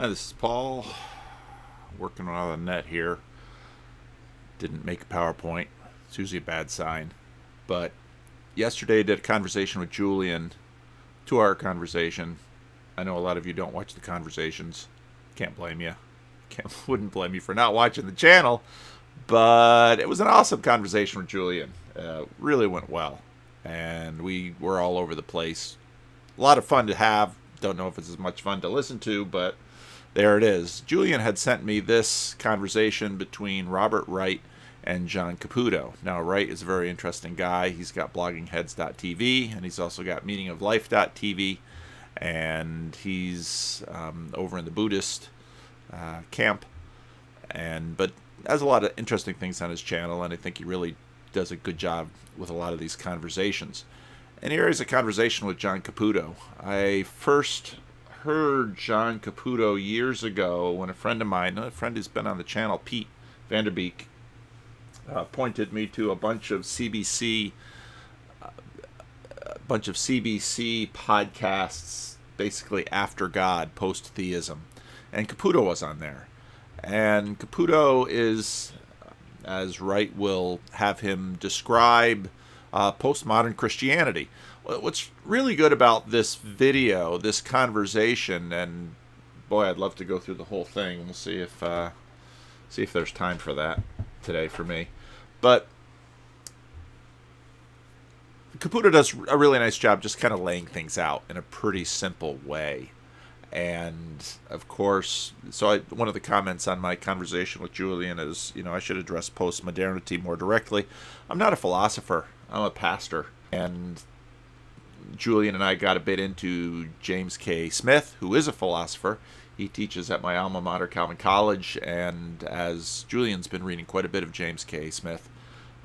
Hi, this is Paul. Working on the net here. Didn't make a PowerPoint. It's usually a bad sign. But yesterday I did a conversation with Julian. Two hour conversation. I know a lot of you don't watch the conversations. Can't blame you. Can't, wouldn't blame you for not watching the channel. But it was an awesome conversation with Julian. Uh, really went well. And we were all over the place. A lot of fun to have. Don't know if it's as much fun to listen to, but there it is. Julian had sent me this conversation between Robert Wright and John Caputo. Now, Wright is a very interesting guy. He's got bloggingheads.tv, and he's also got meaningoflife.tv, and he's um, over in the Buddhist uh, camp, and but has a lot of interesting things on his channel, and I think he really does a good job with a lot of these conversations. And here is a conversation with John Caputo. I first heard John Caputo years ago when a friend of mine, a friend who's been on the channel, Pete Vanderbeek, uh, pointed me to a bunch of CBC, uh, a bunch of CBC podcasts, basically after God, post theism, and Caputo was on there. And Caputo is, as Wright will have him describe, uh, postmodern Christianity. What's really good about this video, this conversation, and boy, I'd love to go through the whole thing. We'll see if uh, see if there's time for that today for me. But Caputo does a really nice job just kind of laying things out in a pretty simple way. And of course, so I, one of the comments on my conversation with Julian is, you know, I should address post-modernity more directly. I'm not a philosopher. I'm a pastor. And Julian and I got a bit into James K. Smith, who is a philosopher. He teaches at my alma mater, Calvin College, and as Julian's been reading quite a bit of James K. Smith.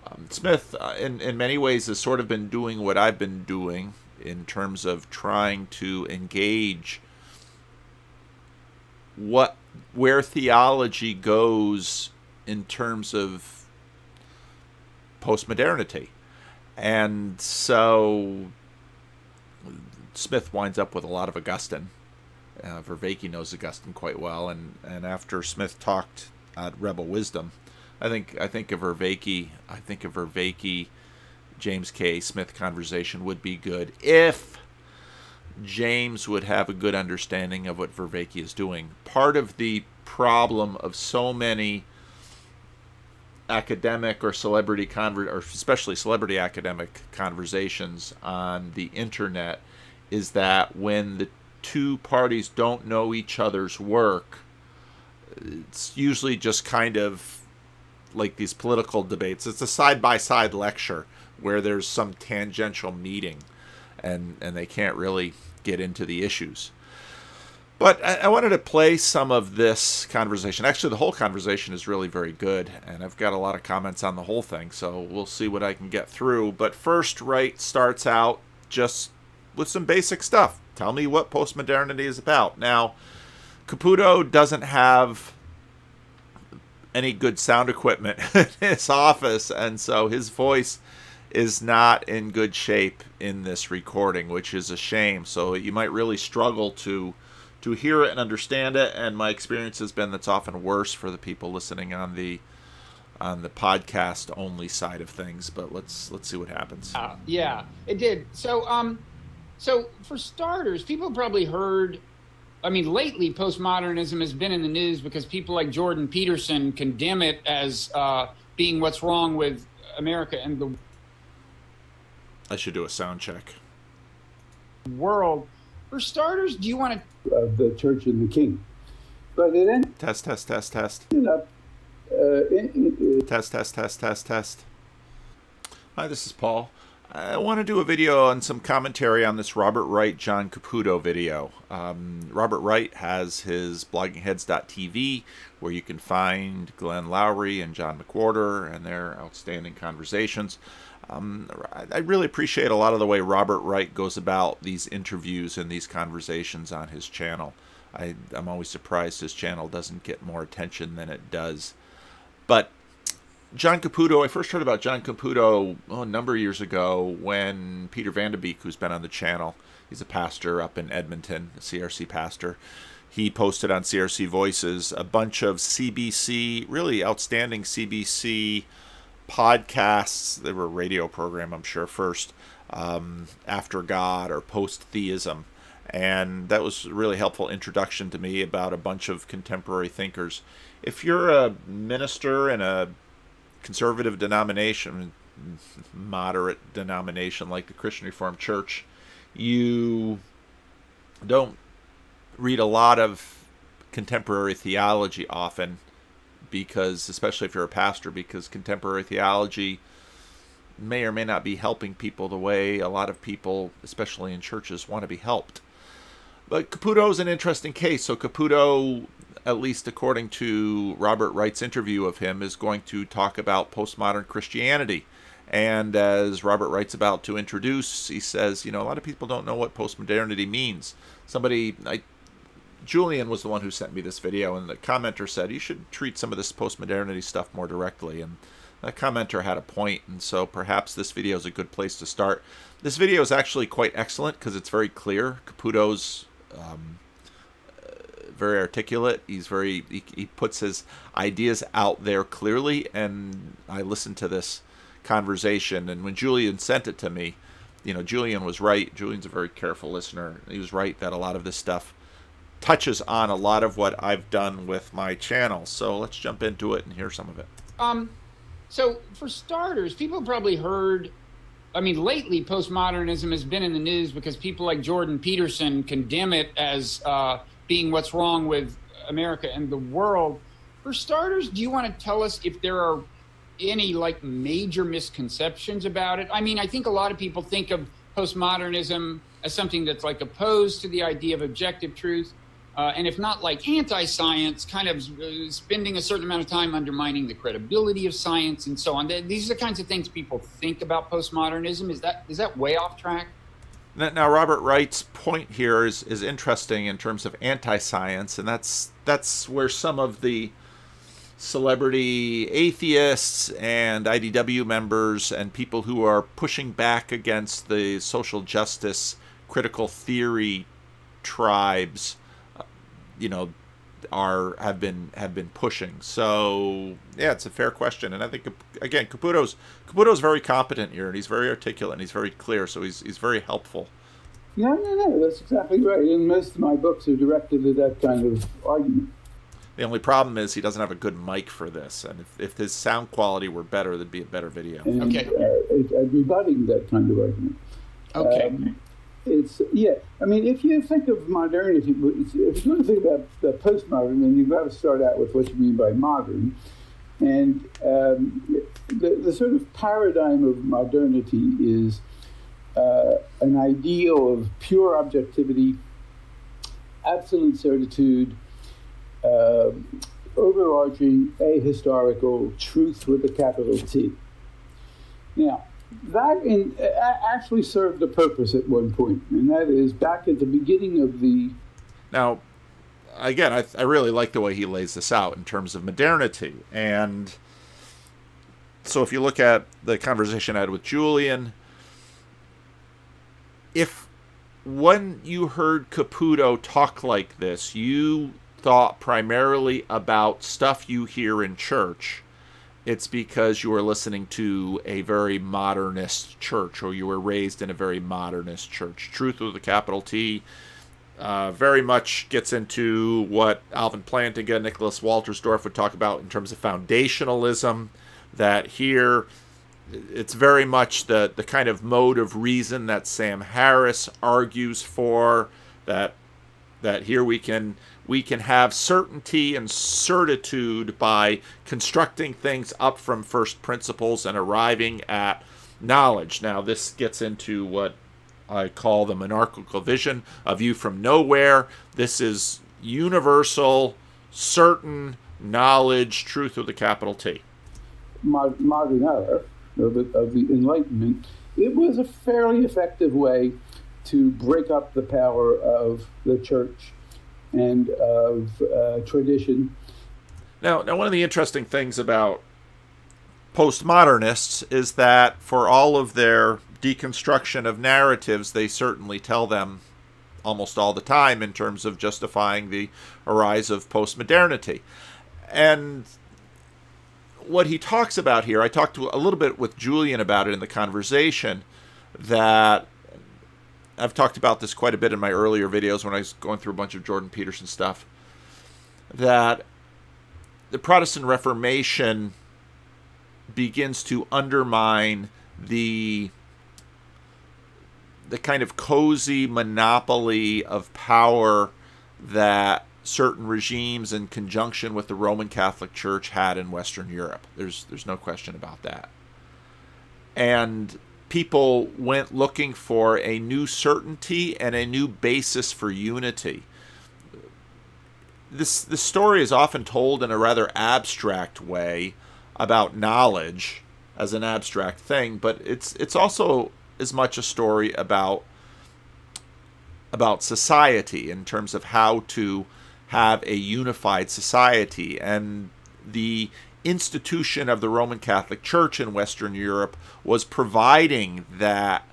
Um, Smith, uh, in, in many ways, has sort of been doing what I've been doing in terms of trying to engage what where theology goes in terms of postmodernity. And so Smith winds up with a lot of Augustine. Uh, Vervaeke knows Augustine quite well, and, and after Smith talked at Rebel Wisdom, I think I think of Vervaeke, I think of Vervaeke, James K. Smith conversation would be good if James would have a good understanding of what Vervaeke is doing. Part of the problem of so many academic or celebrity conver- or especially celebrity academic conversations on the internet is that when the two parties don't know each other's work, it's usually just kind of like these political debates. It's a side by side lecture where there's some tangential meeting and and they can't really get into the issues. But I, I, wanted to play some of this conversation. Actually, the whole conversation is really very good, and I've got a lot of comments on the whole thing, so we'll see what I can get through. But first, Wright starts out just with some basic stuff. Tell me what postmodernity is about. Now, Caputo doesn't have any good sound equipment in his office, and so his voice is not in good shape in this recording, which is a shame. So you might really struggle to to hear it and understand it. And my experience has been that's often worse for the people listening on the on the podcast only side of things. But let's let's see what happens. Uh, yeah, it did. So um, so for starters, people probably heard. I mean, lately postmodernism has been in the news because people like Jordan Peterson condemn it as uh, being what's wrong with America and the I should do a sound check. World. For starters, do you want to? Uh, the church and the king. But it ended test, test, test, test. Up, uh, in, uh, test, test, test, test, test. Hi, this is Paul. I want to do a video on some commentary on this Robert Wright John Caputo video. Um, Robert Wright has his bloggingheads.tv where you can find Glenn Loury and John McWhorter and their outstanding conversations. Um, I really appreciate a lot of the way Robert Wright goes about these interviews and these conversations on his channel. I, I'm always surprised his channel doesn't get more attention than it does. But John Caputo, I first heard about John Caputo oh, a number of years ago when Peter Vanderbeek, who's been on the channel, he's a pastor up in Edmonton, a CRC pastor, he posted on CRC Voices a bunch of CBC, really outstanding CBC podcasts. They were a radio program, I'm sure, first, um, After God or Post Theism. And that was a really helpful introduction to me about a bunch of contemporary thinkers. If you're a minister and a conservative denomination, moderate denomination like the Christian Reformed Church, you don't read a lot of contemporary theology often because especially if you're a pastor because contemporary theology may or may not be helping people the way a lot of people especially in churches want to be helped. But caputo is an interesting case. So caputo at least according to robert wright's interview of him is going to talk about postmodern christianity and as robert wright's about to introduce he says you know a lot of people don't know what postmodernity means somebody i Julian was the one who sent me this video, and the commenter said you should treat some of this postmodernity stuff more directly. And that commenter had a point, and so perhaps this video is a good place to start. This video is actually quite excellent because it's very clear. Caputo's um, very articulate. He's very he, he puts his ideas out there clearly, and I listened to this conversation. And when Julian sent it to me, you know, Julian was right. Julian's a very careful listener. He was right that a lot of this stuff touches on a lot of what I've done with my channel. So let's jump into it and hear some of it. Um, so for starters, people probably heard. I mean, lately postmodernism has been in the news because people like Jordan Peterson condemn it as uh, being what's wrong with America and the world. For starters, do you want to tell us if there are any like major misconceptions about it? I mean, I think a lot of people think of postmodernism as something that's like opposed to the idea of objective truth uh, and if not like anti-science, kind of uh, spending a certain amount of time undermining the credibility of science and so on. These are the kinds of things people think about postmodernism. Is that is that way off track? Now, Robert Wright's point here is, is interesting in terms of anti-science, and that's that's where some of the celebrity atheists and IDW members and people who are pushing back against the social justice critical theory tribes uh, you know are have been have been pushing. So yeah, it's a fair question, and I think again Caputo's Caputo's very competent here, and he's very articulate and he's very clear, so he's he's very helpful. No, no, no, that's exactly right. And most of my books are directed at that kind of argument. The only problem is he doesn't have a good mic for this, and if, if his sound quality were better, there'd be a better video. And, okay. Uh, rebutting that kind of argument. Okay. Um, it's yeah. I mean, if you think of modernity, if you want to think about the postmodern, then you've got to start out with what you mean by modern. And um, the, the sort of paradigm of modernity is uh, an ideal of pure objectivity, absolute certitude, uh, overarching ahistorical truth with a capital T. Now, that in, actually served a purpose at one point, and that is back at the beginning of the. Now, again, I, I really like the way he lays this out in terms of modernity. And so if you look at the conversation I had with Julian, if when you heard Caputo talk like this, you thought primarily about stuff you hear in church it's because you are listening to a very modernist church or you were raised in a very modernist church. Truth with a capital T uh, very much gets into what Alvin Plantinga, Nicholas Wolterstorff would talk about in terms of foundationalism. That here, it's very much the, the kind of mode of reason that Sam Harris argues for. That that here we can we can have certainty and certitude by constructing things up from first principles and arriving at knowledge. Now, this gets into what I call the monarchical vision, a view from nowhere. This is universal, certain knowledge, truth with a capital T. Modern era of of the Enlightenment, it was a fairly effective way to break up the power of the church and of uh, tradition. Now, now, one of the interesting things about postmodernists is that for all of their deconstruction of narratives, they certainly tell them almost all the time in terms of justifying the rise of postmodernity. And what he talks about here, I talked a little bit with Julian about it in the conversation, that I've talked about this quite a bit in my earlier videos when I was going through a bunch of Jordan Peterson stuff, that the Protestant Reformation begins to undermine the the kind of cozy monopoly of power that certain regimes in conjunction with the Roman Catholic Church had in Western Europe. There's there's no question about that. And people went looking for a new certainty and a new basis for unity. This the story is often told in a rather abstract way about knowledge as an abstract thing, but it's it's also as much a story about about society in terms of how to have a unified society and the institution of the Roman Catholic Church in Western Europe was providing that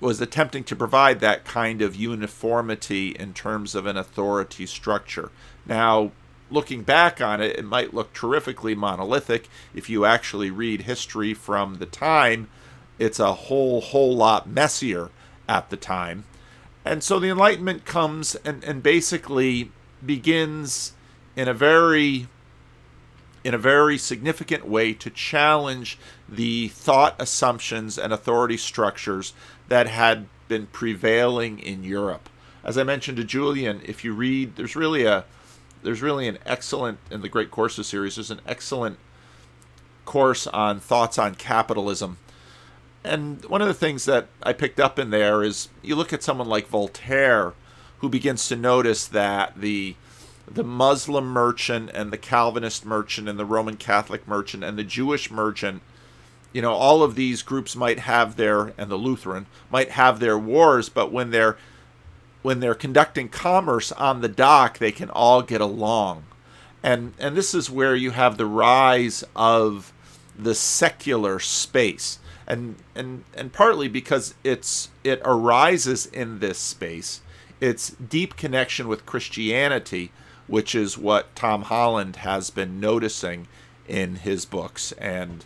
was attempting to provide that kind of uniformity in terms of an authority structure. Now, looking back on it, it might look terrifically monolithic. If you actually read history from the time, it's a whole, whole lot messier at the time. And so the Enlightenment comes and, and basically begins in a very in a very significant way to challenge the thought assumptions and authority structures that had been prevailing in Europe. As I mentioned to Julian, if you read, there's really a there's really an excellent in the Great Courses series. There's an excellent course on thoughts on capitalism. And one of the things that I picked up in there is you look at someone like Voltaire, who begins to notice that the the Muslim merchant and the Calvinist merchant and the Roman Catholic merchant and the Jewish merchant, you know, all of these groups might have their and the Lutheran might have their wars, but when they're when they're conducting commerce on the dock, they can all get along. And and this is where you have the rise of the secular space. And and and partly because it's it arises in this space, its deep connection with Christianity, which is what Tom Holland has been noticing in his books and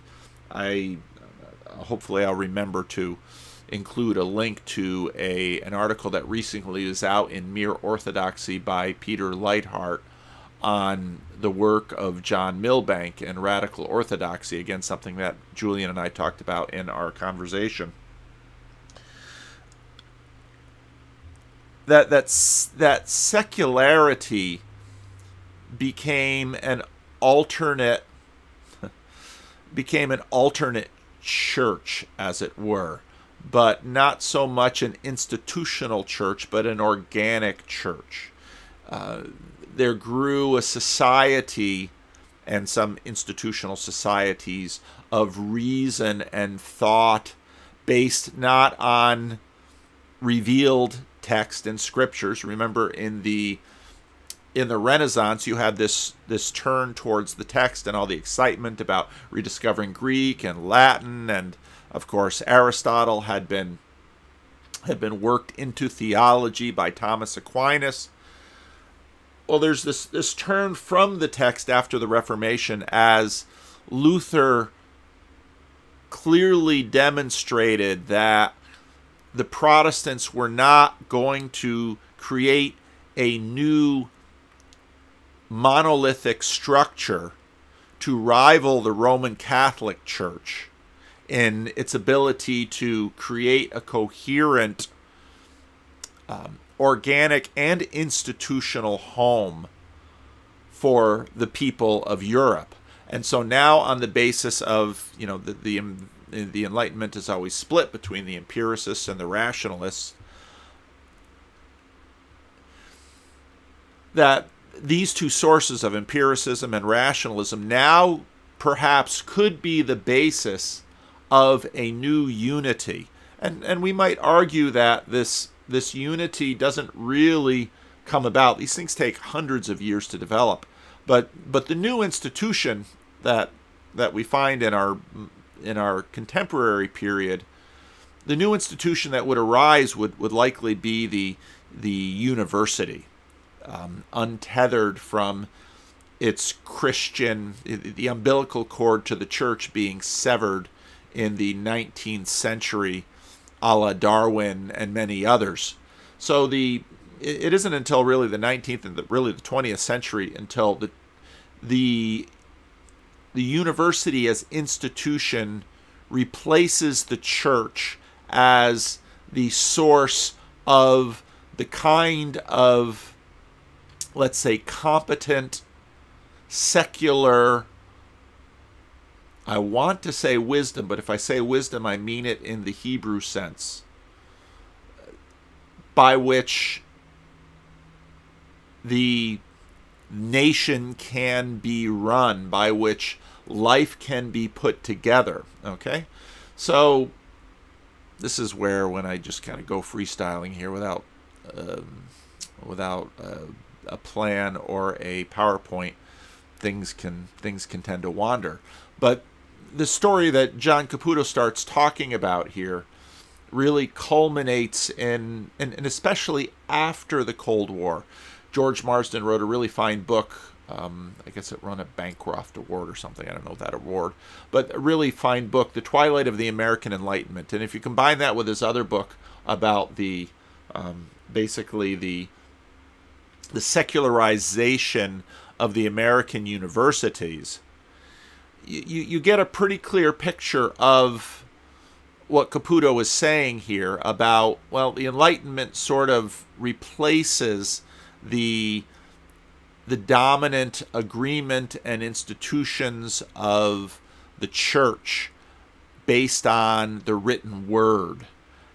I uh, hopefully I'll remember to include a link to a an article that recently is out in Mere Orthodoxy by Peter Leithart on the work of John Milbank and radical orthodoxy. Again, something that Julian and I talked about in our conversation. That that's that secularity became an alternate became an alternate church, as it were but not so much an institutional church, but an organic church. Uh, there grew a society and some institutional societies of reason and thought based not on revealed text and scriptures. Remember in the in the Renaissance, you had this this turn towards the text and all the excitement about rediscovering Greek and Latin and of course, Aristotle had been had been worked into theology by Thomas Aquinas. Well, there's this this turn from the text after the Reformation as Luther clearly demonstrated that the Protestants were not going to create a new monolithic structure to rival the Roman Catholic Church in its ability to create a coherent, um, organic, and institutional home for the people of Europe. And so now, on the basis of you know the the, the Enlightenment is always split between the empiricists and the rationalists. That these two sources of empiricism and rationalism now perhaps could be the basis of a new unity. And, and we might argue that this, this unity doesn't really come about. These things take hundreds of years to develop. But, but the new institution that, that we find in our, in our contemporary period, the new institution that would arise would, would likely be the the university, um, untethered from its Christian, the umbilical cord to the church being severed in the 19th century, a la Darwin and many others. So the it isn't until really the 19th and the, really the 20th century until the the the university as institution replaces the church as the source of the kind of let's say competent secular I want to say wisdom, but if I say wisdom, I mean it in the Hebrew sense, by which the nation can be run, by which life can be put together. Okay? So, this is where, when I just kind of go freestyling here without, um, without uh, a plan or a PowerPoint, things can things can tend to wander. But the story that John Caputo starts talking about here really culminates in, and, and especially after the Cold War. George Marsden wrote a really fine book. Um, I guess it won a Bancroft Award or something. I don't know that award, but a really fine book, The Twilight of the American Enlightenment. And if you combine that with his other book about the um, basically the the secularization of the American universities, you, you get a pretty clear picture of what Caputo is saying here about, well, the Enlightenment sort of replaces the the dominant agreement and institutions of the church based on the written word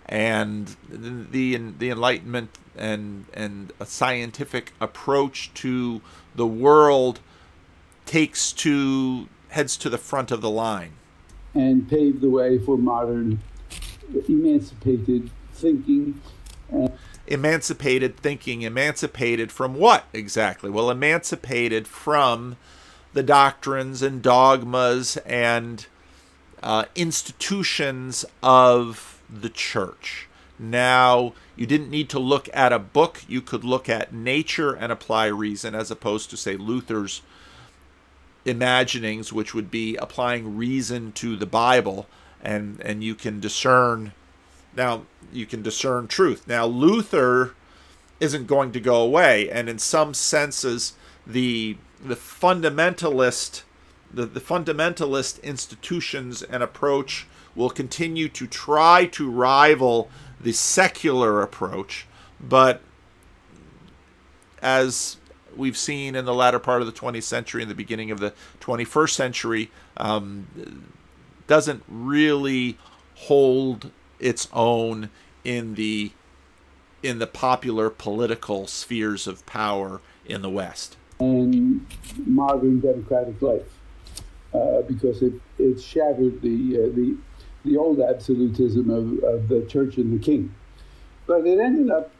and the the enlightenment and and a scientific approach to the world takes to heads to the front of the line. And paved the way for modern emancipated thinking. emancipated thinking, emancipated from what exactly? Well, emancipated from the doctrines and dogmas and uh, institutions of the church. Now, you didn't need to look at a book, you could look at nature and apply reason, as opposed to, say, Luther's imaginings, which would be applying reason to the Bible, and and you can discern. Now you can discern truth. Now Luther isn't going to go away, and in some senses, the the fundamentalist the, the fundamentalist institutions and approach will continue to try to rival the secular approach, but as we've seen in the latter part of the 20th century and the beginning of the 21st century um, doesn't really hold its own in the in the popular political spheres of power in the West. And modern democratic life, uh, because it, it shattered the, uh, the, the old absolutism of, of the church and the king. But it ended up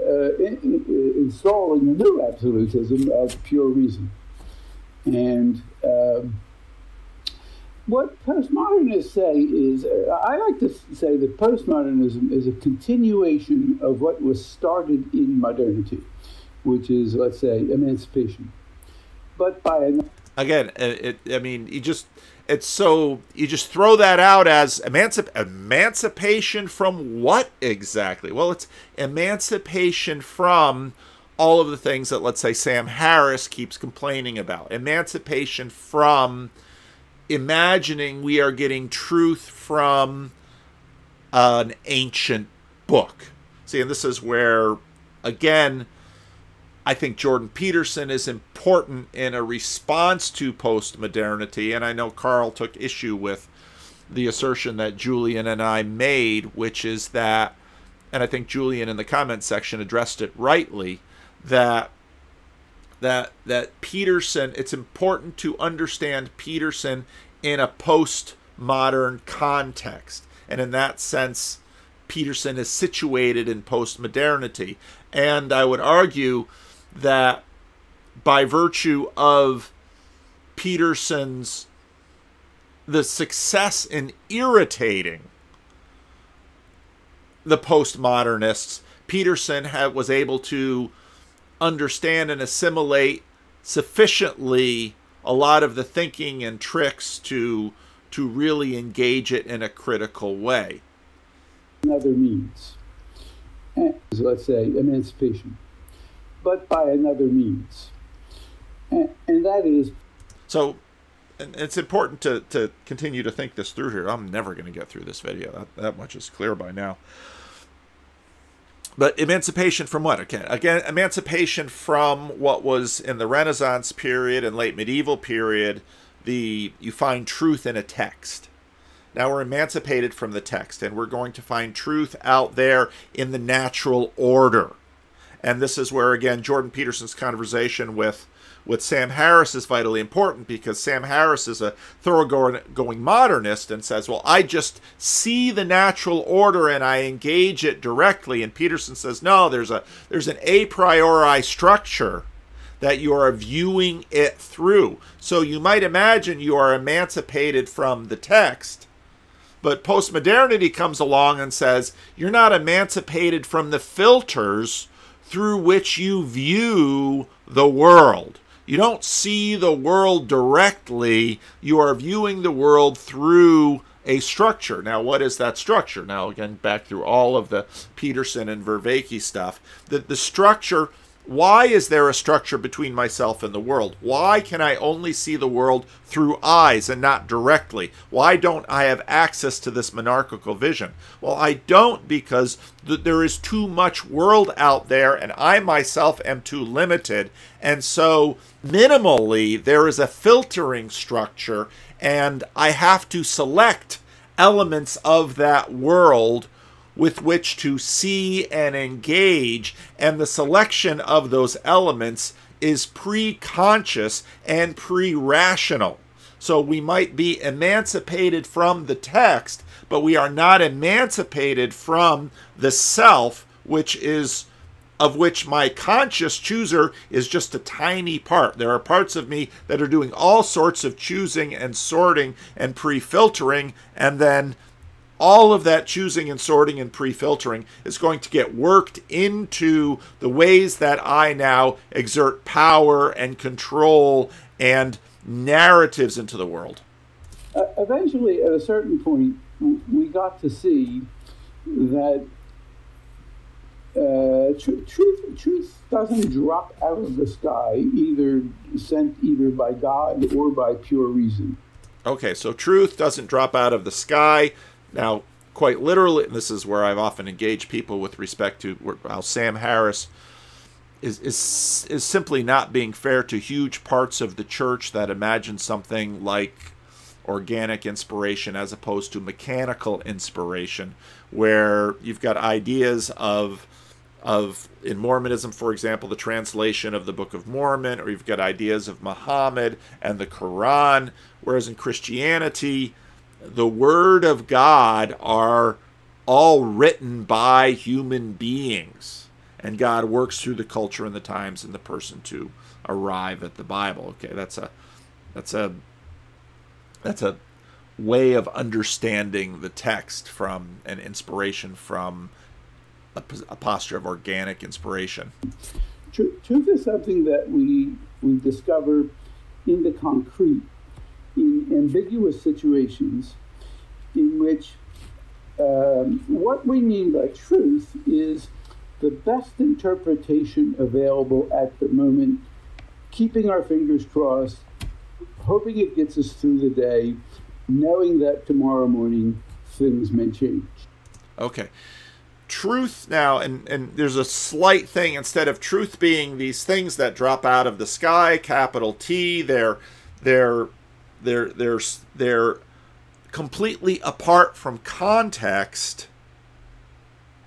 uh, in, in, installing a new absolutism of pure reason. And um, what postmodernists say is, uh, I like to say that postmodernism is a continuation of what was started in modernity, which is, let's say, emancipation. But by an again, it, I mean, you just it's so you just throw that out as emancip- emancipation from what exactly? Well, it's emancipation from all of the things that let's say Sam Harris keeps complaining about. Emancipation from imagining we are getting truth from an ancient book. See, and this is where again I think Jordan Peterson is important in a response to postmodernity, and I know Carl took issue with the assertion that Julian and I made, which is that, and I think Julian in the comment section addressed it rightly, that that that Peterson, it's important to understand Peterson in a postmodern context, and in that sense, Peterson is situated in postmodernity, and I would argue that by virtue of Peterson's the success in irritating the postmodernists, Peterson had, was able to understand and assimilate sufficiently a lot of the thinking and tricks to to really engage it in a critical way. Another means, let's say, emancipation, but by another means, and, and that is. So, it's important to, to continue to think this through here. I'm never going to get through this video. That, that much is clear by now. But emancipation from what? Okay, again, emancipation from what was in the Renaissance period and late medieval period. The you find truth in a text. Now we're emancipated from the text, and we're going to find truth out there in the natural order. And this is where again Jordan Peterson's conversation with with Sam Harris is vitally important because Sam Harris is a thoroughgoing modernist and says, Well, I just see the natural order and I engage it directly. And Peterson says, No, there's a there's an a priori structure that you are viewing it through. So you might imagine you are emancipated from the text. But postmodernity comes along and says, You're not emancipated from the filters through which you view the world. You don't see the world directly, you are viewing the world through a structure. Now, what is that structure? Now, again, back through all of the Peterson and Vervaeke stuff, that the structure why is there a structure between myself and the world? Why can I only see the world through eyes and not directly? Why don't I have access to this monarchical vision? Well, I don't because th- there is too much world out there and I myself am too limited. And so, minimally, there is a filtering structure, and I have to select elements of that world with which to see and engage, and the selection of those elements is pre conscious and pre rational. So we might be emancipated from the text, but we are not emancipated from the self, which is of which my conscious chooser is just a tiny part. There are parts of me that are doing all sorts of choosing and sorting and pre filtering, and then all of that choosing and sorting and pre-filtering is going to get worked into the ways that I now exert power and control and narratives into the world. Uh, eventually, at a certain point, we got to see that uh, tr- truth, truth doesn't drop out of the sky, either sent either by God or by pure reason. Okay, so truth doesn't drop out of the sky. Now, quite literally, and this is where I've often engaged people with respect to how Sam Harris is, is, is simply not being fair to huge parts of the church that imagine something like organic inspiration as opposed to mechanical inspiration, where you've got ideas of of in Mormonism, for example, the translation of the Book of Mormon, or you've got ideas of Muhammad and the Quran, whereas in Christianity, the Word of God are all written by human beings. And God works through the culture and the times and the person to arrive at the Bible. Okay, that's a that's a that's a way of understanding the text from an inspiration from a, a posture of organic inspiration. Truth is something that we we discover in the concrete in ambiguous situations in which um, what we mean by truth is the best interpretation available at the moment, keeping our fingers crossed, hoping it gets us through the day, knowing that tomorrow morning things may change. Okay. Truth now, and, and there's a slight thing instead of truth being these things that drop out of the sky, capital T, they're they're they're they're they're completely apart from context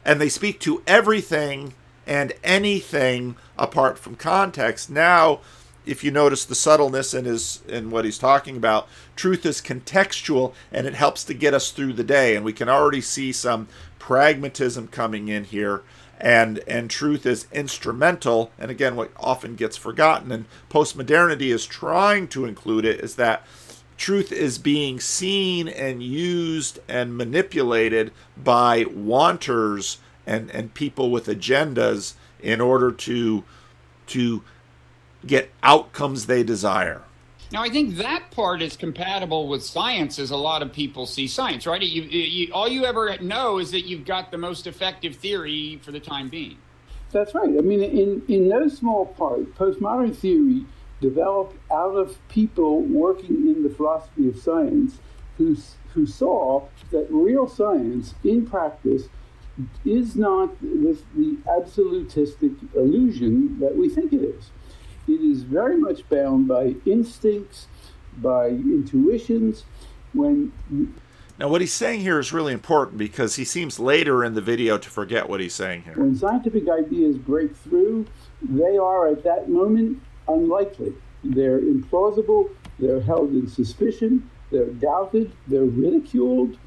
and they speak to everything and anything apart from context. Now if you notice the subtleness in his in what he's talking about truth is contextual and it helps to get us through the day and we can already see some pragmatism coming in here and and truth is instrumental and again what often gets forgotten and postmodernity is trying to include it is that truth is being seen and used and manipulated by wanters and and people with agendas in order to to get outcomes they desire. Now, I think that part is compatible with science as a lot of people see science, right? You, you, all you ever know is that you've got the most effective theory for the time being. That's right. I mean, in, in no small part, postmodern theory developed out of people working in the philosophy of science who, who saw that real science in practice is not with the absolutistic illusion that we think it is. It is very much bound by instincts, by intuitions. When now, what he's saying here is really important because he seems later in the video to forget what he's saying here. When scientific ideas break through, they are at that moment unlikely. They're implausible, they're held in suspicion, they're doubted, they're ridiculed,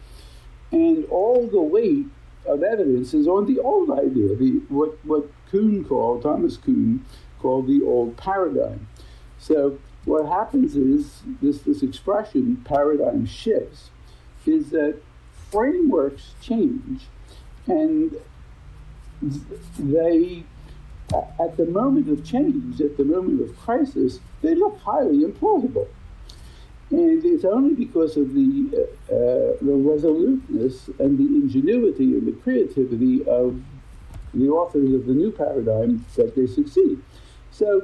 and all the weight of evidence is on the old idea, the what what Kuhn called Thomas Kuhn called the old paradigm. So what happens is this this expression paradigm shifts is that frameworks change and they at the moment of change, at the moment of crisis, they look highly implausible. And it's only because of the, uh, uh, the resoluteness and the ingenuity and the creativity of the authors of the new paradigm that they succeed. So,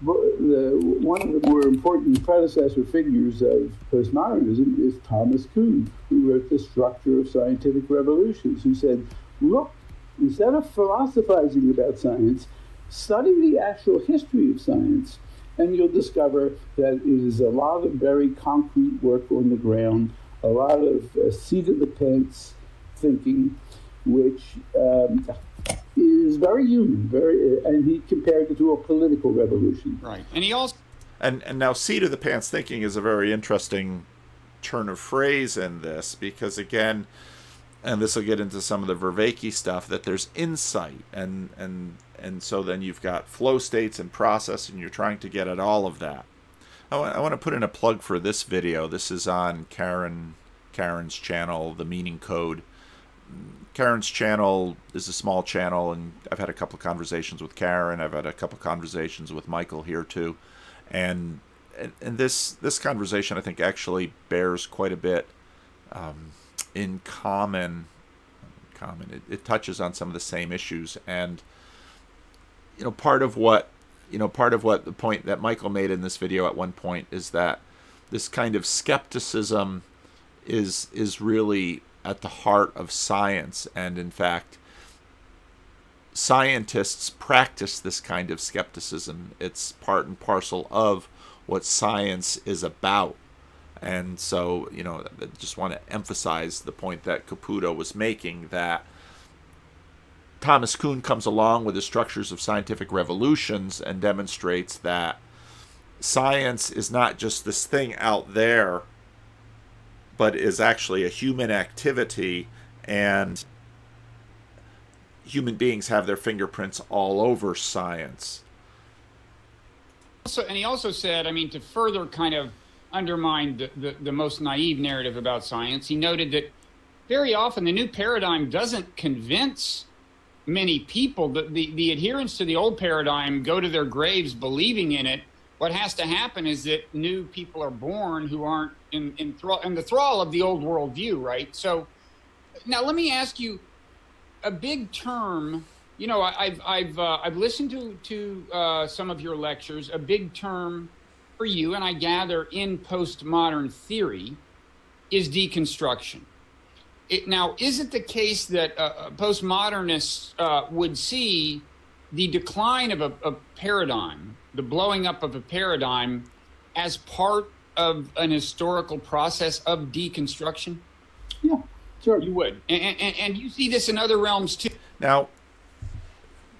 the, one of the more important predecessor figures of postmodernism is Thomas Kuhn, who wrote The Structure of Scientific Revolutions, who said, look, instead of philosophizing about science, study the actual history of science, and you'll discover that it is a lot of very concrete work on the ground, a lot of uh, seat of the pants thinking, which um, is very human, very, and he compared it to a political revolution. Right, and he also. And and now, seat of the pants thinking is a very interesting turn of phrase in this because again, and this will get into some of the Vervaeke stuff that there's insight and and and so then you've got flow states and process and you're trying to get at all of that. I want, I want to put in a plug for this video. This is on Karen Karen's channel, The Meaning Code. Karen's channel is a small channel, and I've had a couple of conversations with Karen. I've had a couple of conversations with Michael here too, and and, and this this conversation I think actually bears quite a bit um, in common. Common. It, it touches on some of the same issues, and you know, part of what you know, part of what the point that Michael made in this video at one point is that this kind of skepticism is is really at the heart of science. And in fact, scientists practice this kind of skepticism. It's part and parcel of what science is about. And so, you know, I just want to emphasize the point that Caputo was making that Thomas Kuhn comes along with the structures of scientific revolutions and demonstrates that science is not just this thing out there but is actually a human activity and human beings have their fingerprints all over science. So, and he also said, I mean, to further kind of undermine the, the, the most naive narrative about science, he noted that very often the new paradigm doesn't convince many people. The, the, the adherents to the old paradigm go to their graves believing in it what has to happen is that new people are born who aren't in in, thrall, in the thrall of the old worldview, right? So now let me ask you a big term. You know, I've I've uh, I've listened to to uh, some of your lectures. A big term for you, and I gather in postmodern theory, is deconstruction. It, now, is it the case that uh, uh postmodernists uh, would see the decline of a, a paradigm the blowing up of a paradigm as part of an historical process of deconstruction? Yeah, sure. You would. And, and, and, you see this in other realms too. Now,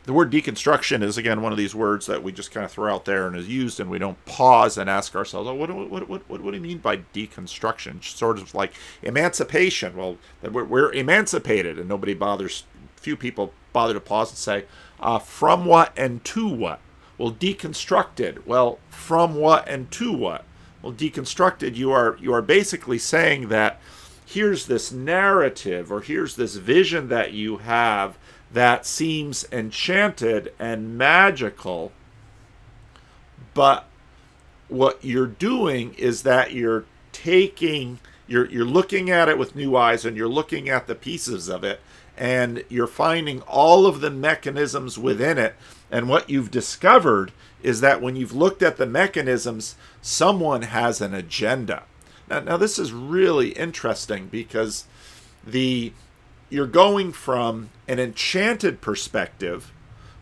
the word deconstruction is, again, one of these words that we just kind of throw out there and is used, and we don't pause and ask ourselves, oh, what, what, what, what, what do you mean by deconstruction? Sort of like emancipation. Well, we're, we're emancipated, and nobody bothers, few people bother to pause and say, uh, from what and to what? Well, deconstructed. Well, from what and to what? Well, deconstructed, you are you are basically saying that here's this narrative or here's this vision that you have that seems enchanted and magical, but what you're doing is that you're taking you're you're looking at it with new eyes and you're looking at the pieces of it and you're finding all of the mechanisms within it. And what you've discovered is that when you've looked at the mechanisms someone has an agenda. Now, now this is really interesting because the you're going from an enchanted perspective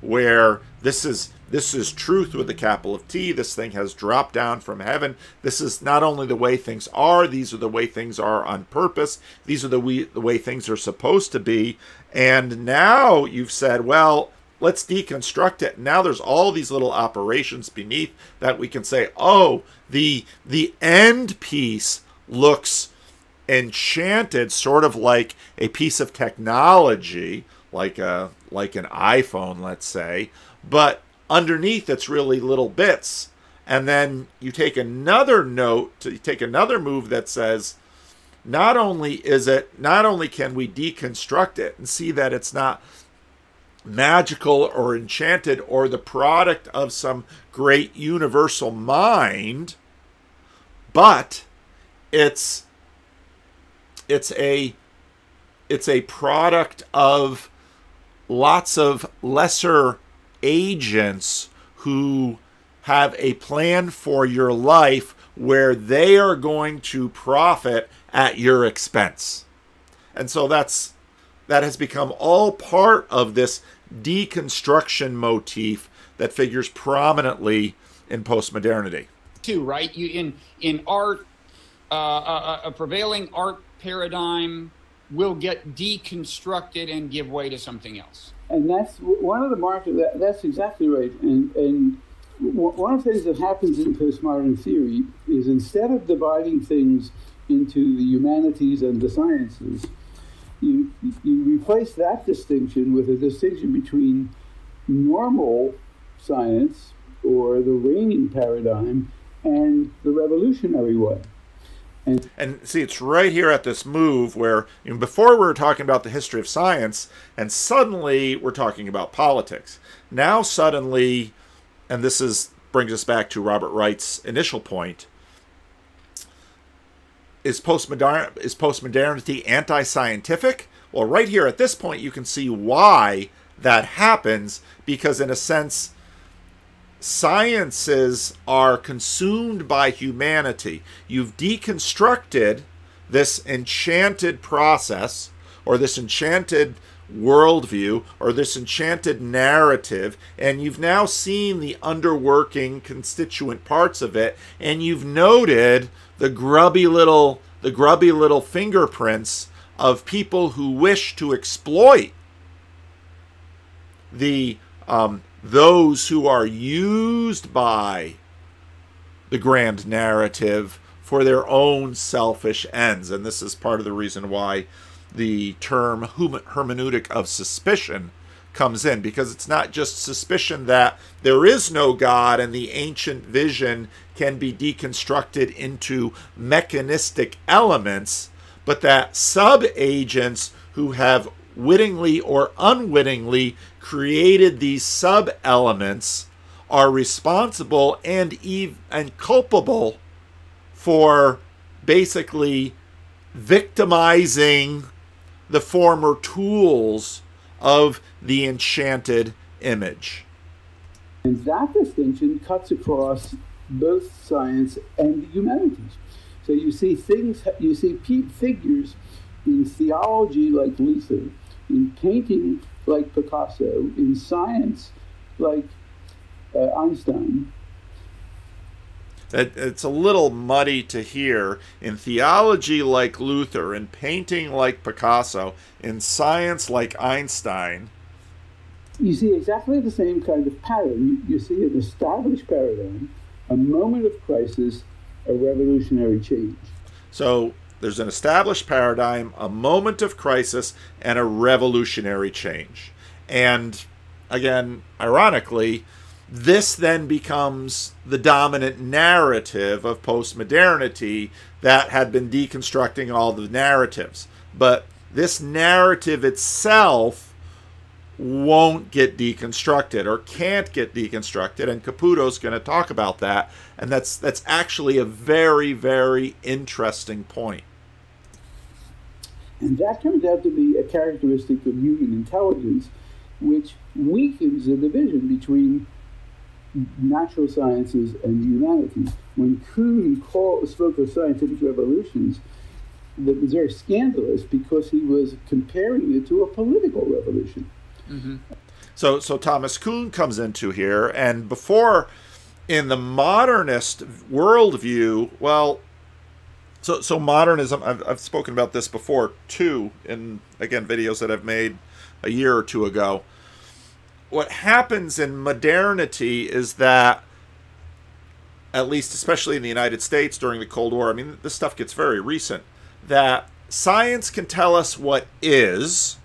where this is this is truth with a capital of T. This thing has dropped down from heaven. This is not only the way things are, these are the way things are on purpose. These are the, we, the way things are supposed to be. And now you've said, well, let's deconstruct it. Now there's all these little operations beneath that we can say, oh, the the end piece looks enchanted, sort of like a piece of technology, like a like an iPhone, let's say, but underneath it's really little bits. And then you take another note, to take another move that says, not only is it, not only can we deconstruct it and see that it's not magical or enchanted or the product of some great universal mind, but it's it's a it's a product of lots of lesser agents who have a plan for your life where they are going to profit at your expense. And so that's that has become all part of this deconstruction motif that figures prominently in postmodernity. Too right, you in in art, uh, a, a prevailing art paradigm will get deconstructed and give way to something else. And that's one of the markers. That, that's exactly right. And and one of the things that happens in postmodern theory is instead of dividing things into the humanities and the sciences, you you replace that distinction with a distinction between normal science or the reigning paradigm and the revolutionary way. And, see, it's right here at this move where before we were talking about the history of science, and suddenly we're talking about politics. Now suddenly, and this is brings us back to Robert Wright's initial point. Is postmodern is postmodernity anti-scientific? Well, right here at this point, you can see why that happens because, in a sense, sciences are consumed by humanity. You've deconstructed this enchanted process or this enchanted worldview or this enchanted narrative, and you've now seen the underworking constituent parts of it, and you've noted the grubby little the grubby little fingerprints of people who wish to exploit the um, those who are used by the grand narrative for their own selfish ends. And this is part of the reason why the term hermeneutic of suspicion comes in, because it's not just suspicion that there is no God and the ancient vision can be deconstructed into mechanistic elements, but that sub agents who have wittingly or unwittingly created these sub elements are responsible and ev- and culpable for basically victimizing the former tools of the enchanted image. And that distinction cuts across both science and the humanities. So you see things, you see figures in theology like Luther in painting like Picasso, in science like uh, Einstein. it's a little muddy to hear. In theology like Luther, in painting like Picasso, in science like Einstein. You see exactly the same kind of pattern. You see an established paradigm, a moment of crisis, a revolutionary change. So there's an established paradigm, a moment of crisis, and a revolutionary change. And again, ironically, this then becomes the dominant narrative of postmodernity that had been deconstructing all the narratives. But this narrative itself won't get deconstructed or can't get deconstructed and Caputo's going to talk about that and that's that's actually a very very interesting point. and that turns out to be a characteristic of human intelligence which weakens the division between natural sciences and humanities when Kuhn call, spoke of scientific revolutions that was very scandalous because he was comparing it to a political revolution Mm-hmm. So, so Thomas Kuhn comes into here, and before in the modernist worldview, well, so so modernism. I've, I've spoken about this before too, in again videos that I've made a year or two ago. What happens in modernity is that, at least especially in the United States during the Cold War, I mean, this stuff gets very recent. That science can tell us what is,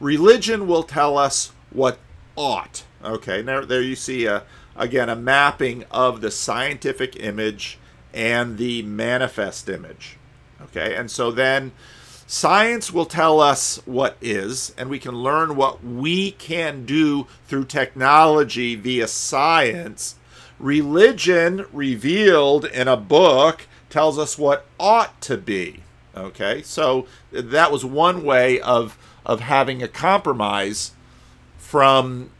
Religion will tell us what ought. Okay, now there you see a, again a mapping of the scientific image and the manifest image. Okay, and so then science will tell us what is, and we can learn what we can do through technology via science. Religion, revealed in a book, tells us what ought to be. Okay, so that was one way of of having a compromise from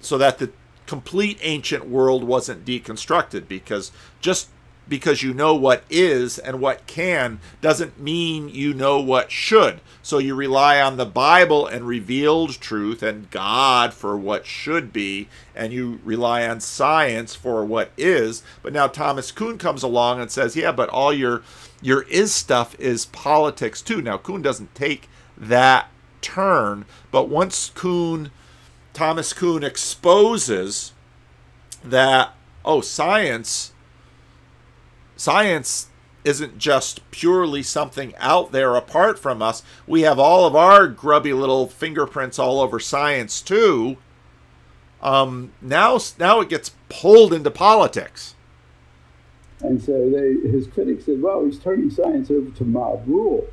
so that the complete ancient world wasn't deconstructed because just because you know what is and what can doesn't mean you know what should. So you rely on the Bible and revealed truth and God for what should be, and you rely on science for what is. But now Thomas Kuhn comes along and says, "Yeah, but all your your is stuff is politics too." Now Kuhn doesn't take that turn. But once Kuhn, Thomas Kuhn exposes that, oh, science, science isn't just purely something out there apart from us. We have all of our grubby little fingerprints all over science too. Um, now, now it gets pulled into politics. And so they, his critics said, well, he's turning science over to mob rule.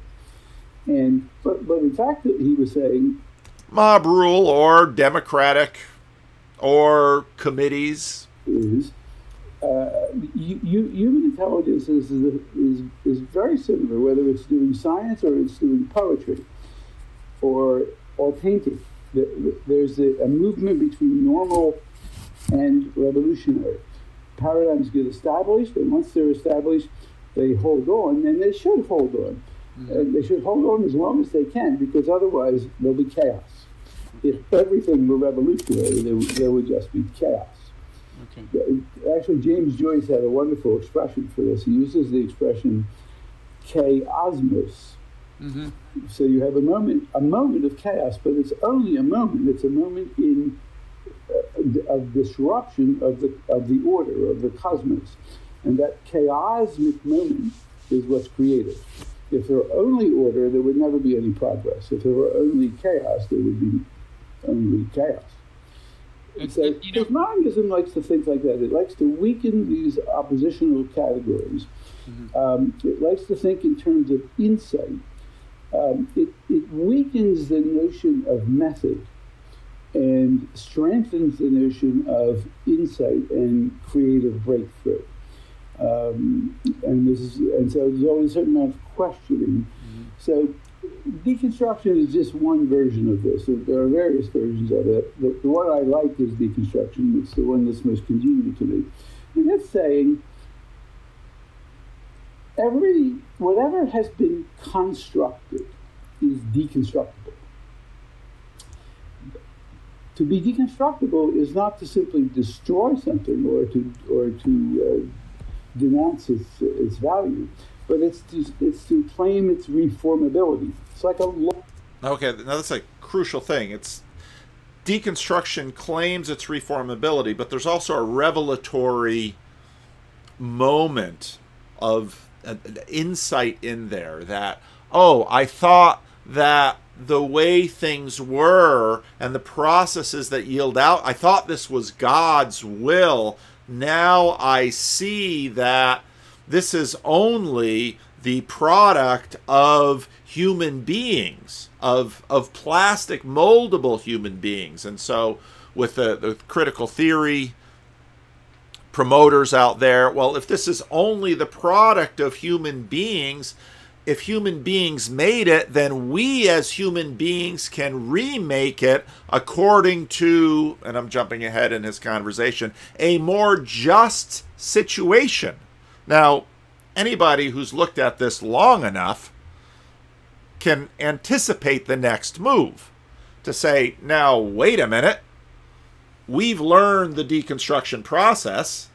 And but but in fact, he was saying mob rule or democratic or committees is uh, you, you, human intelligence is, is is very similar whether it's doing science or it's doing poetry or or painting. There's a, a movement between normal and revolutionary. Paradigms get established, and once they're established, they hold on, and they should hold on. Mm-hmm. they should hold on as long as they can because otherwise there'll be chaos. If everything were revolutionary, there, there would just be chaos. Okay. Actually, James Joyce had a wonderful expression for this. He uses the expression chaosmos. Mm-hmm. So you have a moment, a moment of chaos, but it's only a moment. It's a moment in uh, of disruption of the of the order of the cosmos, and that chaosmic moment is what's creative. If there were only order, there would never be any progress. If there were only chaos, there would be only chaos. And so, you know, modernism likes to think like that. It likes to weaken these oppositional categories. Mm-hmm. Um, it likes to think in terms of insight. Um, it, it weakens the notion of method and strengthens the notion of insight and creative breakthrough. Um, and this is, and so there's always a certain amount of questioning. Mm-hmm. So deconstruction is just one version of this. There are various versions of it. The, the one I like is deconstruction. It's the one that's most congenial to me. And that's saying every whatever has been constructed is deconstructible. To be deconstructible is not to simply destroy something or to or to uh, denounce its, its value, but it's to, it's to claim its reformability. It's like a. Okay, now that's a crucial thing. It's deconstruction claims its reformability, but there's also a revelatory moment of insight in there that oh, I thought that the way things were and the processes that yield out, I thought this was God's will, now I see that this is only the product of human beings, of, of plastic moldable human beings. And so, with the, the critical theory promoters out there, well, if this is only the product of human beings, if human beings made it, then we as human beings can remake it according to, and I'm jumping ahead in his conversation, a more just situation. Now, anybody who's looked at this long enough can anticipate the next move to say, now, wait a minute. We've learned the deconstruction process,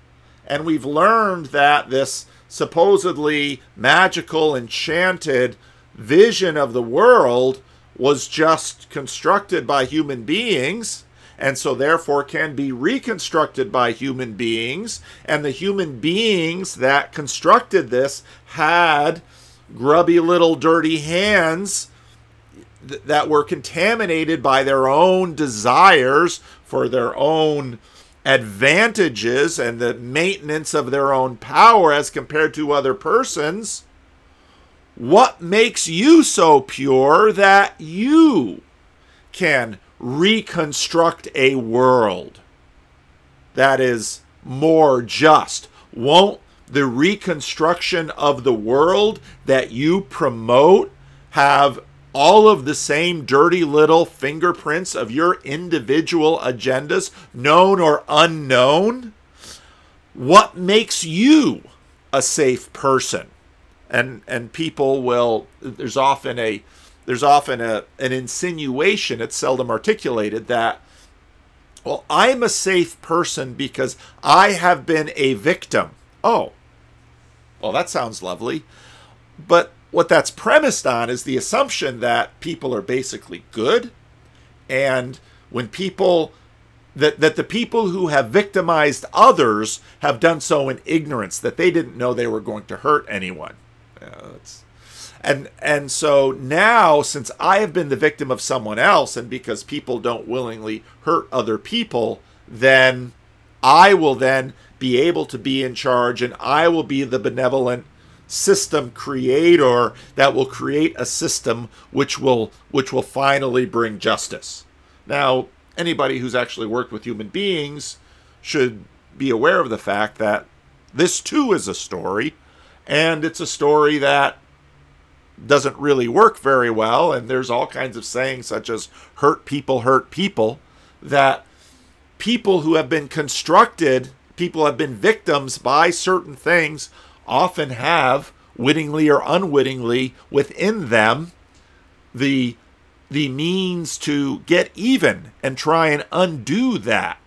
and we've learned that this supposedly magical, enchanted vision of the world was just constructed by human beings and so therefore can be reconstructed by human beings and the human beings that constructed this had grubby little dirty hands th- that were contaminated by their own desires for their own advantages and the maintenance of their own power as compared to other persons, what makes you so pure that you can reconstruct a world that is more just? Won't the reconstruction of the world that you promote have all of the same dirty little fingerprints of your individual agendas, known or unknown? What makes you a safe person? And and people will there's often a there's often a an insinuation, it's seldom articulated that well, I'm a safe person because I have been a victim. Oh. Well, that sounds lovely. But what that's premised on is the assumption that people are basically good and when people that that the people who have victimized others have done so in ignorance that they didn't know they were going to hurt anyone and and so now since i have been the victim of someone else and because people don't willingly hurt other people then i will then be able to be in charge and i will be the benevolent system creator that will create a system which will which will finally bring justice. Now, anybody who's actually worked with human beings should be aware of the fact that this too is a story and it's a story that doesn't really work very well and there's all kinds of sayings such as hurt people hurt people that people who have been constructed people have been victims by certain things often have, wittingly or unwittingly, within them the the means to get even and try and undo that.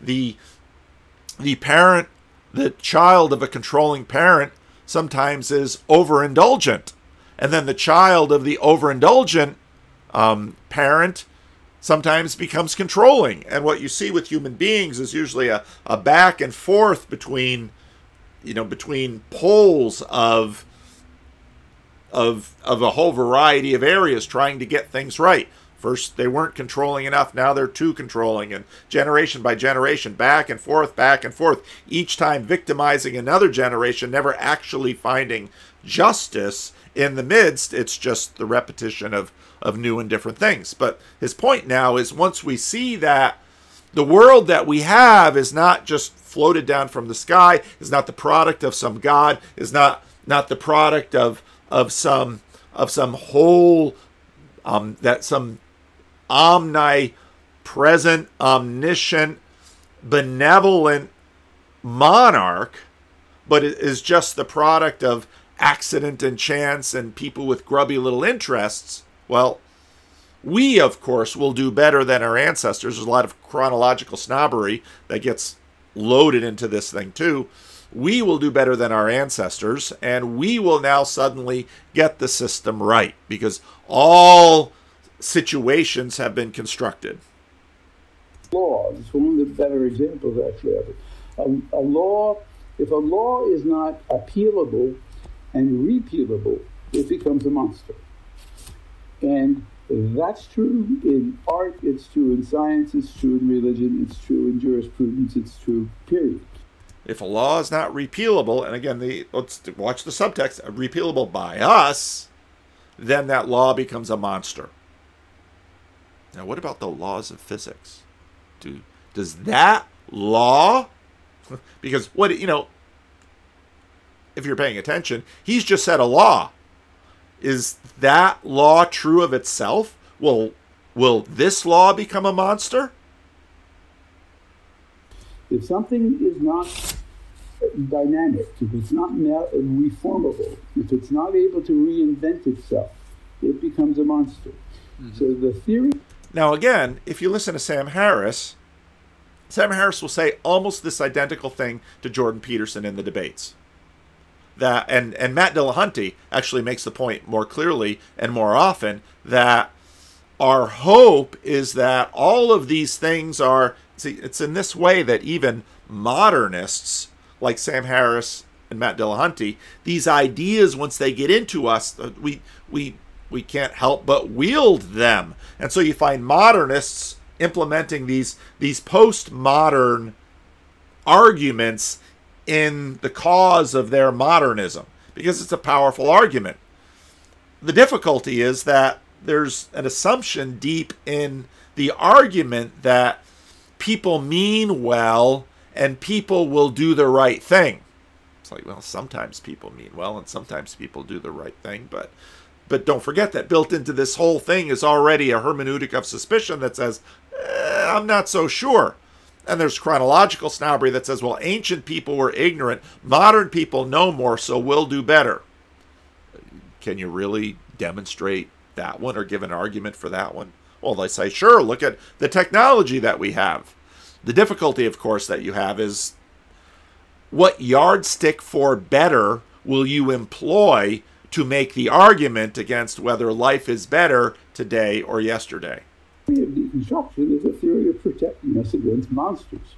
The the parent, the child of a controlling parent sometimes is overindulgent. And then the child of the overindulgent um, parent sometimes becomes controlling. And what you see with human beings is usually a, a back and forth between you know between poles of of of a whole variety of areas trying to get things right. First, they weren't controlling enough. Now they're too controlling, and generation by generation, back and forth, back and forth. Each time victimizing another generation, never actually finding justice in the midst. It's just the repetition of of new and different things. But his point now is once we see that the world that we have is not just floated down from the sky, is not the product of some god, is not not the product of of some of some whole um, that some omnipresent, omniscient, benevolent monarch, but it is just the product of accident and chance and people with grubby little interests. Well, we, of course, will do better than our ancestors. There's a lot of chronological snobbery that gets loaded into this thing too, we will do better than our ancestors and we will now suddenly get the system right because all situations have been constructed. Law is one of the better examples, actually, of it. A, a law, if a law is not appealable and repealable, it becomes a monster. And that's true in art, it's true in science, it's true in religion, it's true in jurisprudence, it's true, period. if a law is not repealable, and again, the let's watch the subtext, uh, repealable by us, then that law becomes a monster. Now, what about the laws of physics? Do does that law? because what you know, if you're paying attention, he's just said a law. Is that law true of itself? Will will this law become a monster? If something is not dynamic, if it's not reformable, if it's not able to reinvent itself, it becomes a monster. Mm-hmm. So the theory. Now, again, if you listen to Sam Harris, Sam Harris will say almost this identical thing to Jordan Peterson in the debates. That and and Matt Dillahunty actually makes the point more clearly and more often that our hope is that all of these things are see it's in this way that even modernists like Sam Harris and Matt Dillahunty these ideas once they get into us uh, we we we can't help but wield them. And so you find modernists implementing these these postmodern arguments in the cause of their modernism because it's a powerful argument. The difficulty is that there's an assumption deep in the argument that people mean well and people will do the right thing. It's like, well, sometimes people mean well and sometimes people do the right thing, but but don't forget that built into this whole thing is already a hermeneutic of suspicion that says, eh, I'm not so sure. And there's chronological snobbery that says, well, ancient people were ignorant, modern people know more, so we'll do better. Can you really demonstrate that one or give an argument for that one? Well, they say, sure, look at the technology that we have. The difficulty, of course, that you have is what yardstick for better will you employ to make the argument against whether life is better today or yesterday? deconstruction is a theory of protecting us against monsters.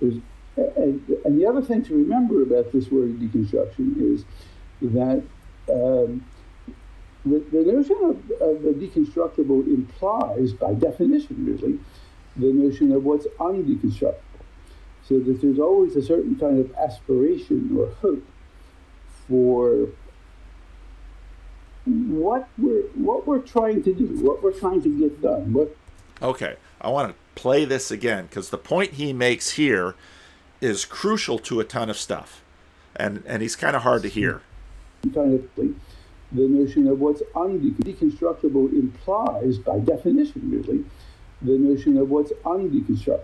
And, and, the other thing to remember about this word deconstruction is that um, the, the, notion of, of the deconstructible implies, by definition, really, the notion of what's undeconstructible. So that there's always a certain kind of aspiration or hope for what we're what we're trying to do, what we're trying to get done. What? Okay, I want to play this again because the point he makes here is crucial to a ton of stuff, and and he's kind of hard to hear. The notion of what's undeconstructible implies, by definition, really, the notion of what's undeconstructible.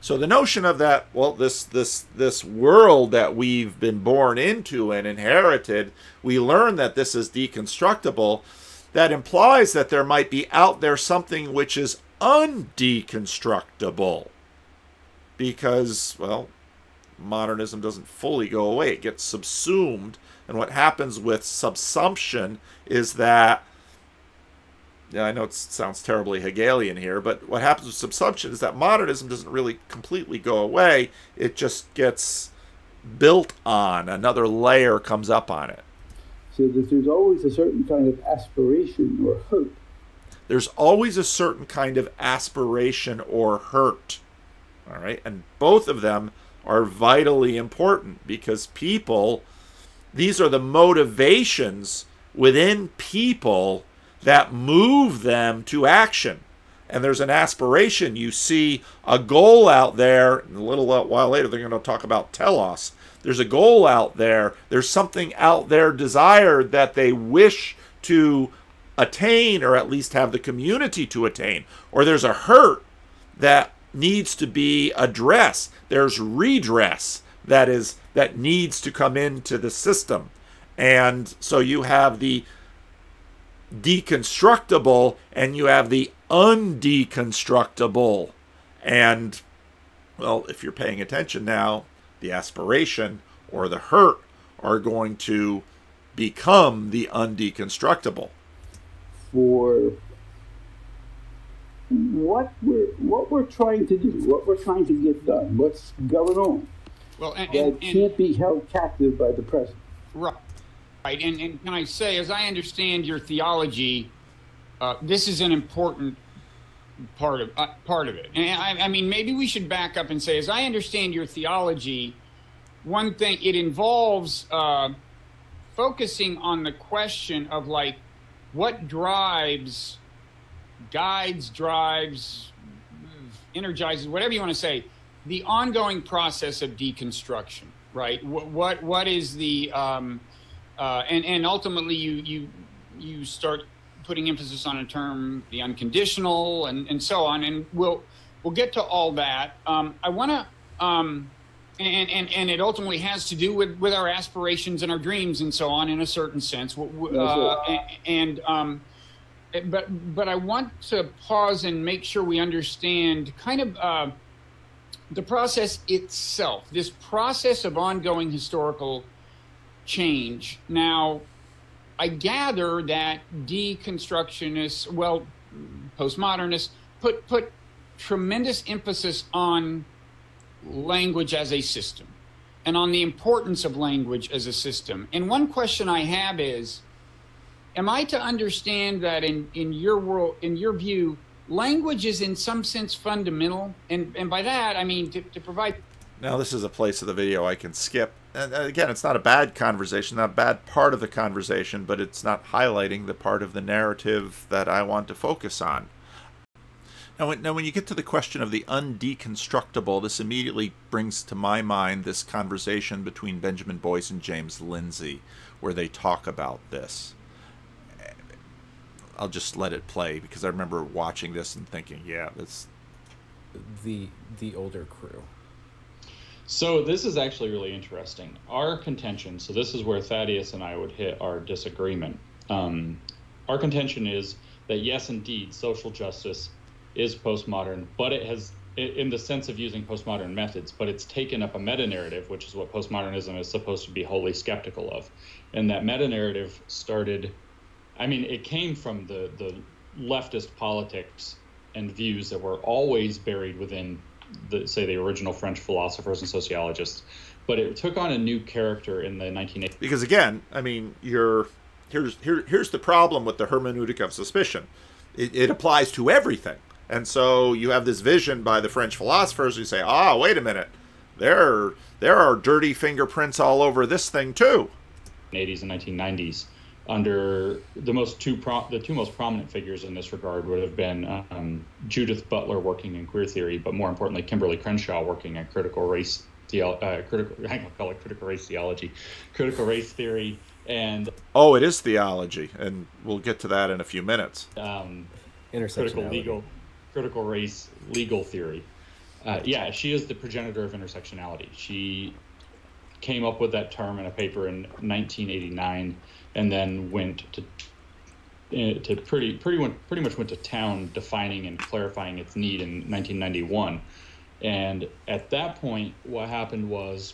So the notion of that, well, this this this world that we've been born into and inherited, we learn that this is deconstructible. That implies that there might be out there something which is undeconstructible. Because, well, modernism doesn't fully go away. It gets subsumed. And what happens with subsumption is that yeah, I know it sounds terribly Hegelian here, but what happens with subsumption is that modernism doesn't really completely go away. It just gets built on. Another layer comes up on it. So that there's always a certain kind of aspiration or hope. There's always a certain kind of aspiration or hurt. All right. And both of them are vitally important because people, these are the motivations within people that move them to action. And there's an aspiration. You see a goal out there. a little while later, they're going to talk about telos. There's a goal out there. There's something out there desired that they wish to attain, or at least have the community to attain. Or there's a hurt that needs to be addressed. There's redress that is that needs to come into the system. And so you have the deconstructible and you have the undeconstructible. And, well, if you're paying attention now, the aspiration or the hurt are going to become the undeconstructible. For what we're what we're trying to do, what we're trying to get done, what's going on. Well, and, and, that can't be held captive by the present. Right. Right, and, and can I say, as I understand your theology, uh, this is an important part of uh, part of it. And I, I, mean, maybe we should back up and say, as I understand your theology, one thing it involves uh, focusing on the question of like what drives, guides, drives, energizes, whatever you want to say, the ongoing process of deconstruction, right? What what, what is the um, uh, and and ultimately you you you start putting emphasis on a term, the unconditional, and and so on, and we'll we'll get to all that. Um, I want to. Um, and, and, and it ultimately has to do with, with our aspirations and our dreams and so on in a certain sense. Uh, and, and um, but but I want to pause and make sure we understand kind of uh, the process itself. This process of ongoing historical change. Now, I gather that deconstructionists, well, postmodernists, put put tremendous emphasis on language as a system and on the importance of language as a system. And one question I have is Am I to understand that in, in your world, in your view, language is in some sense fundamental? And, and by that, I mean to, to provide. Now, this is a place of the video I can skip. And again, it's not a bad conversation, not a bad part of the conversation, but it's not highlighting the part of the narrative that I want to focus on. Now when, now, when you get to the question of the undeconstructible, this immediately brings to my mind this conversation between Benjamin Boyce and James Lindsay, where they talk about this. I'll just let it play because I remember watching this and thinking, yeah, that's the the older crew. So this is actually really interesting. Our contention. So this is where Thaddeus and I would hit our disagreement. Um, our contention is that yes, indeed, social justice is postmodern, but it has, in the sense of using postmodern methods, but it's taken up a meta narrative, which is what postmodernism is supposed to be wholly skeptical of. And that meta narrative started, I mean, it came from the, the leftist politics and views that were always buried within, the, say, the original French philosophers and sociologists. But it took on a new character in the 1980s. Because again, I mean, you're here's here, here's the problem with the hermeneutic of suspicion. It, it applies to everything. And so you have this vision by the French philosophers who say, "Ah, wait a minute, there there are dirty fingerprints all over this thing too." 80s and 1990s, under the most two pro- the two most prominent figures in this regard would have been um, Judith Butler working in queer theory, but more importantly, Kimberlé Crenshaw working in critical race theo- uh, critical I call it critical race theology, critical race theory, and oh, it is theology, and we'll get to that in a few minutes. Um, critical legal critical race legal theory. Uh, yeah, she is the progenitor of intersectionality. She came up with that term in a paper in 1989, and then went to uh, to pretty pretty pretty much went to town defining and clarifying its need in 1991. And at that point, what happened was,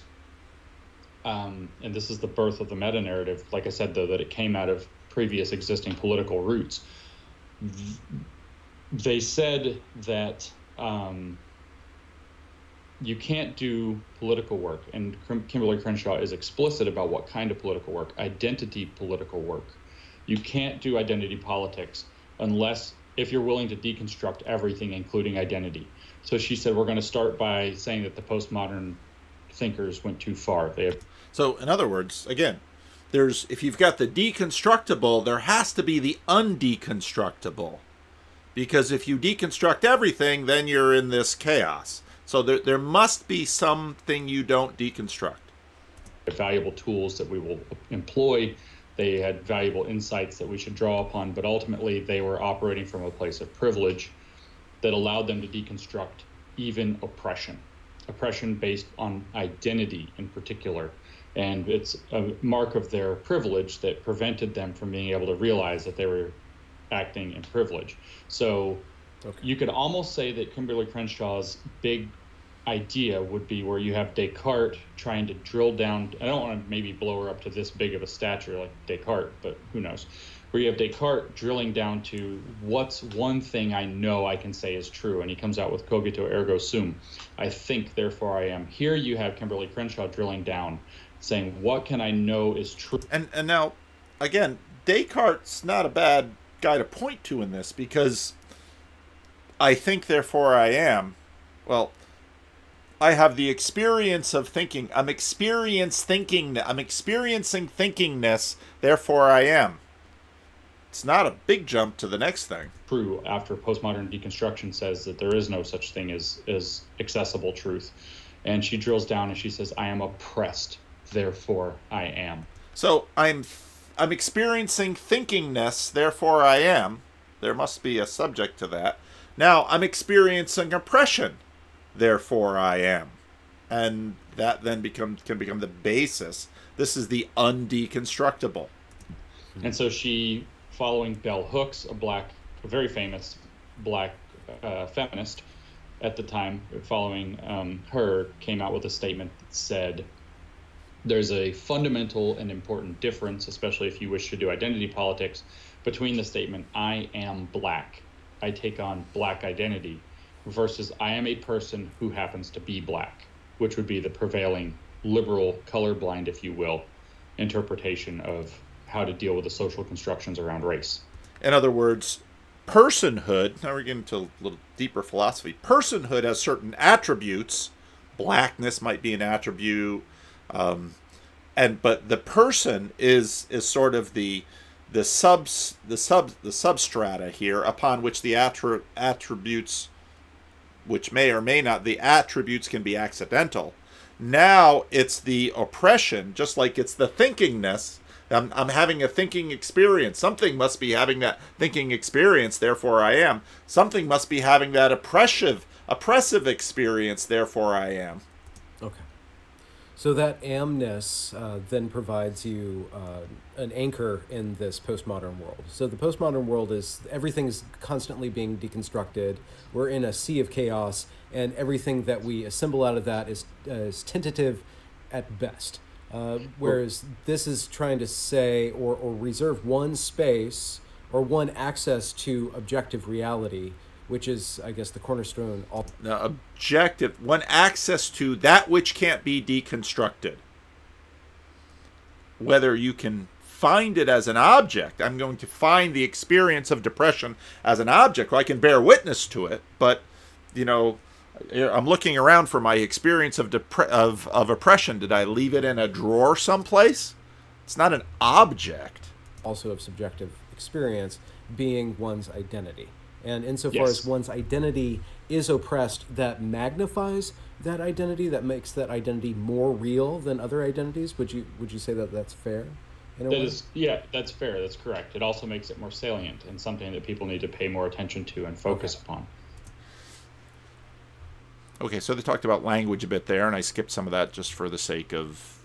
um, and this is the birth of the meta narrative. Like I said, though, that it came out of previous existing political roots they said that um, you can't do political work, and Kimberlé Crenshaw is explicit about what kind of political work identity political work. You can't do identity politics unless if you're willing to deconstruct everything, including identity. So she said, we're going to start by saying that the postmodern thinkers went too far. They have- so, in other words, again, there's if you've got the deconstructible, there has to be the undeconstructible because if you deconstruct everything, then you're in this chaos. So there, there must be something you don't deconstruct. Valuable tools that we will employ. They had valuable insights that we should draw upon, but ultimately they were operating from a place of privilege that allowed them to deconstruct even oppression, oppression based on identity in particular. And it's a mark of their privilege that prevented them from being able to realize that they were acting in privilege. So okay. you could almost say that Kimberlé Crenshaw's big idea would be where you have Descartes trying to drill down. I don't want to maybe blow her up to this big of a stature like Descartes, but who knows? Where you have Descartes drilling down to what's one thing I know I can say is true, and he comes out with cogito ergo sum. I think, therefore I am. Here you have Kimberlé Crenshaw drilling down, saying what can I know is true. And and now, again, Descartes not a bad guy to point to in this because I think, therefore I am. Well, I have the experience of thinking. I'm experience thinking. I'm experiencing thinkingness. Therefore, I am. It's not a big jump to the next thing. True. After postmodern deconstruction says that there is no such thing as as accessible truth, and she drills down and she says, "I am oppressed. Therefore, I am." So I'm I'm experiencing thinkingness. Therefore, I am. There must be a subject to that. Now I'm experiencing oppression therefore I am. And that then becomes can become the basis. This is the undeconstructible. And so she, following Bell Hooks, a black, a very famous black uh, feminist at the time, following um, her, came out with a statement that said, "There's a fundamental and important difference, especially if you wish to do identity politics, between the statement "I am black, I take on black identity," versus I am a person who happens to be black, which would be the prevailing liberal, colorblind, if you will, interpretation of how to deal with the social constructions around race. In other words, personhood, now we're getting to a little deeper philosophy. Personhood has certain attributes. Blackness might be an attribute. Um, and but the person is is sort of the the subs the sub the substrata here upon which the attri- attributes which may or may not, the attributes can be accidental. Now it's the oppression, just like it's the thinkingness. I'm, I'm having a thinking experience. Something must be having that thinking experience, therefore I am. Something must be having that oppressive, oppressive experience, therefore I am. So that amness uh, then provides you uh, an anchor in this postmodern world. So the postmodern world is everything's constantly being deconstructed. We're in a sea of chaos, and everything that we assemble out of that is uh, is tentative at best. Uh, whereas this is trying to say or, or reserve one space or one access to objective reality which is, I guess, the cornerstone. All- now, objective, one access to that which can't be deconstructed. Whether you can find it as an object, I'm going to find the experience of depression as an object, or I can bear witness to it, but, you know, eh, I'm looking around for my experience of, depre- of, of oppression. Did I leave it in a drawer someplace? It's not an object. Also, of subjective experience being one's identity. And insofar Yes. as one's identity is oppressed, that magnifies that identity, that makes that identity more real than other identities. Would you would you say that that's fair? In a That way? is, yeah, that's fair. That's correct. It also makes it more salient and something that people need to pay more attention to and focus upon. Okay, so they talked about language a bit there, and I skipped some of that just for the sake of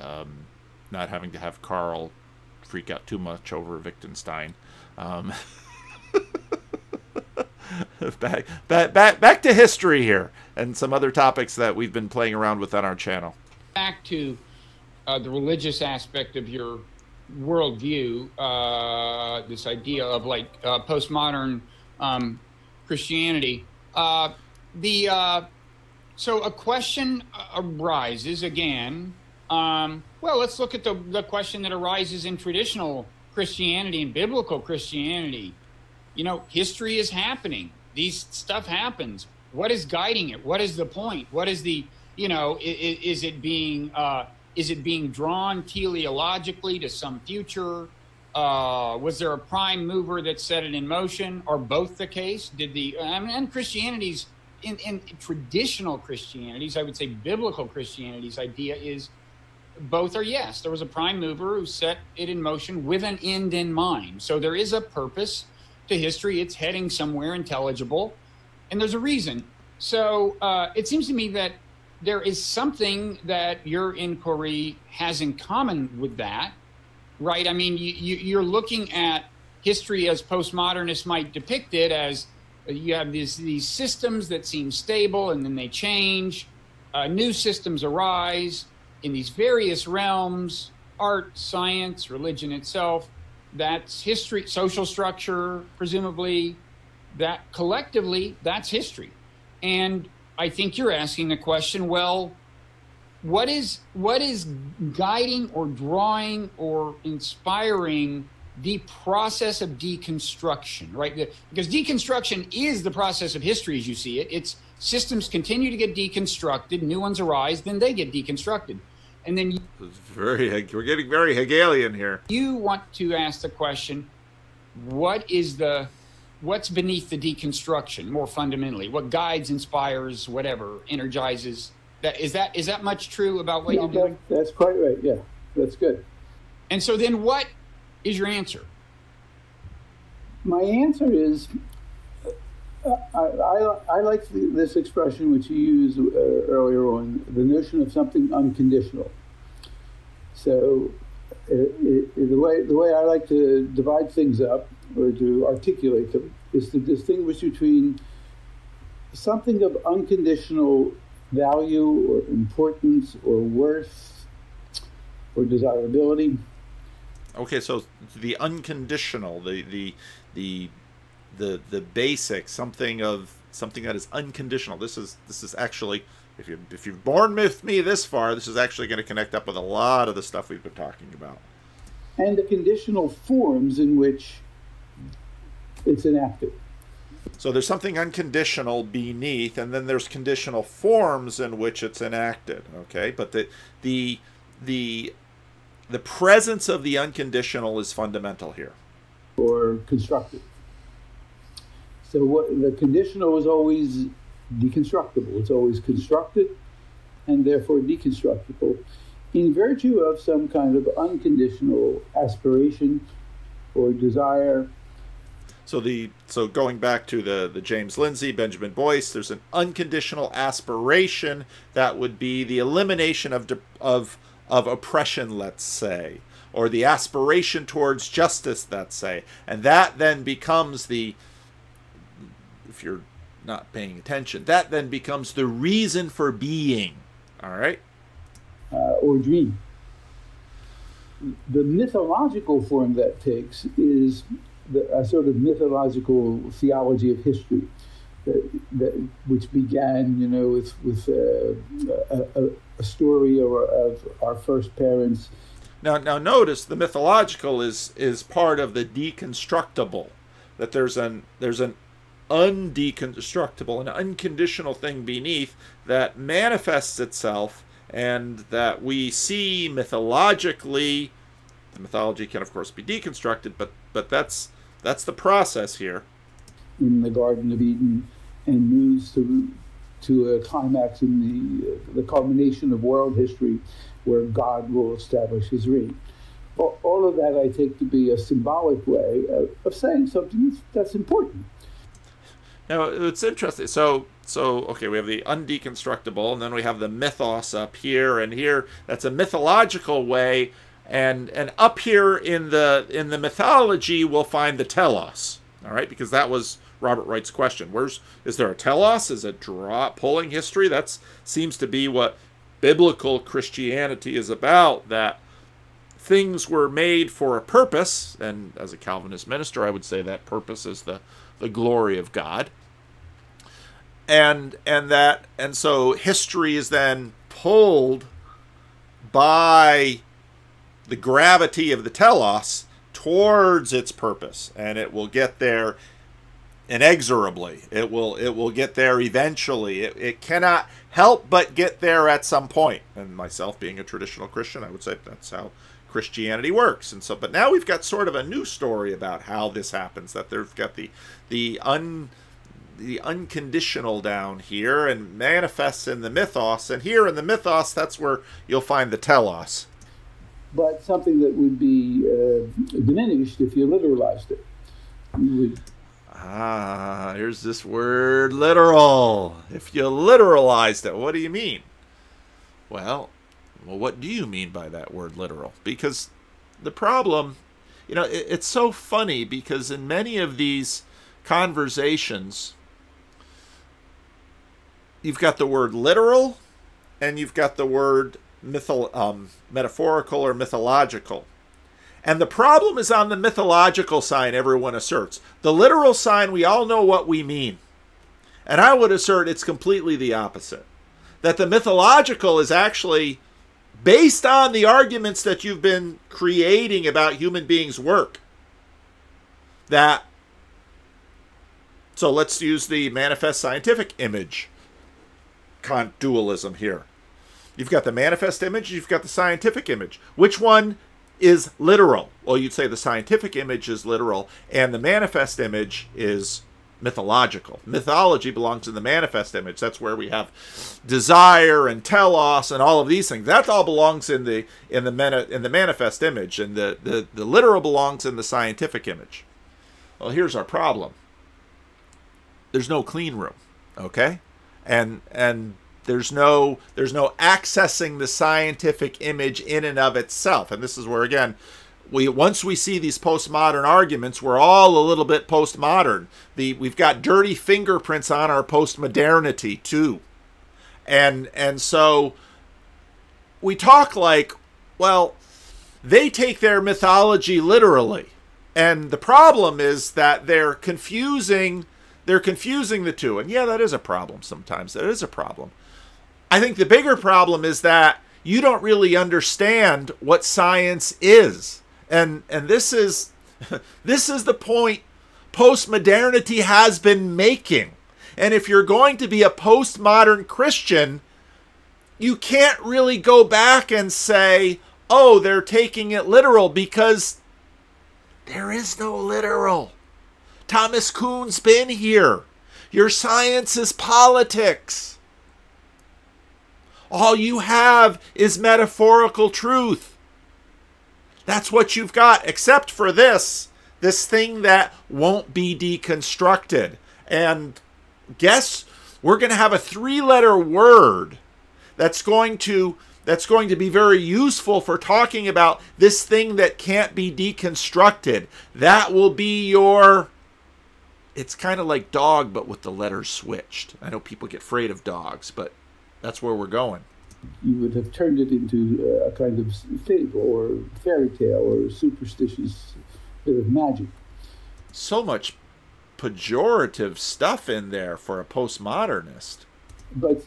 um, not having to have Carl freak out too much over Wittgenstein. Um, back, back, back, back to history here, and some other topics that we've been playing around with on our channel. back to uh, the religious aspect of your worldview, uh, this idea of like uh, postmodern um, Christianity. Uh, the uh, so a question arises again. Um, well, let's look at the the question that arises in traditional Christianity and biblical Christianity. You know, history is happening. These stuff happens. What is guiding it? What is the point? What is the you know? Is, is it being uh, is it being drawn teleologically to some future? Uh, was there a prime mover that set it in motion, or both the case? Did the and Christianity's in, in traditional Christianity's, I would say biblical Christianity's idea is both are yes. There was a prime mover who set it in motion with an end in mind. So there is a purpose to history. It's heading somewhere intelligible, and there's a reason. So uh, it seems to me that there is something that your inquiry has in common with that, right? I mean, you, you, you're looking at history as postmodernists might depict it as uh, you have these these systems that seem stable and then they change. Uh, new systems arise in these various realms: art, science, religion itself. That's history, social structure, presumably. That collectively, that's history. And I think you're asking the question: Well, what is what is guiding or drawing or inspiring the process of deconstruction right because deconstruction is the process of history as you see it it's systems continue to get deconstructed, new ones arise, then they get deconstructed. And then you, It's very we're getting very Hegelian here. you want to ask the question, what is the what's beneath the deconstruction more fundamentally? What guides, inspires, whatever, energizes? That is that is that much true about what Yeah, you're doing? that's quite right. Yeah, that's good. And so then what is your answer? My answer is I, I, I like this expression which you used uh, earlier on the notion of something unconditional. So, uh, it, the, way, the way I like to divide things up or to articulate them is to distinguish between something of unconditional value or importance or worth or desirability Okay, so the unconditional, the the the the the basic, something of something that is unconditional. This is this is actually if you if you've borne with me this far, this is actually going to connect up with a lot of the stuff we've been talking about. and the conditional forms in which it's enacted. So there's something unconditional beneath, and then there's conditional forms in which it's enacted. Okay, but the the the the presence of the unconditional is fundamental here. or constructed. So what the conditional is always deconstructible. It's always constructed and therefore deconstructible in virtue of some kind of unconditional aspiration or desire. So the so going back to the the James Lindsay, Benjamin Boyce, there's an unconditional aspiration that would be the elimination of of of oppression, let's say, or the aspiration towards justice, let's say, and that then becomes the if you're not paying attention, that then becomes the reason for being. All right. uh, or dream. The mythological form that takes is the, a sort of mythological theology of history, that, that, which began, you know, with with uh, a, a, story of, of our first parents. Now, now notice the mythological is is part of the deconstructible. That there's an there's an undeconstructible, an unconditional thing beneath that manifests itself, and that we see mythologically. The mythology can, of course, be deconstructed, but but that's that's the process here. in the Garden of Eden and moves to to a climax in the the culmination of world history, where God will establish His reign. All, of that I take to be a symbolic way of, of saying something that's important. Now it's interesting. So so okay, we have the undeconstructible, and then we have the mythos up here and here. That's a mythological way, and and up here in the in the mythology we'll find the telos. All right, because that was Robert Wright's question. Where's is there a telos? Is it draw pulling history? That seems to be what biblical Christianity is about. That things were made for a purpose, and as a Calvinist minister, I would say that purpose is the the glory of God. And and that and so history is then pulled by the gravity of the telos towards its purpose, and it will get there inexorably. It will it will get there eventually. It, it cannot help but get there at some point. And myself being a traditional Christian, I would say that's how Christianity works. And so but now we've got sort of a new story about how this happens, that they've got the the un the unconditional down here and manifests in the mythos, and here in the mythos that's where you'll find the telos. But something that would be uh, diminished if you literalized it. You would Ah, here's this word literal. If you literalized it, what do you mean? Well, well, what do you mean by that word literal? Because the problem, you know, it, it's so funny because in many of these conversations, you've got the word literal and you've got the word um, metaphorical or mythological. And the problem is on the mythological sign, everyone asserts. The literal sign, we all know what we mean. And I would assert it's completely the opposite. That the mythological is actually based on the arguments that you've been creating about human beings' work. That, so let's use the manifest scientific image. Dualism here. You've got the manifest image, you've got the scientific image. Which one is literal? Well, you'd say the scientific image is literal, and the manifest image is mythological. Mythology belongs in the manifest image. That's where we have desire and telos and all of these things. That all belongs in the in the meta, in the manifest image, and the, the the literal belongs in the scientific image. Well, here's our problem. There's no clean room, okay, and and there's no there's no accessing the scientific image in and of itself, and this is where again we once we see these postmodern arguments, we're all a little bit postmodern. The we've got dirty fingerprints on our postmodernity too, and and so we talk like, well, they take their mythology literally, and the problem is that they're confusing they're confusing the two, and yeah, that is a problem. Sometimes that is a problem. I think the bigger problem is that you don't really understand what science is and and this is this is the point postmodernity has been making. And if you're going to be a postmodern christian you can't really go back and say oh they're taking it literal because there is no literal. Thomas kuhn's been here. Your science is politics. All you have is metaphorical truth that's what you've got, except for this, this thing that won't be deconstructed. And guess we're going to have a three-letter word that's going to that's going to be very useful for talking about this thing that can't be deconstructed. That will be your it's kind of like dog but with the letters switched. I know people get afraid of dogs, but that's where we're going you would have turned it into uh, a kind of fable or fairy tale or superstitious bit of magic. So much pejorative stuff in there for a postmodernist. But,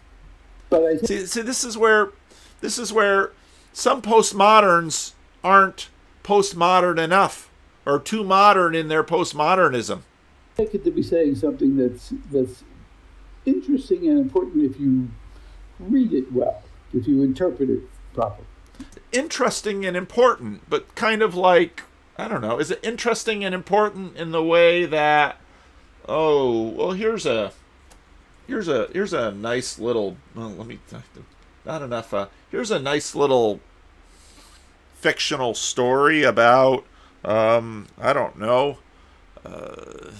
but I see, see, this is where, this is where some postmoderns aren't postmodern enough or too modern in their postmodernism. I could to be saying something that's that's interesting and important if you read it well if you interpret it properly. Interesting and important, but kind of like I don't know. Is it interesting and important in the way that oh well here's a here's a here's a nice little well, let me not enough uh, here's a nice little fictional story about um, I don't know uh,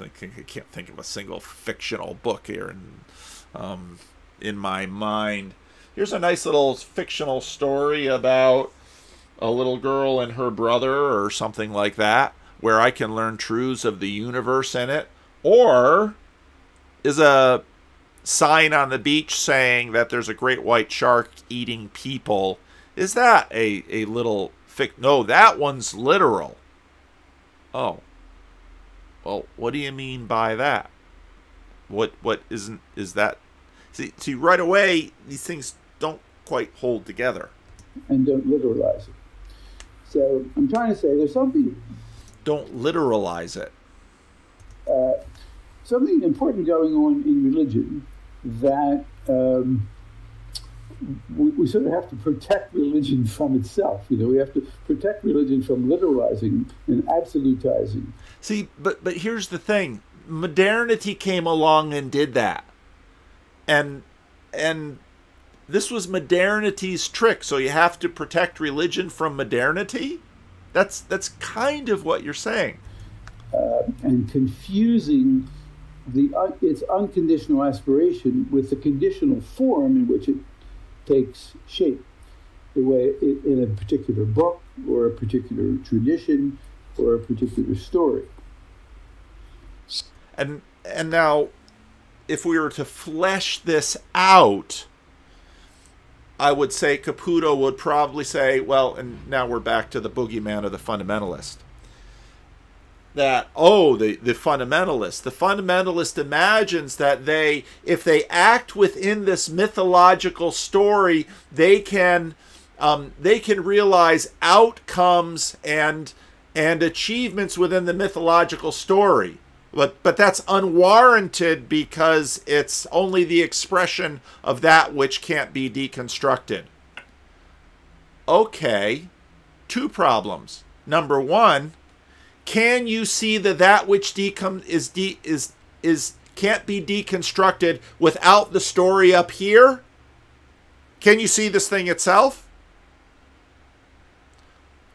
I can't think of a single fictional book here in, um, in my mind here's a nice little fictional story about a little girl and her brother or something like that where I can learn truths of the universe in it. Or is a sign on the beach saying that there's a great white shark eating people. Is that a a little fic no that one's literal. Oh. Well what do you mean by that? What what isn't is that see see right away these things don't quite hold together. And don't literalize it. So I'm trying to say there's something. Don't literalize it. Uh, something important going on in religion that um, we, we, sort of have to protect religion from itself. You know, we have to protect religion from literalizing and absolutizing. See, but but here's the thing: modernity came along and did that, and and this was modernity's trick. So you have to protect religion from modernity. That's that's kind of what you're saying. Uh, and confusing the uh, its unconditional aspiration with the conditional form in which it takes shape, the way it, in a particular book or a particular tradition or a particular story. And and now, if we were to flesh this out I would say Caputo would probably say, well, and now we're back to the boogeyman of the fundamentalist. That, oh, the, the fundamentalist. The fundamentalist imagines that they, if they act within this mythological story, they can um, they can realize outcomes and and achievements within the mythological story. But but that's unwarranted because it's only the expression of that which can't be deconstructed. Okay, two problems. Number one, can you see that that which decom is de- is is can't be deconstructed without the story up here? Can you see this thing itself?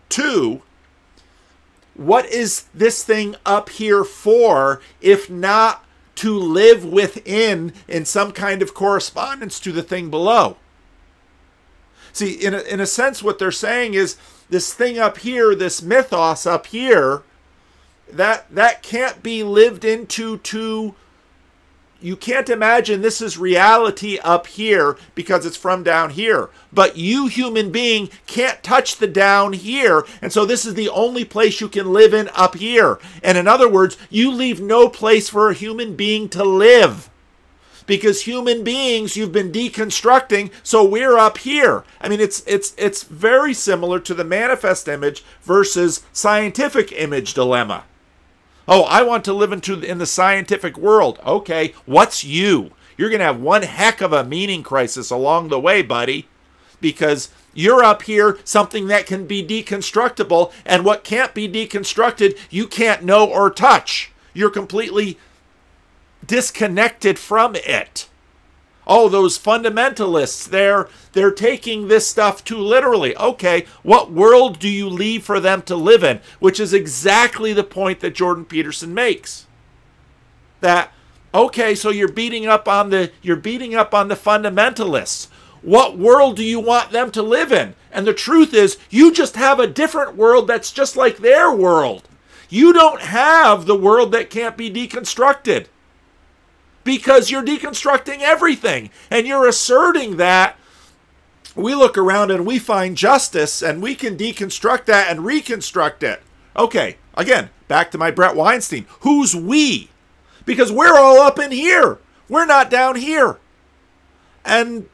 Two, what is this thing up here for if not to live within in some kind of correspondence to the thing below? See, in a, in a sense, what they're saying is this thing up here, this mythos up here, that that can't be lived into to you can't imagine this is reality up here because it's from down here. But you, human being, can't touch the down here. And so this is the only place you can live in up here. And in other words, you leave no place for a human being to live. Because human beings you've been deconstructing, so we're up here. I mean, it's it's it's very similar to the manifest image versus scientific image dilemma. Oh, I want to live into in the scientific world. Okay, what's you? You're going to have one heck of a meaning crisis along the way, buddy, because you're up here something that can be deconstructible, and what can't be deconstructed, you can't know or touch. You're completely disconnected from it. Oh, those fundamentalists, they're they're taking this stuff too literally. Okay, what world do you leave for them to live in? Which is exactly the point that Jordan Peterson makes. That okay, so you're beating up on the you're beating up on the fundamentalists. What world do you want them to live in? And the truth is, you just have a different world that's just like their world. You don't have the world that can't be deconstructed because you're deconstructing everything and you're asserting that we look around and we find justice and we can deconstruct that and reconstruct it. Okay, again, back to my Brett Weinstein. Who's we? Because we're all up in here. We're not down here. And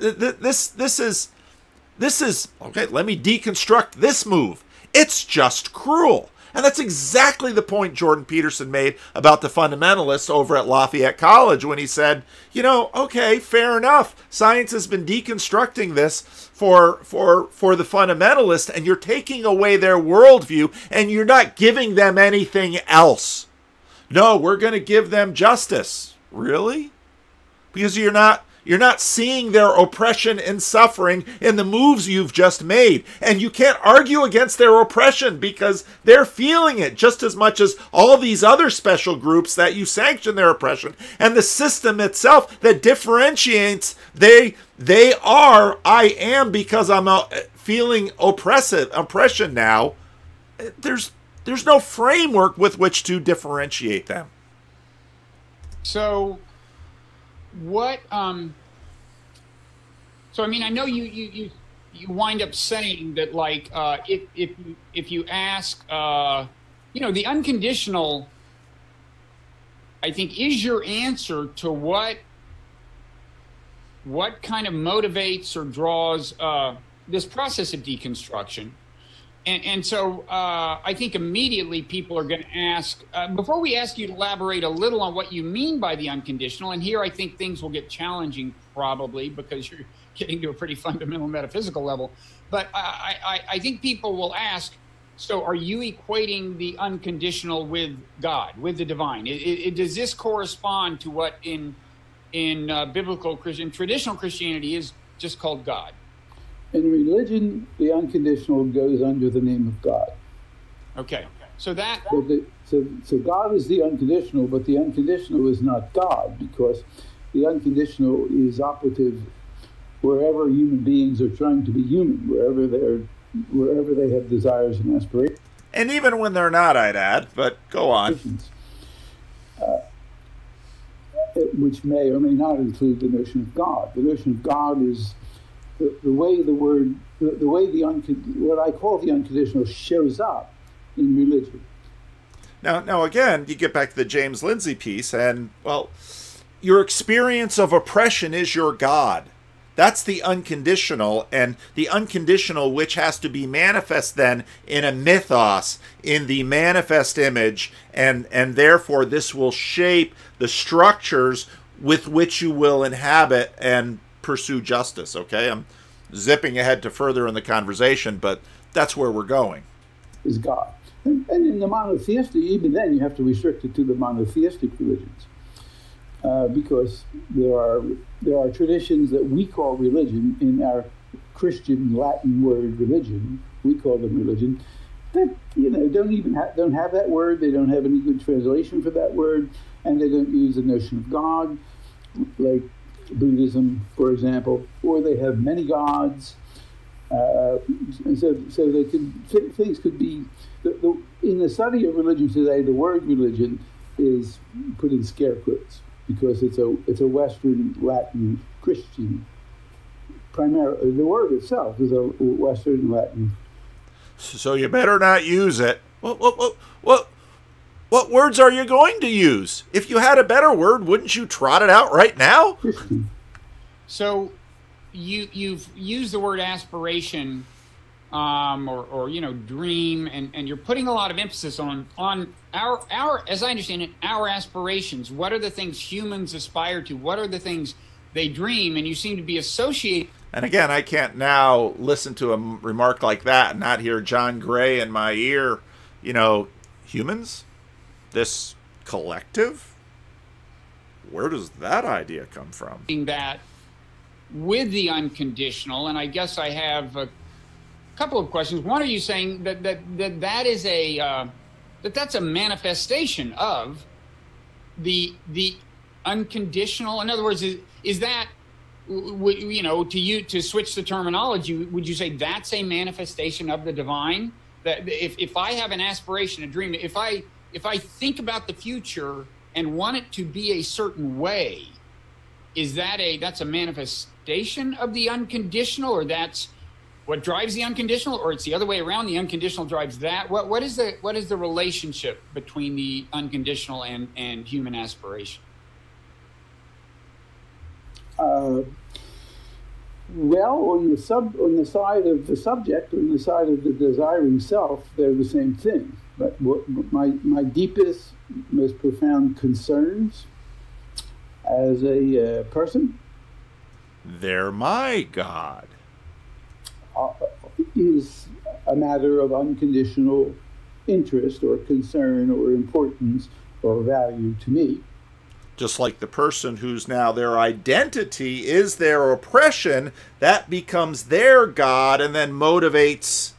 th- th- this this is this is okay, let me deconstruct this move. It's just cruel. And that's exactly the point Jordan Peterson made about the fundamentalists over at Lafayette College when he said, you know, okay, fair enough. Science has been deconstructing this for for for the fundamentalists, and you're taking away their worldview and you're not giving them anything else. No, we're gonna give them justice. Really? Because you're not you're not seeing their oppression and suffering in the moves you've just made. And you can't argue against their oppression because they're feeling it just as much as all these other special groups that you sanction their oppression. And the system itself that differentiates they they are I am because I'm uh, feeling oppressive oppression now. There's there's no framework with which to differentiate them. So what um so i mean i know you you you, you wind up saying that like uh if if you if you ask uh you know the unconditional i think is your answer to what what kind of motivates or draws uh this process of deconstruction and, and so uh, I think immediately people are going to ask, uh, before we ask you to elaborate a little on what you mean by the unconditional, and here I think things will get challenging probably because you're getting to a pretty fundamental metaphysical level. But I, I, I think people will ask, so are you equating the unconditional with God, with the divine? It, it, does this correspond to what in, in uh, biblical Christian, traditional Christianity is just called God? In religion, the unconditional goes under the name of God. Okay. So that. So, the, so, so God is the unconditional, but the unconditional is not God because the unconditional is operative wherever human beings are trying to be human, wherever they're, wherever they have desires and aspirations. And even when they're not, I'd add. But go on. Uh, which may or may not include the notion of God. The notion of God is the, way the word, the, the way the uncon- what I call the unconditional shows up in religion. Now, now again, you get back to the James Lindsay piece, and well, your experience of oppression is your God. That's the unconditional, and the unconditional, which has to be manifest then in a mythos, in the manifest image, and and therefore this will shape the structures with which you will inhabit and pursue justice. Okay, I'm zipping ahead to further in the conversation, but that's where we're going. Is God. And, and in the monotheistic, even then, you have to restrict it to the monotheistic religions. Uh, because there are there are traditions that we call religion in our Christian Latin word religion. We call them religion. That you know don't even ha- don't have that word. They don't have any good translation for that word, and they don't use the notion of God, like Buddhism, for example, or they have many gods. Uh, and so, so they could things could be the, the, in the study of religion today. The word religion is put in scare quotes because it's a it's a Western Latin Christian. Primarily, the word itself is a Western Latin. So you better not use it. What what what what what words are you going to use? If you had a better word, wouldn't you trot it out right now? So, you you've used the word aspiration, um, or or you know dream, and and you're putting a lot of emphasis on on our our as I understand it, our aspirations. What are the things humans aspire to? What are the things they dream? And you seem to be associated. And again, I can't now listen to a remark like that and not hear John Gray in my ear. You know, humans this collective? Where does that idea come from? That with the unconditional, and I guess I have a couple of questions. One, are you saying that that that, that is a uh, that that's a manifestation of the the unconditional? In other words, is, is that you know to you to switch the terminology? Would you say that's a manifestation of the divine? That if if I have an aspiration, a dream, if I if I think about the future and want it to be a certain way, is that a that's a manifestation of the unconditional, or that's what drives the unconditional, or it's the other way around? The unconditional drives that. What what is the what is the relationship between the unconditional and and human aspiration? Uh, well, on the sub on the side of the subject, on the side of the desiring self, they're the same thing. But my, my deepest, most profound concerns as a uh, person. They're my God. Uh, is a matter of unconditional interest or concern or importance or value to me. Just like the person who's now their identity is their oppression, that becomes their God and then motivates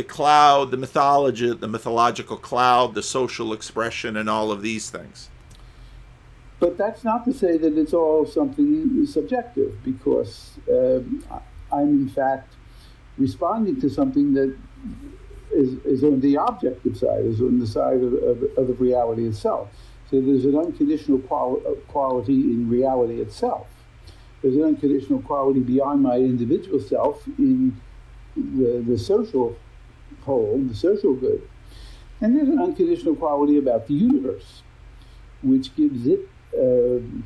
the cloud, the mythology, the mythological cloud, the social expression, and all of these things. But that's not to say that it's all something subjective, because um, I'm in fact responding to something that is, is on the objective side, is on the side of, of, of the reality itself. So there's an unconditional quali- quality in reality itself. There's an unconditional quality beyond my individual self in the, the social whole, the social good. And there's an unconditional quality about the universe, which gives it. Um,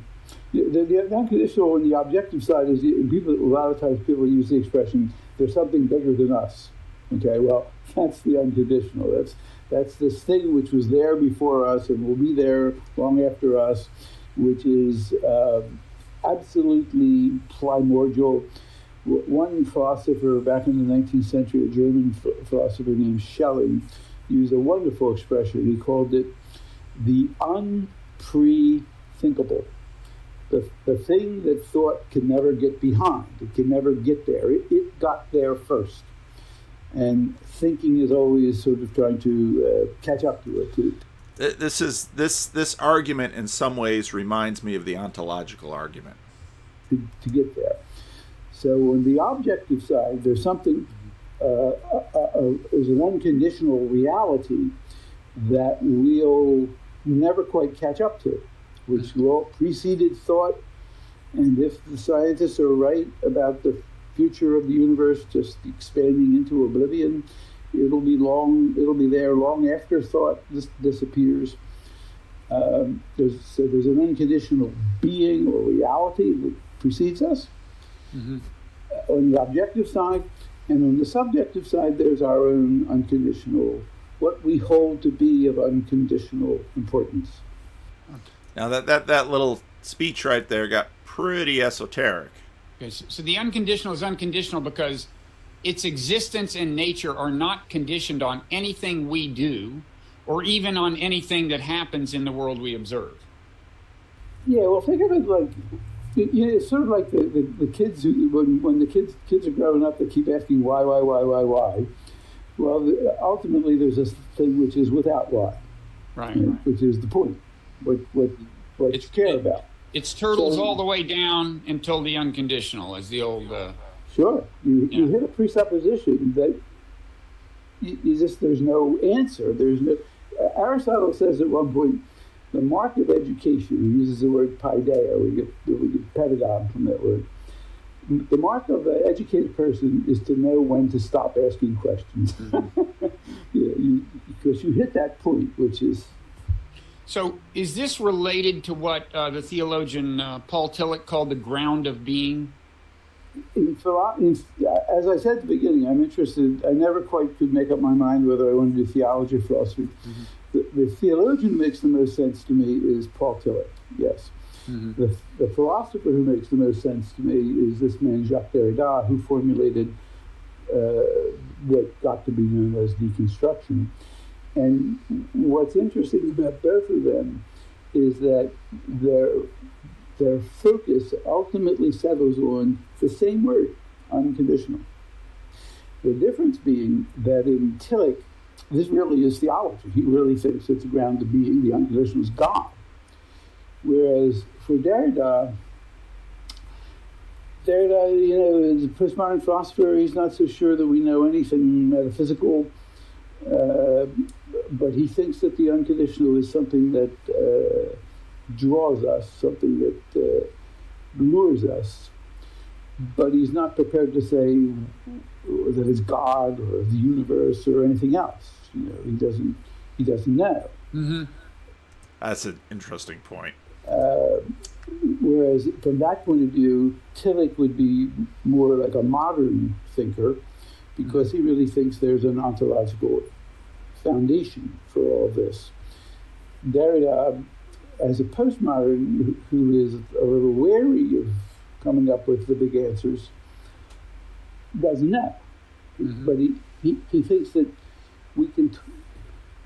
the, the, unconditional on the objective side is people. A lot of times people use the expression "there's something bigger than us." Okay, well that's the unconditional. That's that's this thing which was there before us and will be there long after us, which is uh, absolutely primordial one philosopher back in the 19th century, a German philosopher named Schelling, used a wonderful expression. He called it the unprethinkable. The, the thing that thought can never get behind, it can never get there. It, it got there first. And thinking is always sort of trying to uh, catch up to it. To, this is this this argument in some ways reminds me of the ontological argument. To, to get there. So on the objective side, there's something, uh, uh, uh, there's an unconditional reality that we'll never quite catch up to, which preceded thought. And if the scientists are right about the future of the universe just expanding into oblivion, it'll be long. It'll be there long after thought dis- disappears. Um, there's, so there's an unconditional being or reality that precedes us, mm-hmm. On the objective side, and on the subjective side, there's our own unconditional, what we hold to be of unconditional importance. Now that that that little speech right there got pretty esoteric. Okay, so, so the unconditional is unconditional because its existence and nature are not conditioned on anything we do or even on anything that happens in the world we observe. Yeah, well, think of it like you know, it's sort of like the, the, the kids who, when, when the kids kids are growing up, they keep asking why, why, why, why, why. Well, the, ultimately, there's this thing which is without why, right? right. Which is the point. What what what it's, you care it, about. It's turtles so, all the way down until the unconditional, as the old. Uh, Sure, you, yeah. you hit a presupposition that you, you, just there's no answer. There's no. Uh, Aristotle says at one point, the mark of education. He uses the word paideia. We get we get pedagogue from that word. The mark of an educated person is to know when to stop asking questions. Mm-hmm. you, because you hit that point, which is so, is this related to what uh, the theologian uh, Paul Tillich called the ground of being? in, in, as I said at the beginning, I'm interested. I never quite could make up my mind whether I want to do theology or philosophy. Mm-hmm. The, the, theologian who makes the most sense to me is Paul Tillich. Yes. Mm-hmm. The, the philosopher who makes the most sense to me is this man Jacques Derrida, who formulated uh, what got to be known as deconstruction. And what's interesting about both of them is that they're their focus ultimately settles on the same word, unconditional. The difference being that in Tillich, this really is theology. He really thinks it's the ground of being, the unconditional is God. Whereas for Derrida, Derrida, you know, is a postmodern philosopher. He's not so sure that we know anything metaphysical, uh, but he thinks that the unconditional is something that uh, draws us, something that uh, lures us. But he's not prepared to say that it's God or the universe or anything else. You know, he doesn't. He doesn't know. Mm-hmm. That's an interesting point. Uh, whereas from that point of view, Tillich would be more like a modern thinker because he really thinks there's an ontological foundation for all this. Derrida as a postmodern who is a little wary of coming up with the big answers, doesn't know. Mm-hmm. But he, he, he thinks that we can, t-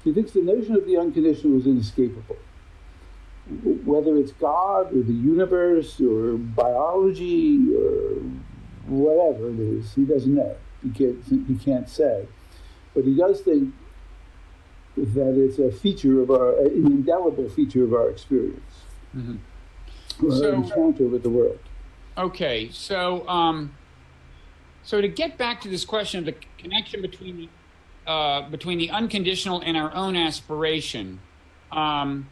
he thinks the notion of the unconditional is inescapable. Whether it's God or the universe or biology or whatever it is, he doesn't know. He can't, he can't say. But he does think that it's a feature of our, an indelible feature of our experience, mm-hmm. our so, encounter with the world. Okay, so um, so to get back to this question of the connection between the uh, between the unconditional and our own aspiration, um,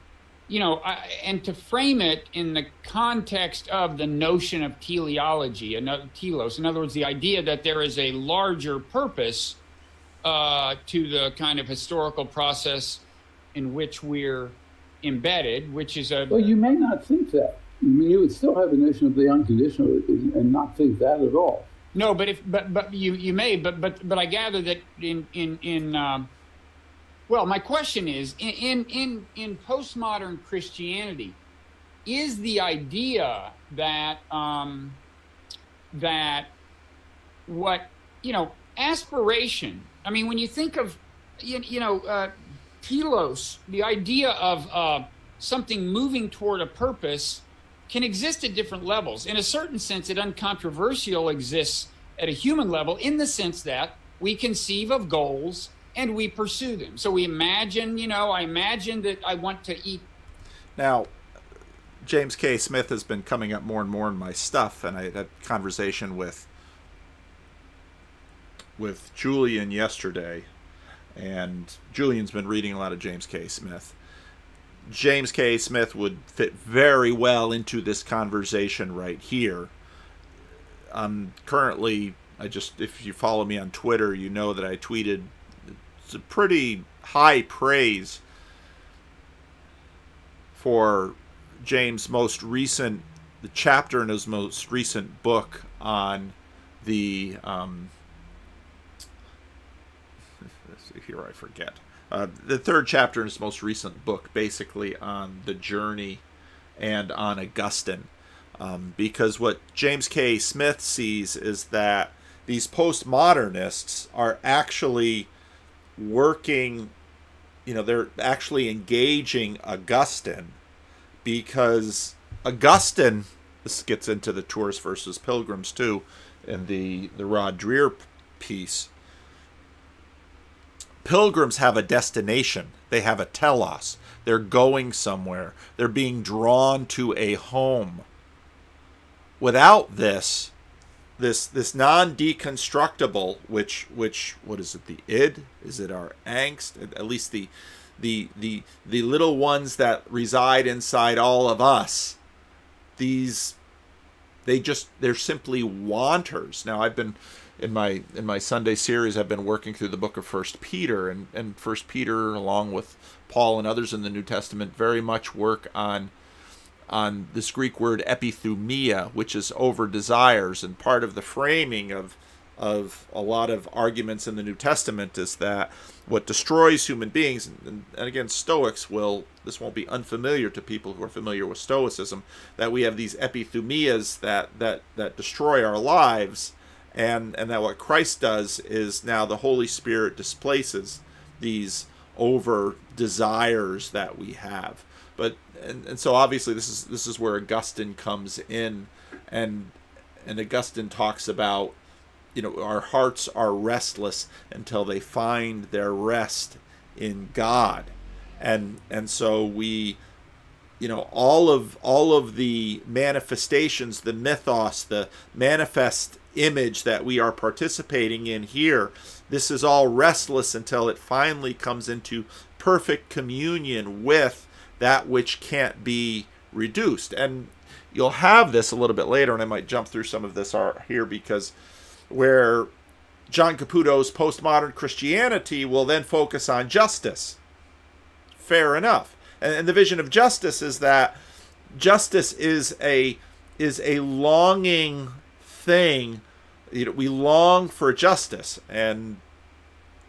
you know, I, and to frame it in the context of the notion of teleology, telos, in other words, the idea that there is a larger purpose uh, to the kind of historical process in which we're embedded, which is a. Well, you may not think that. I mean, you would still have a notion of the unconditional and not think that at all. No, but if but but you you may but but but I gather that in in in um, well, my question is in in in, postmodern Christianity, is the idea that um, that what you know aspiration I mean, when you think of, you, you know, uh, telos, the idea of uh, something moving toward a purpose can exist at different levels. In a certain sense, it uncontroversial exists at a human level in the sense that we conceive of goals and we pursue them. So we imagine, you know, I imagine that I want to eat. Now, James K. Smith has been coming up more and more in my stuff, and I had a conversation with with Julian yesterday, and Julian's been reading a lot of James K. Smith. James K. Smith would fit very well into this conversation right here. Um, currently, I just if you follow me on Twitter, you know that I tweeted it's a pretty high praise for James' most recent the chapter in his most recent book on the um, here I forget uh, the third chapter in his most recent book, basically on the journey and on Augustine. Um, because what James K. Smith sees is that these postmodernists are actually working, you know, they're actually engaging Augustine because Augustine, this gets into the tourists versus pilgrims too, in the, the Rod Dreher piece pilgrims have a destination. They have a telos. They're going somewhere. They're being drawn to a home. Without this, this this non-deconstructible, which which what is it? The id? Is it our angst? At least the the the the little ones that reside inside all of us. These they just they're simply wanters. Now I've been in my in my Sunday series, I've been working through the book of First Peter, and and First Peter, along with Paul and others in the New Testament, very much work on on this Greek word epithumia, which is over desires, and part of the framing of of a lot of arguments in the New Testament is that what destroys human beings, and, and, again, Stoics will, this won't be unfamiliar to people who are familiar with Stoicism, that we have these epithumias that, that, that destroy our lives, and and that what Christ does is now the Holy Spirit displaces these over desires that we have. But and, and so obviously this is this is where Augustine comes in and and Augustine talks about you know our hearts are restless until they find their rest in God. And and so we you know all of all of the manifestations the mythos the manifest image that we are participating in here. This is all restless until it finally comes into perfect communion with that which can't be reduced. And you'll have this a little bit later, and I might jump through some of this here because where John Caputo's postmodern Christianity will then focus on justice. Fair enough. And the vision of justice is that justice is a is a longing thing you know, we long for justice, and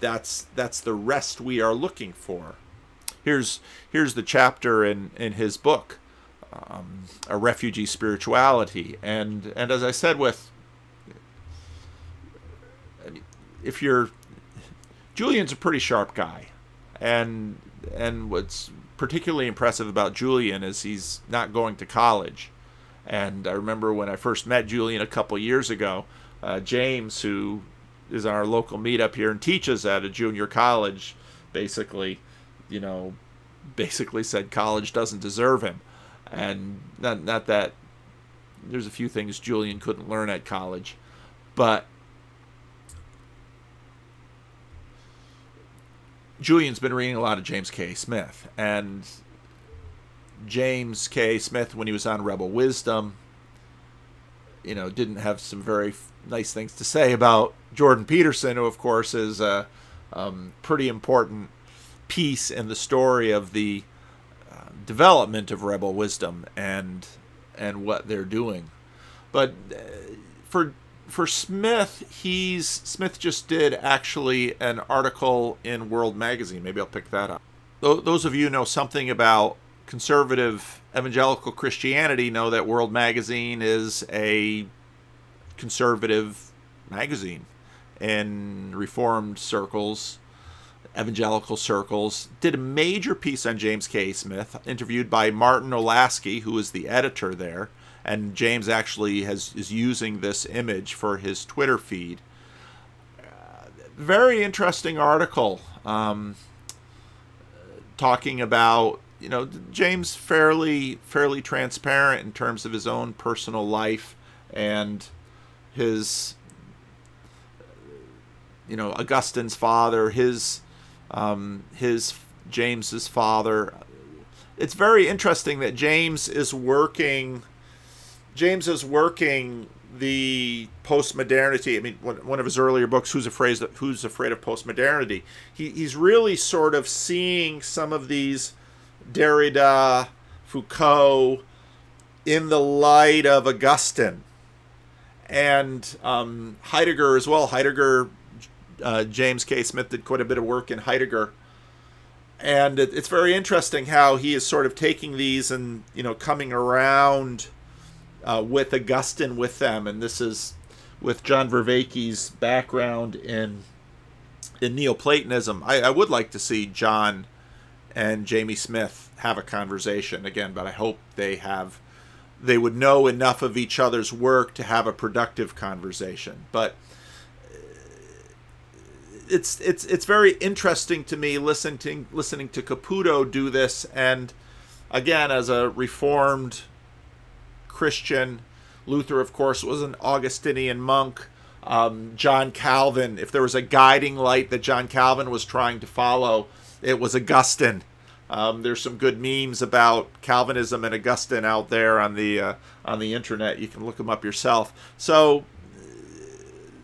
that's that's the rest we are looking for. Here's here's the chapter in in his book, um, a refugee spirituality, and and as I said with, if you're Julian's a pretty sharp guy, and and what's particularly impressive about Julian is he's not going to college. And I remember when I first met Julian a couple years ago, uh, James, who is our local meetup here and teaches at a junior college, basically, you know, basically said college doesn't deserve him. And not, not that there's a few things Julian couldn't learn at college, but Julian's been reading a lot of James K. Smith. And James K. Smith, when he was on Rebel Wisdom, you know, didn't have some very nice things to say about Jordan Peterson, who, of course, is a um, pretty important piece in the story of the uh, development of Rebel Wisdom and and what they're doing. But uh, for for Smith, he's Smith just did actually an article in World Magazine. Maybe I'll pick that up. Those of you know something about conservative evangelical Christianity know that World Magazine is a conservative magazine in reformed circles, evangelical circles. Did a major piece on James K. Smith, interviewed by Marvin Olasky, who is the editor there. And James actually has is using this image for his Twitter feed. Uh, very interesting article um, talking about you know James fairly fairly transparent in terms of his own personal life and his you know Augustine's father, his um, his James's father. It's very interesting that James is working. James is working the postmodernity. I mean, one of his earlier books, "Who's Afraid of Who's Afraid of Postmodernity," he, he's really sort of seeing some of these Derrida, Foucault in the light of Augustine and um, Heidegger as well. Heidegger, uh, James K. Smith did quite a bit of work in Heidegger, and it, it's very interesting how he is sort of taking these and you know coming around uh, with Augustine with them, and this is with John Vervaeke's background in in Neoplatonism. I, I would like to see John and Jamie Smith have a conversation again, but I hope they have they would know enough of each other's work to have a productive conversation. But it's it's it's very interesting to me listening to, listening to Caputo do this, and again as a reformed Christian, Luther of course was an Augustinian monk. Um, John Calvin, if there was a guiding light that John Calvin was trying to follow, it was Augustine. Um, there's some good memes about Calvinism and Augustine out there on the uh, on the internet. You can look them up yourself. So,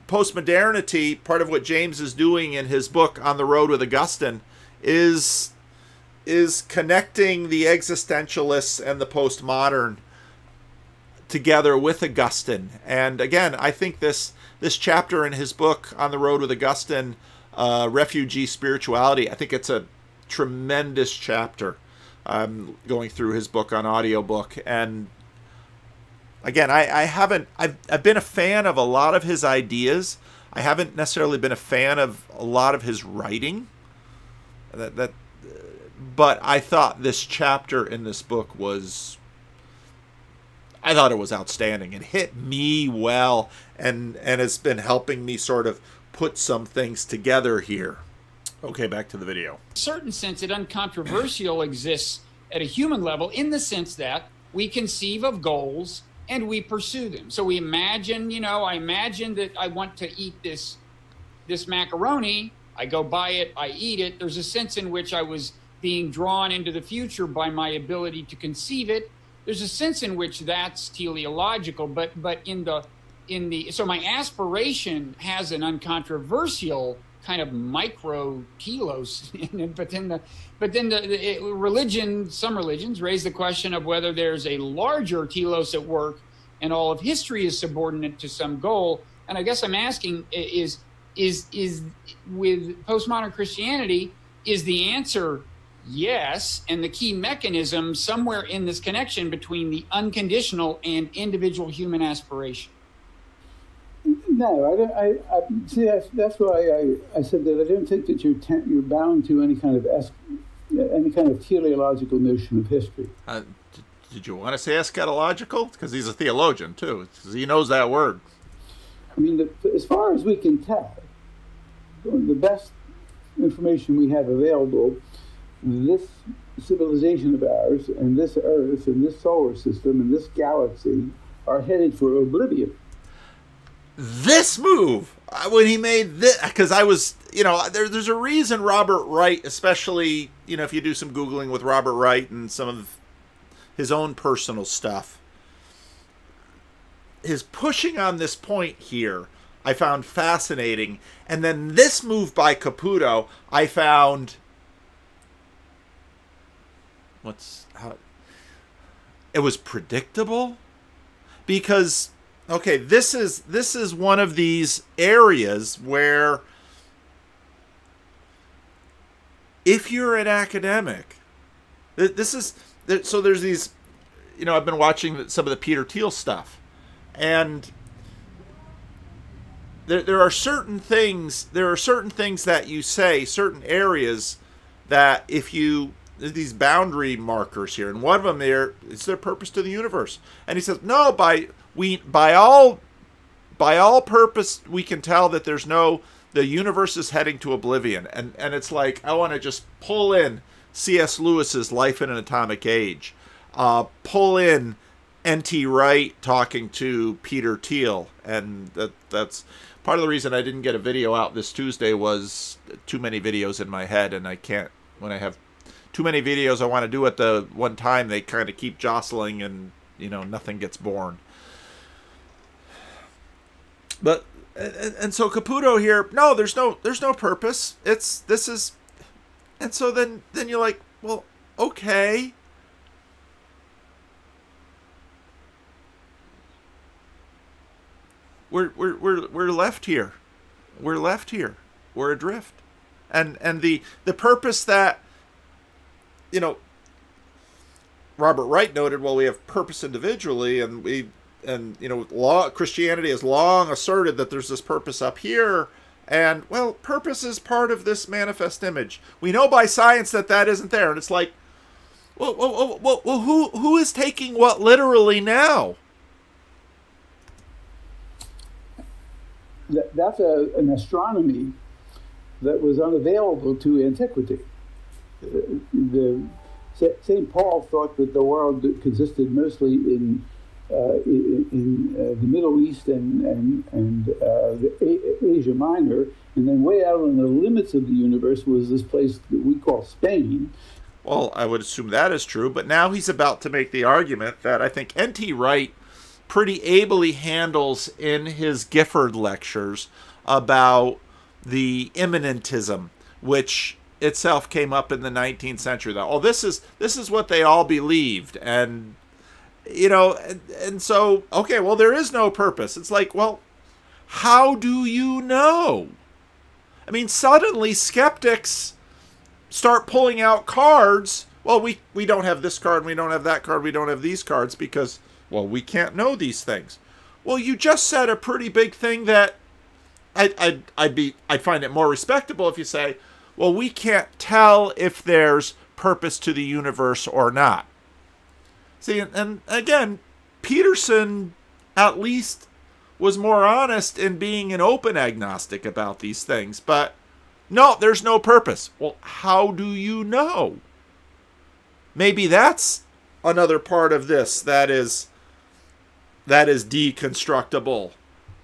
postmodernity, part of what James is doing in his book On the Road with Augustine, is is connecting the existentialists and the postmodern together with Augustine. And again, I think this this chapter in his book On the Road with Augustine, uh, Refugee Spirituality, I think it's a tremendous chapter. I'm going through his book on audiobook. And again I, I haven't I've, I've been a fan of a lot of his ideas. I haven't necessarily been a fan of a lot of his writing. That, that but i thought this chapter in this book was i thought it was outstanding. It hit me well and and it's been helping me sort of put some things together here Okay, back to the video. certain sense, it uncontroversial exists at a human level in the sense that we conceive of goals and we pursue them. So we imagine, you know, I imagine that I want to eat this this macaroni. I go buy it, I eat it. There's a sense in which I was being drawn into the future by my ability to conceive it. There's a sense in which that's teleological, but but in the in the so my aspiration has an uncontroversial kind of micro telos in it, but then the but then the, the religion some religions raise the question of whether there's a larger telos at work and all of history is subordinate to some goal. And i guess i'm asking is is is with postmodern christianity is the answer yes? And the key mechanism somewhere in this connection between the unconditional and individual human aspiration no, I don't. I, I see. That's, that's why I, I said that I don't think that you're you're bound to any kind of es- any kind of teleological notion of history. Uh, did you want to say eschatological? Because he's a theologian too. He knows that word. I mean, the, as far as we can tell, the best information we have available, this civilization of ours, and this Earth, and this solar system, and this galaxy are headed for oblivion this move uh, when he made this because I was you know there, there's a reason Robert Wright especially you know if you do some googling with Robert Wright and some of his own personal stuff his pushing on this point here I found fascinating. And then this move by Caputo I found what's how it was predictable because okay this is this is one of these areas where if you're an academic this is so there's these you know i've been watching some of the peter thiel stuff and there, there are certain things there are certain things that you say certain areas that if you these boundary markers here and one of them there is their purpose to the universe. And he says no by we by all by all purpose we can tell that there's no the universe is heading to oblivion. And and it's like i want to just pull in cs lewis's life in an atomic age. Uh, pull in nt wright talking to peter thiel. And that that's part of the reason i didn't get a video out this tuesday was too many videos in my head and i can't when i have too many videos i want to do at the one time they kind of keep jostling and you know nothing gets born but and, and so Caputo here, no, there's no there's no purpose. It's this is and so then then you're like, well, okay. we're we're we're we're left here. We're left here. We're adrift. And and the the purpose that you know Robert Wright noted, well, we have purpose individually, and we and you know law Christianity has long asserted that there's this purpose up here, and well, purpose is part of this manifest image. We know by science that that isn't there, and it's like, well, well, well, well who who is taking what literally now? That, that's a, an astronomy that was unavailable to antiquity. The St. Paul thought that the world consisted mostly in uh, in, in uh, the Middle East and and and uh, Asia Minor, and then way out on the limits of the universe was this place that we call Spain. Well, I would assume that is true, but now he's about to make the argument that I think N.T. Wright pretty ably handles in his Gifford lectures about the immanentism, which itself came up in the 19th century. That oh, this is this is what they all believed, and you know, and, and so okay, well, there is no purpose. It's like, well, how do you know? I mean, suddenly skeptics start pulling out cards. Well, we we don't have this card, we don't have that card, we don't have these cards because well, we can't know these things. Well, you just said a pretty big thing that I'd, I'd, I'd be I'd find it more respectable if you say, well, we can't tell if there's purpose to the universe or not. See, and, again, Peterson at least was more honest in being an open agnostic about these things, but no, there's no purpose. Well, how do you know? Maybe that's another part of this that is that is deconstructible.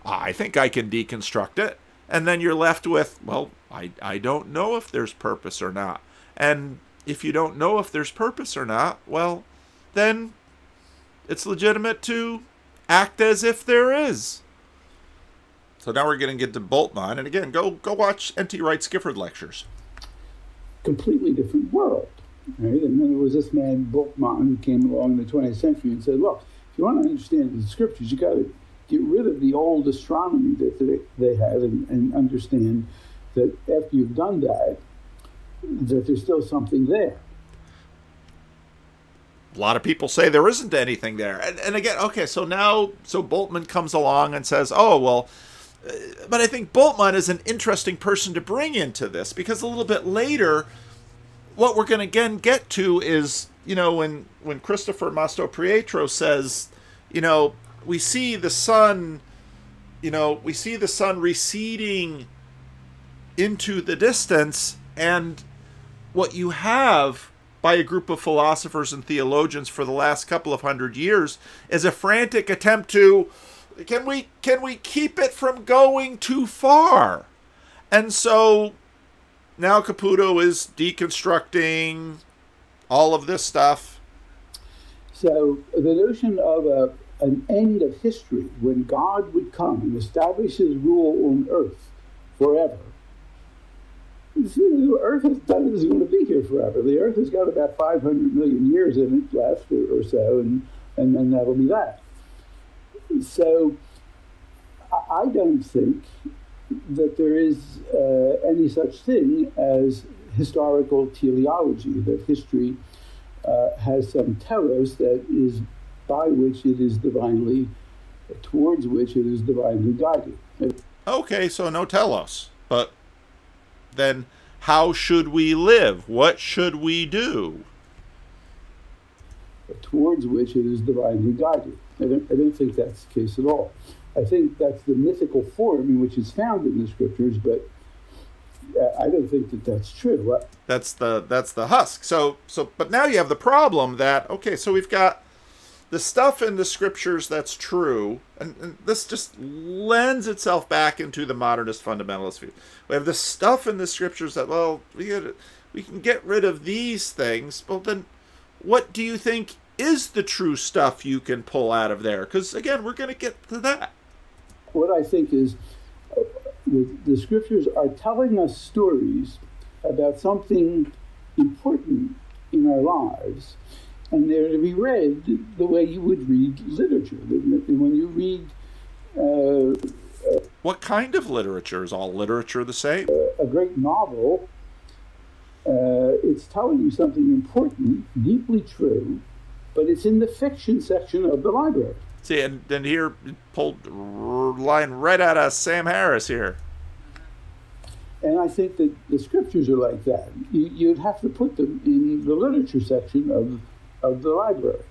Ah, I think I can deconstruct it. And then you're left with, well, I, I don't know if there's purpose or not. And if you don't know if there's purpose or not, well, then it's legitimate to act as if there is. So now we're going to get to Bultmann, and again, go go watch N.T. Wright's Gifford lectures. Completely different world, right? And then there was this man Bultmann who came along in the 20th century and said, "Look, if you want to understand the scriptures, you got to get rid of the old astronomy that they, they had and, and understand that after you've done that, that there's still something there. A lot of people say there isn't anything there. And, and again, okay, so now, so Bultmann comes along and says, oh, well, uh, but I think Bultmann is an interesting person to bring into this because a little bit later, what we're going to again get to is, you know, when, when Christopher Mastropietro says, you know, we see the sun, you know, we see the sun receding into the distance, and what you have by a group of philosophers and theologians for the last couple of hundred years is a frantic attempt to can we can we keep it from going too far and so now caputo is deconstructing all of this stuff so the notion of a an end of history when God would come and establish his rule on earth forever. The earth is, is going to be here forever. The earth has got about 500 million years in it left or, or so, and, and then that'll be that. So I don't think that there is uh, any such thing as historical teleology, that history uh, has some telos that is by which it is divinely, towards which it is divinely guided. Okay, so no telos. But then how should we live? What should we do? Towards which it is divinely guided. I don't, I don't think that's the case at all. I think that's the mythical form in which is found in the scriptures, but uh, I don't think that that's true. That's the that's the husk. So so, but now you have the problem that okay, so we've got the stuff in the scriptures that's true, and, and, this just lends itself back into the modernist fundamentalist view. We have the stuff in the scriptures that, well, we, get, we can get rid of these things. Well, then what do you think is the true stuff you can pull out of there? Because, again, we're going to get to that. What I think is uh, the, the scriptures are telling us stories about something important in our lives and they're to be read the way you would read literature. When you read uh, what kind of literature? Is all literature the same? a great novel, uh, it's telling you something important, deeply true, but it's in the fiction section of the library. See, and then here pulled line right out of Sam Harris here. And I think that the scriptures are like that. You, would have to put them in the literature section of, of the library,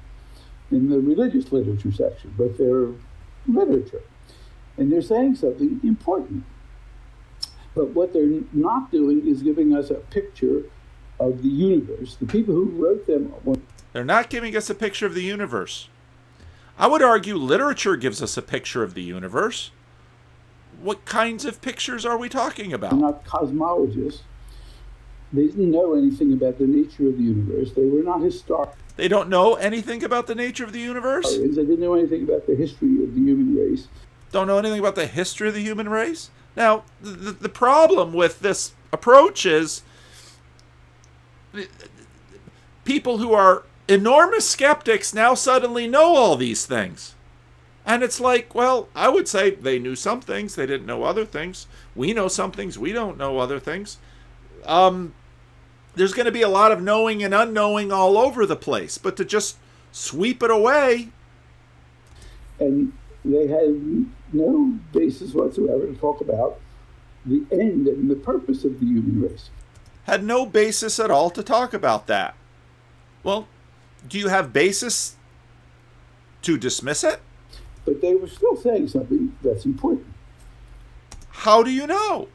in the religious literature section, but they're literature. And they're saying something important. But what they're not doing is giving us a picture of the universe. The people who wrote them. They're not giving us a picture of the universe. I would argue literature gives us a picture of the universe. What kinds of pictures are we talking about? They're not cosmologists. They didn't know anything about the nature of the universe. They were not historians. They don't know anything about the nature of the universe? They didn't know anything about the history of the human race. Don't know anything about the history of the human race? Now, the, the problem with this approach is people who are enormous skeptics now suddenly know all these things. And it's like, well, I would say they knew some things, they didn't know other things. We know some things, we don't know other things. Um, there's going to be a lot of knowing and unknowing all over the place, but to just sweep it away. And they had no basis whatsoever to talk about the end and the purpose of the human race. Had no basis at all to talk about that. Well, do you have basis to dismiss it? But they were still saying something that's important. How do you know?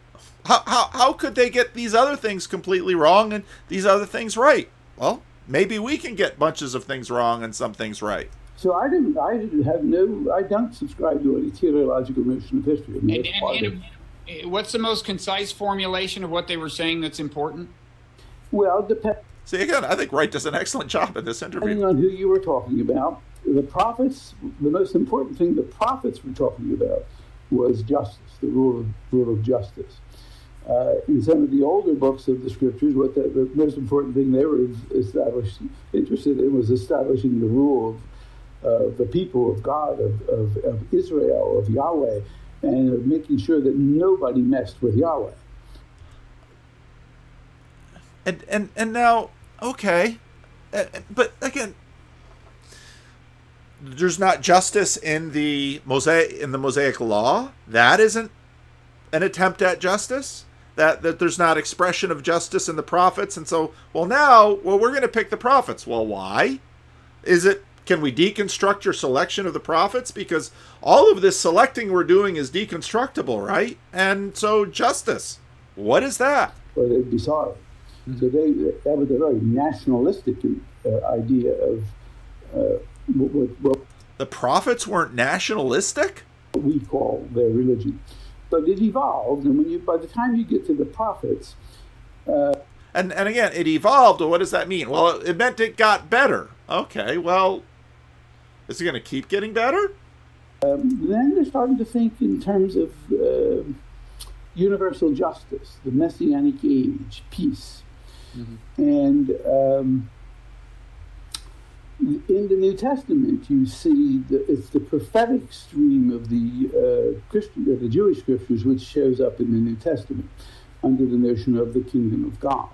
How, how, how could they get these other things completely wrong and these other things right? Well, maybe we can get bunches of things wrong and some things right. So I didn't. I didn't have no. I don't subscribe to any theological notion of history. I mean, and, and, and, what's the most concise formulation of what they were saying that's important? Well, depends. See again, I think Wright does an excellent job in this interview. Depending on who you were talking about, the prophets. The most important thing the prophets were talking about was justice, the rule of rule of justice. Uh, in some of the older books of the scriptures, what the, the most important thing they were established, interested in was establishing the rule of of the people of God, of, of, of Israel, of Yahweh, and of making sure that nobody messed with Yahweh. And and and now, okay, uh, but again, there's not justice in the mosaic in the Mosaic law. That isn't an attempt at justice. That that there's not expression of justice in the prophets, and so well now, well we're going to pick the prophets. Well, why? Is it can we deconstruct your selection of the prophets? Because all of this selecting we're doing is deconstructible, right? And so justice, what is that? Well, they'd be. Mm-hmm. So they that was a very nationalistic uh, idea of uh, what, what, what, the prophets weren't nationalistic. We call their religion, but it evolved, and when you by the time you get to the prophets. Uh, and, and again, it evolved. What does that mean? Well, it meant it got better. Okay, well, is it going to keep getting better? Um, then they're starting to think in terms of uh, universal justice, the messianic age, peace. Mm-hmm. And um, in the New Testament, you see the, it's the prophetic stream of the uh, Christian, of the Jewish scriptures, which shows up in the New Testament under the notion of the kingdom of God.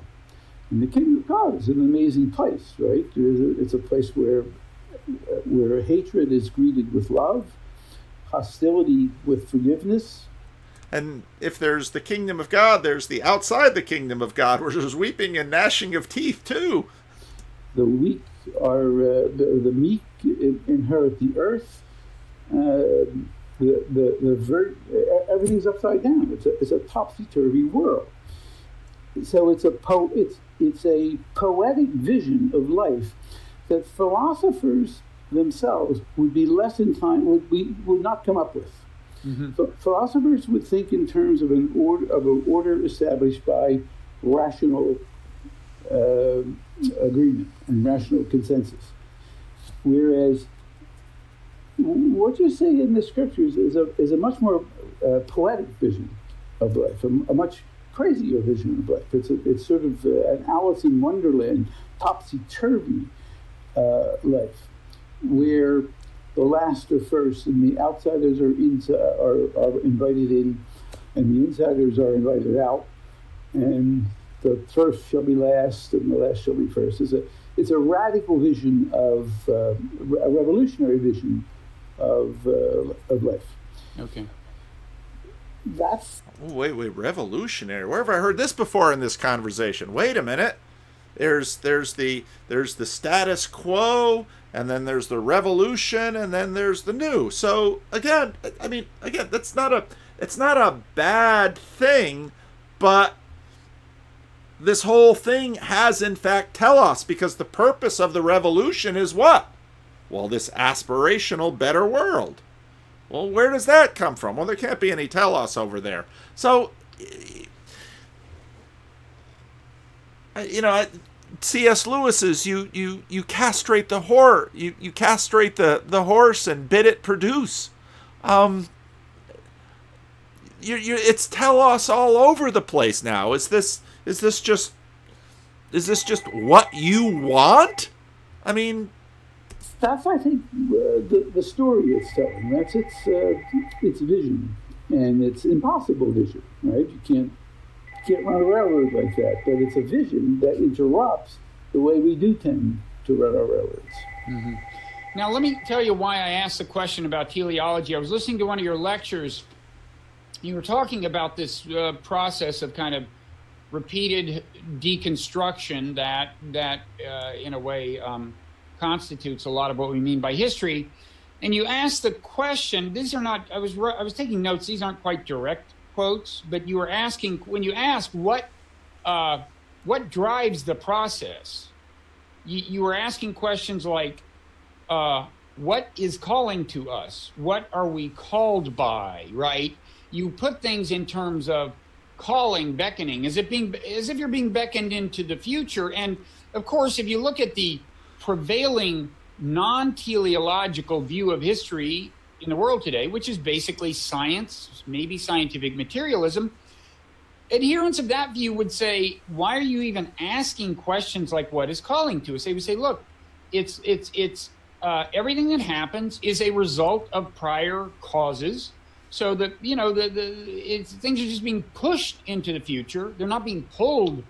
And the kingdom of God is an amazing place, right? It's a place where where hatred is greeted with love, hostility with forgiveness. And if there's the kingdom of God, there's the outside the kingdom of God, where there's weeping and gnashing of teeth too. The weak are uh, the, the meek inherit the earth. Uh, the the, the ver- everything's upside down. It's a, it's a topsy turvy world. So it's a po- it's it's a poetic vision of life that philosophers themselves would be less inclined would be would not come up with. Mm-hmm. So philosophers would think in terms of an order of an order established by rational uh, agreement and rational consensus, whereas what you see in the scriptures is a is a much more uh, poetic vision of life, a, a, much crazier vision of life. It's a, it's sort of uh, an Alice in Wonderland, topsy turvy uh, life, where the last are first, and the outsiders are, inside, are, are invited in, and the insiders are invited out, and the first shall be last, and the last shall be first. It's a, it's a radical vision of, uh, a revolutionary vision of, uh, of life. Okay. That's. Oh, wait, wait, revolutionary. Where have I heard this before in this conversation? Wait a minute. There's there's the there's the status quo, and then there's the revolution, and then there's the new. So again, I mean, again, that's not a it's not a bad thing, but this whole thing has in fact telos because the purpose of the revolution is what? Well, this aspirational better world. Well, where does that come from? Well, there can't be any telos over there. So, you know, C.S. Lewis's you you you castrate the horse, you you castrate the the horse and bid it produce. Um, you you it's telos all over the place now. Is this is this just is this just what you want? I mean, that's I think uh, the the story it's telling. That's its uh, its vision, and it's impossible vision, right? You can't can't run a railroad like that, but it's a vision that interrupts the way we do tend to run our railroads. Mm-hmm. Now, let me tell you why I asked the question about teleology. I was listening to one of your lectures. You were talking about this uh, process of kind of repeated deconstruction that that uh, in a way um, constitutes a lot of what we mean by history. And you asked the question. These are not. I was I was taking notes. These aren't quite direct quotes, but you were asking when you ask what uh, what drives the process. You, you were asking questions like, uh, "What is calling to us? What are we called by?" Right? You put things in terms of calling, beckoning, as if being as if you're being beckoned into the future. And of course, if you look at the prevailing non-teleological view of history in the world today, which is basically science, maybe scientific materialism, adherents of that view would say, why are you even asking questions like what is calling to us? They would say, look, it's it's it's uh, everything that happens is a result of prior causes so that you know the the things are just being pushed into the future. They're not being pulled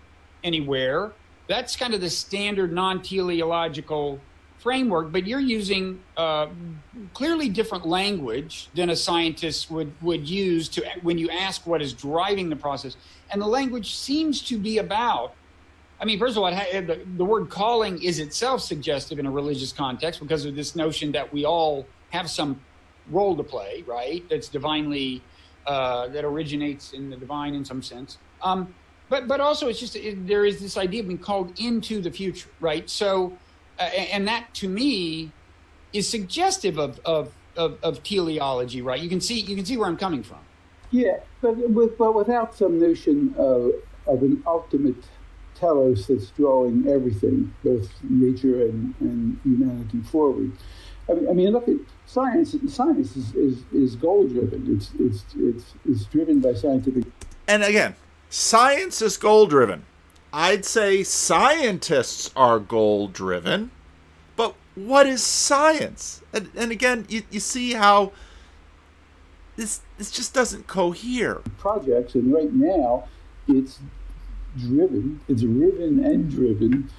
anywhere. That's kind of the standard non-teleological framework. But you're using uh, clearly different language than a scientist would would use to when you ask what is driving the process. And the language seems to be about. I mean, first of all, the, the word calling is itself suggestive in a religious context because of this notion that we all have some role to play, right? That's divinely uh, that originates in the divine in some sense. Um, but but also it's just it, there is this idea of being called into the future, right? So, uh, and that to me is suggestive of, of of, of teleology, right? You can see you can see where I'm coming from. Yeah, but with, but without some notion of of an ultimate telos that's drawing everything, both nature and, and humanity forward. I mean, I mean, look at science. Science is, is, is goal driven. It's, it's it's it's driven by scientific. And again, science is goal driven. I'd say scientists are goal driven, but what is science? And, and again, you, you see how this this just doesn't cohere. Projects, and right now, it's driven. It's driven and driven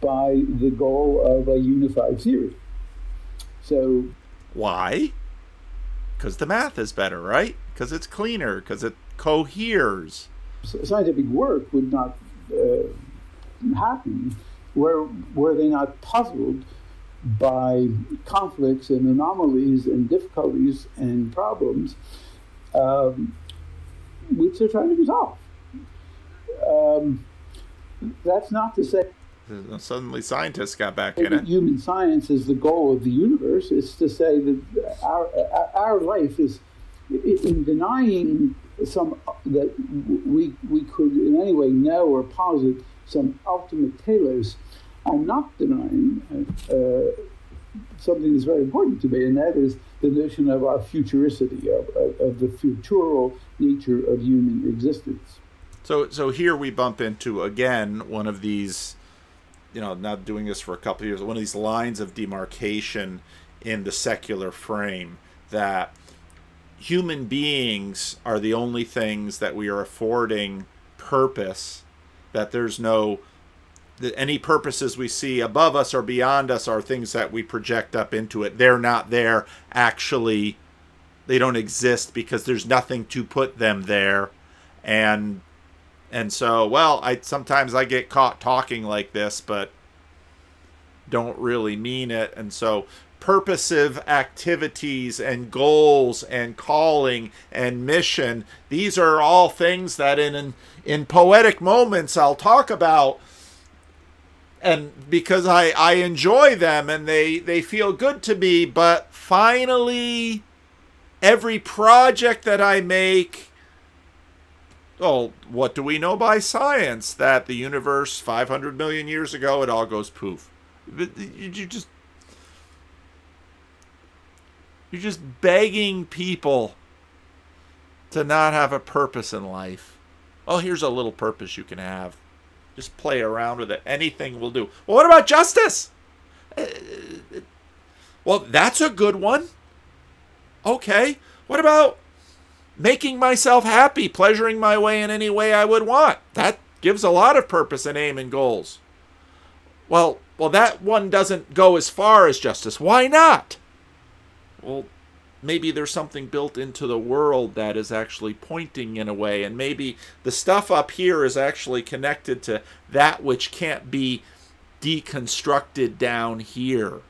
by the goal of a unified theory. So, why? Because the math is better, right? Because it's cleaner. Because it coheres. Scientific work would not uh, happen were were they not puzzled by conflicts and anomalies and difficulties and problems um, which they're trying to resolve. Um, that's not to say Suddenly, scientists got back in it. Human science is the goal of the universe. It's to say that our our life is in denying some that we we could in any way know or posit some ultimate telos. I'm not denying uh, something that's very important to me, and that is the notion of our futuricity, of, of, of the futural nature of human existence. So, so here we bump into again one of these you know, not doing this for a couple of years, one of these lines of demarcation in the secular frame that human beings are the only things that we are affording purpose, that there's no that any purposes we see above us or beyond us are things that we project up into it. They're not there actually. They don't exist because there's nothing to put them there. And and so, well, I sometimes I get caught talking like this, but don't really mean it. And so purposive activities and goals and calling and mission, these are all things that in in, in poetic moments I'll talk about and because I, I enjoy them and they, they feel good to me, but finally, every project that I make, oh, what do we know by science? That the universe, 500 million years ago, it all goes poof. You just. You're just begging people to not have a purpose in life. Oh, here's a little purpose you can have. Just play around with it. Anything will do. Well, what about justice? Uh, well, that's a good one. Okay. What about making myself happy, pleasuring my way in any way I would want? That gives a lot of purpose and aim and goals. Well, well, that one doesn't go as far as justice. Why not? Well, maybe there's something built into the world that is actually pointing in a way and maybe the stuff up here is actually connected to that which can't be deconstructed down here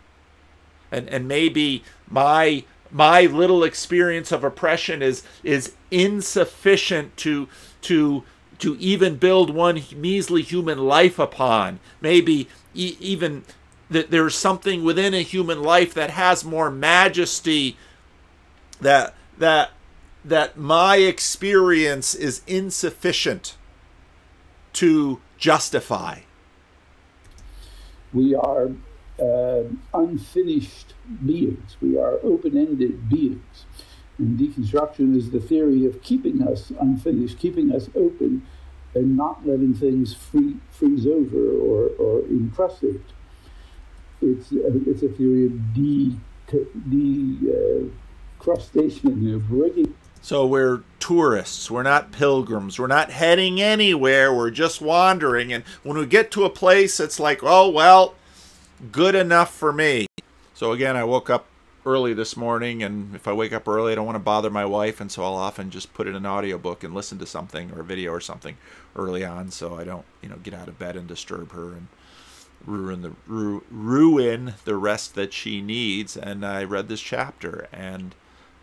and and maybe my my little experience of oppression is is insufficient to to to even build one measly human life upon maybe e- even that there's something within a human life that has more majesty that that that my experience is insufficient to justify. We are uh, unfinished beings. We are open-ended beings. And deconstruction is the theory of keeping us unfinished, keeping us open, and not letting things free, freeze over or, or encrusted. It's a, it's a theory of de, de uh, crustacean of rigging. So we're tourists. We're not pilgrims. We're not heading anywhere. We're just wandering. And when we get to a place, it's like, oh, well, good enough for me. So again, I woke up early this morning, and if I wake up early, I don't want to bother my wife, and so I'll often just put in an audiobook and listen to something or a video or something early on, so I don't, you know, get out of bed and disturb her and ruin the ru- ruin the rest that she needs. And I read this chapter, and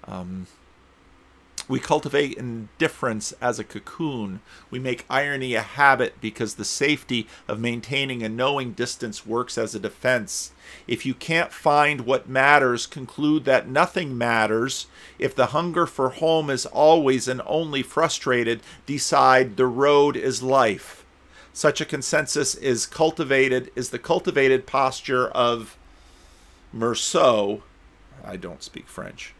um, we cultivate indifference as a cocoon. We make irony a habit because the safety of maintaining a knowing distance works as a defense. If you can't find what matters, conclude that nothing matters. If the hunger for home is always and only frustrated, decide the road is life. Such a consensus is cultivated, is the cultivated posture of Meursault. I don't speak French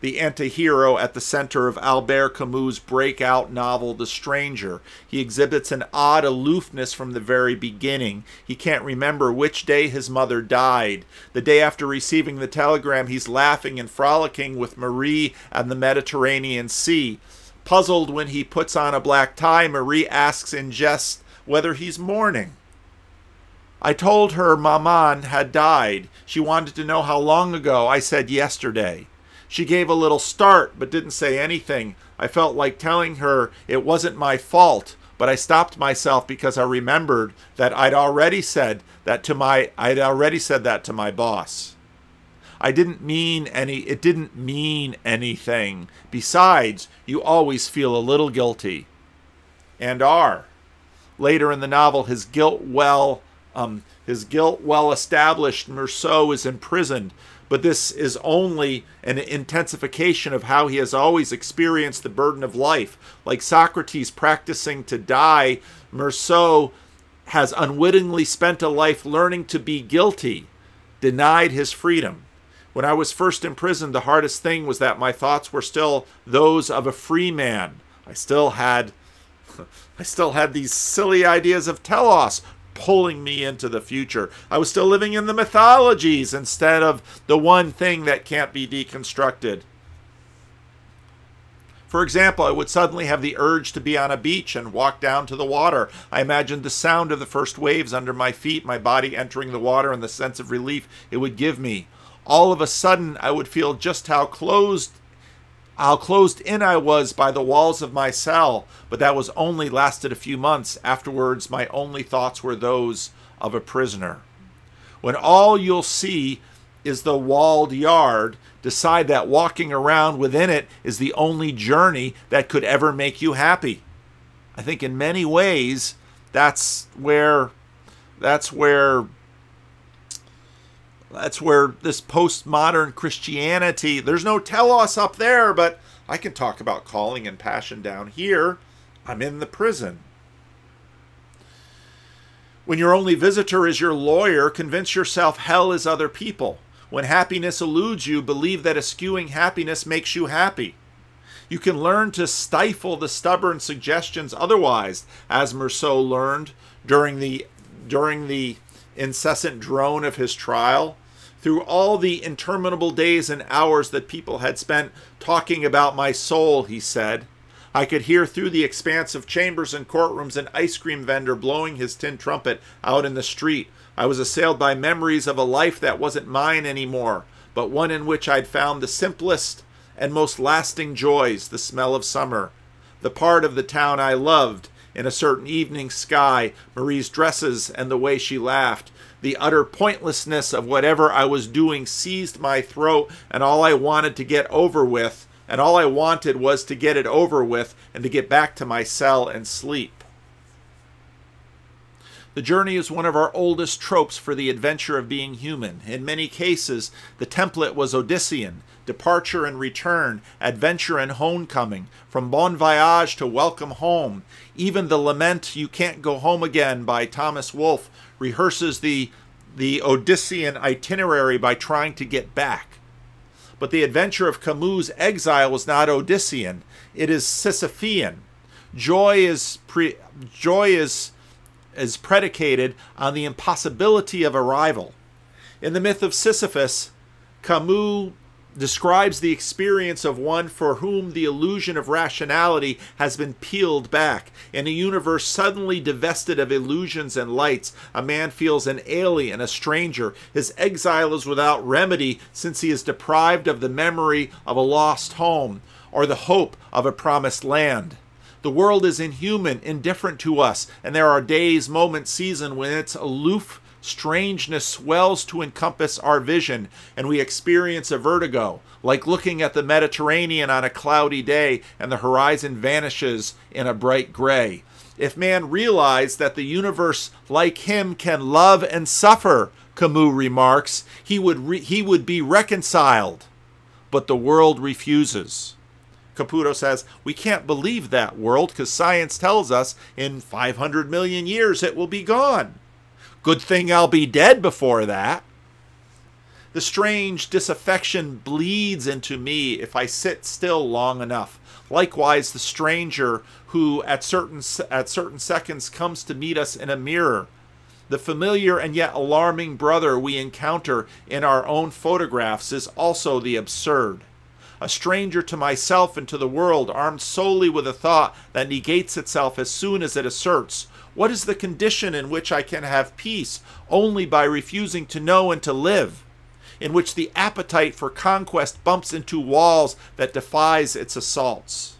the anti-hero at the center of Albert Camus' breakout novel The Stranger. He exhibits an odd aloofness from the very beginning. He can't remember which day his mother died. The day after receiving the telegram, he's laughing and frolicking with Marie and the Mediterranean Sea. Puzzled when he puts on a black tie, Marie asks in jest whether he's mourning. I told her Maman had died. She wanted to know how long ago. I said yesterday. She gave a little start but didn't say anything. I felt like telling her it wasn't my fault, but I stopped myself because I remembered that I'd already said that to my I'd already said that to my boss. I didn't mean any it didn't mean anything. Besides, you always feel a little guilty. And are. Later in the novel, his guilt well um, his guilt well established, Meursault is imprisoned but this is only an intensification of how he has always experienced the burden of life. Like Socrates practicing to die, Meursault has unwittingly spent a life learning to be guilty, denied his freedom. When I was first imprisoned, the hardest thing was that my thoughts were still those of a free man. I still had I still had these silly ideas of telos, pulling me into the future. I was still living in the mythologies instead of the one thing that can't be deconstructed. For example, I would suddenly have the urge to be on a beach and walk down to the water. I imagined the sound of the first waves under my feet, my body entering the water, and the sense of relief it would give me. All of a sudden, I would feel just how closed how closed in I was by the walls of my cell, but that was only lasted a few months. Afterwards, my only thoughts were those of a prisoner. When all you'll see is the walled yard, decide that walking around within it is the only journey that could ever make you happy. I think in many ways that's where that's where that's where this postmodern Christianity, there's no telos up there, but I can talk about calling and passion down here. I'm in the prison. When your only visitor is your lawyer, convince yourself hell is other people. When happiness eludes you, believe that eschewing happiness makes you happy. You can learn to stifle the stubborn suggestions otherwise, as Meursault learned during the during the incessant drone of his trial. Through all the interminable days and hours that people had spent talking about my soul, he said, I could hear through the expanse of chambers and courtrooms an ice cream vendor blowing his tin trumpet out in the street, I was assailed by memories of a life that wasn't mine anymore, but one in which I'd found the simplest and most lasting joys the smell of summer, the part of the town I loved, in a certain evening sky, Marie's dresses and the way she laughed. The utter pointlessness of whatever I was doing seized my throat, and all I wanted to get over with, and all I wanted was to get it over with and to get back to my cell and sleep. The journey is one of our oldest tropes for the adventure of being human. In many cases, the template was Odyssean departure and return, adventure and homecoming, from bon voyage to welcome home. Even the lament You Can't Go Home Again by Thomas Wolfe rehearses the, the Odyssean itinerary by trying to get back. But the adventure of Camus' exile was not Odyssean, it is Sisyphean. Joy is, pre, joy is is predicated on the impossibility of arrival. In the myth of Sisyphus, Camus describes the experience of one for whom the illusion of rationality has been peeled back. In a universe suddenly divested of illusions and lights, a man feels an alien, a stranger. His exile is without remedy since he is deprived of the memory of a lost home or the hope of a promised land. The world is inhuman, indifferent to us, and there are days, moments, seasons when its aloof strangeness swells to encompass our vision, and we experience a vertigo, like looking at the Mediterranean on a cloudy day and the horizon vanishes in a bright gray. If man realized that the universe, like him, can love and suffer, Camus remarks, he would, re- he would be reconciled. But the world refuses. Caputo says, we can't believe that world because science tells us in 500 million years it will be gone. Good thing I'll be dead before that. The strange disaffection bleeds into me if I sit still long enough. Likewise, the stranger who at certain, at certain seconds comes to meet us in a mirror. The familiar and yet alarming brother we encounter in our own photographs is also the absurd a stranger to myself and to the world, armed solely with a thought that negates itself as soon as it asserts. What is the condition in which I can have peace only by refusing to know and to live? In which the appetite for conquest bumps into walls that defies its assaults.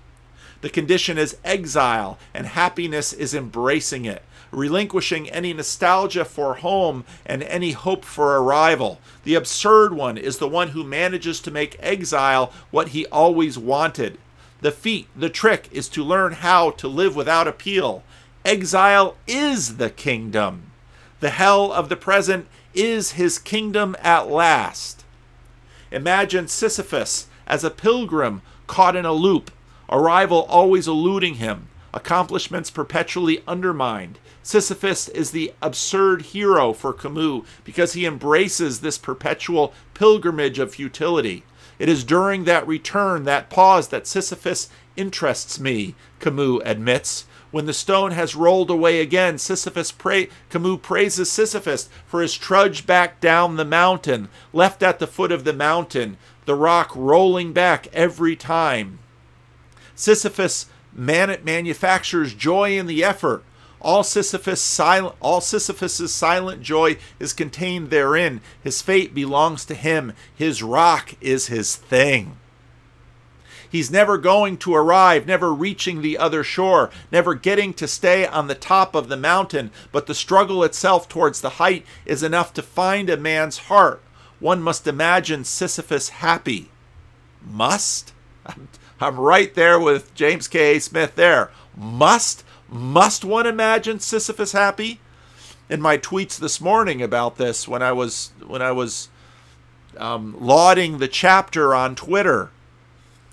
The condition is exile, and happiness is embracing it relinquishing any nostalgia for home and any hope for arrival. The absurd one is the one who manages to make exile what he always wanted. The feat, the trick, is to learn how to live without appeal. Exile is the kingdom. The hell of the present is his kingdom at last. Imagine Sisyphus as a pilgrim caught in a loop, arrival always eluding him, accomplishments perpetually undermined. Sisyphus is the absurd hero for Camus because he embraces this perpetual pilgrimage of futility. It is during that return, that pause, that Sisyphus interests me, Camus admits. When the stone has rolled away again, Sisyphus pray, Camus praises Sisyphus for his trudge back down the mountain, left at the foot of the mountain, the rock rolling back every time. Sisyphus man- manufactures joy in the effort. All Sisyphus all Sisyphus's silent joy is contained therein. His fate belongs to him. His rock is his thing. He's never going to arrive, never reaching the other shore, never getting to stay on the top of the mountain, but the struggle itself towards the height is enough to find a man's heart. One must imagine Sisyphus happy. Must? I'm right there with James K. Smith there. Must? Must one imagine Sisyphus happy? In my tweets this morning about this, when I was when I was um, lauding the chapter on Twitter,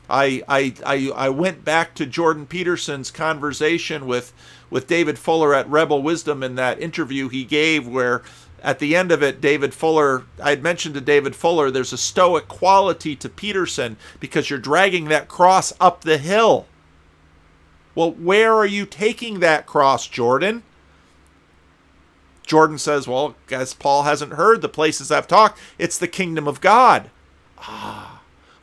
I, I, I, I went back to Jordan Peterson's conversation with, with David Fuller at Rebel Wisdom in that interview he gave, where at the end of it, David Fuller, I had mentioned to David Fuller, there's a stoic quality to Peterson because you're dragging that cross up the hill. Well, where are you taking that cross, Jordan? Jordan says, Well, as Paul hasn't heard the places I've talked, it's the kingdom of God. Ah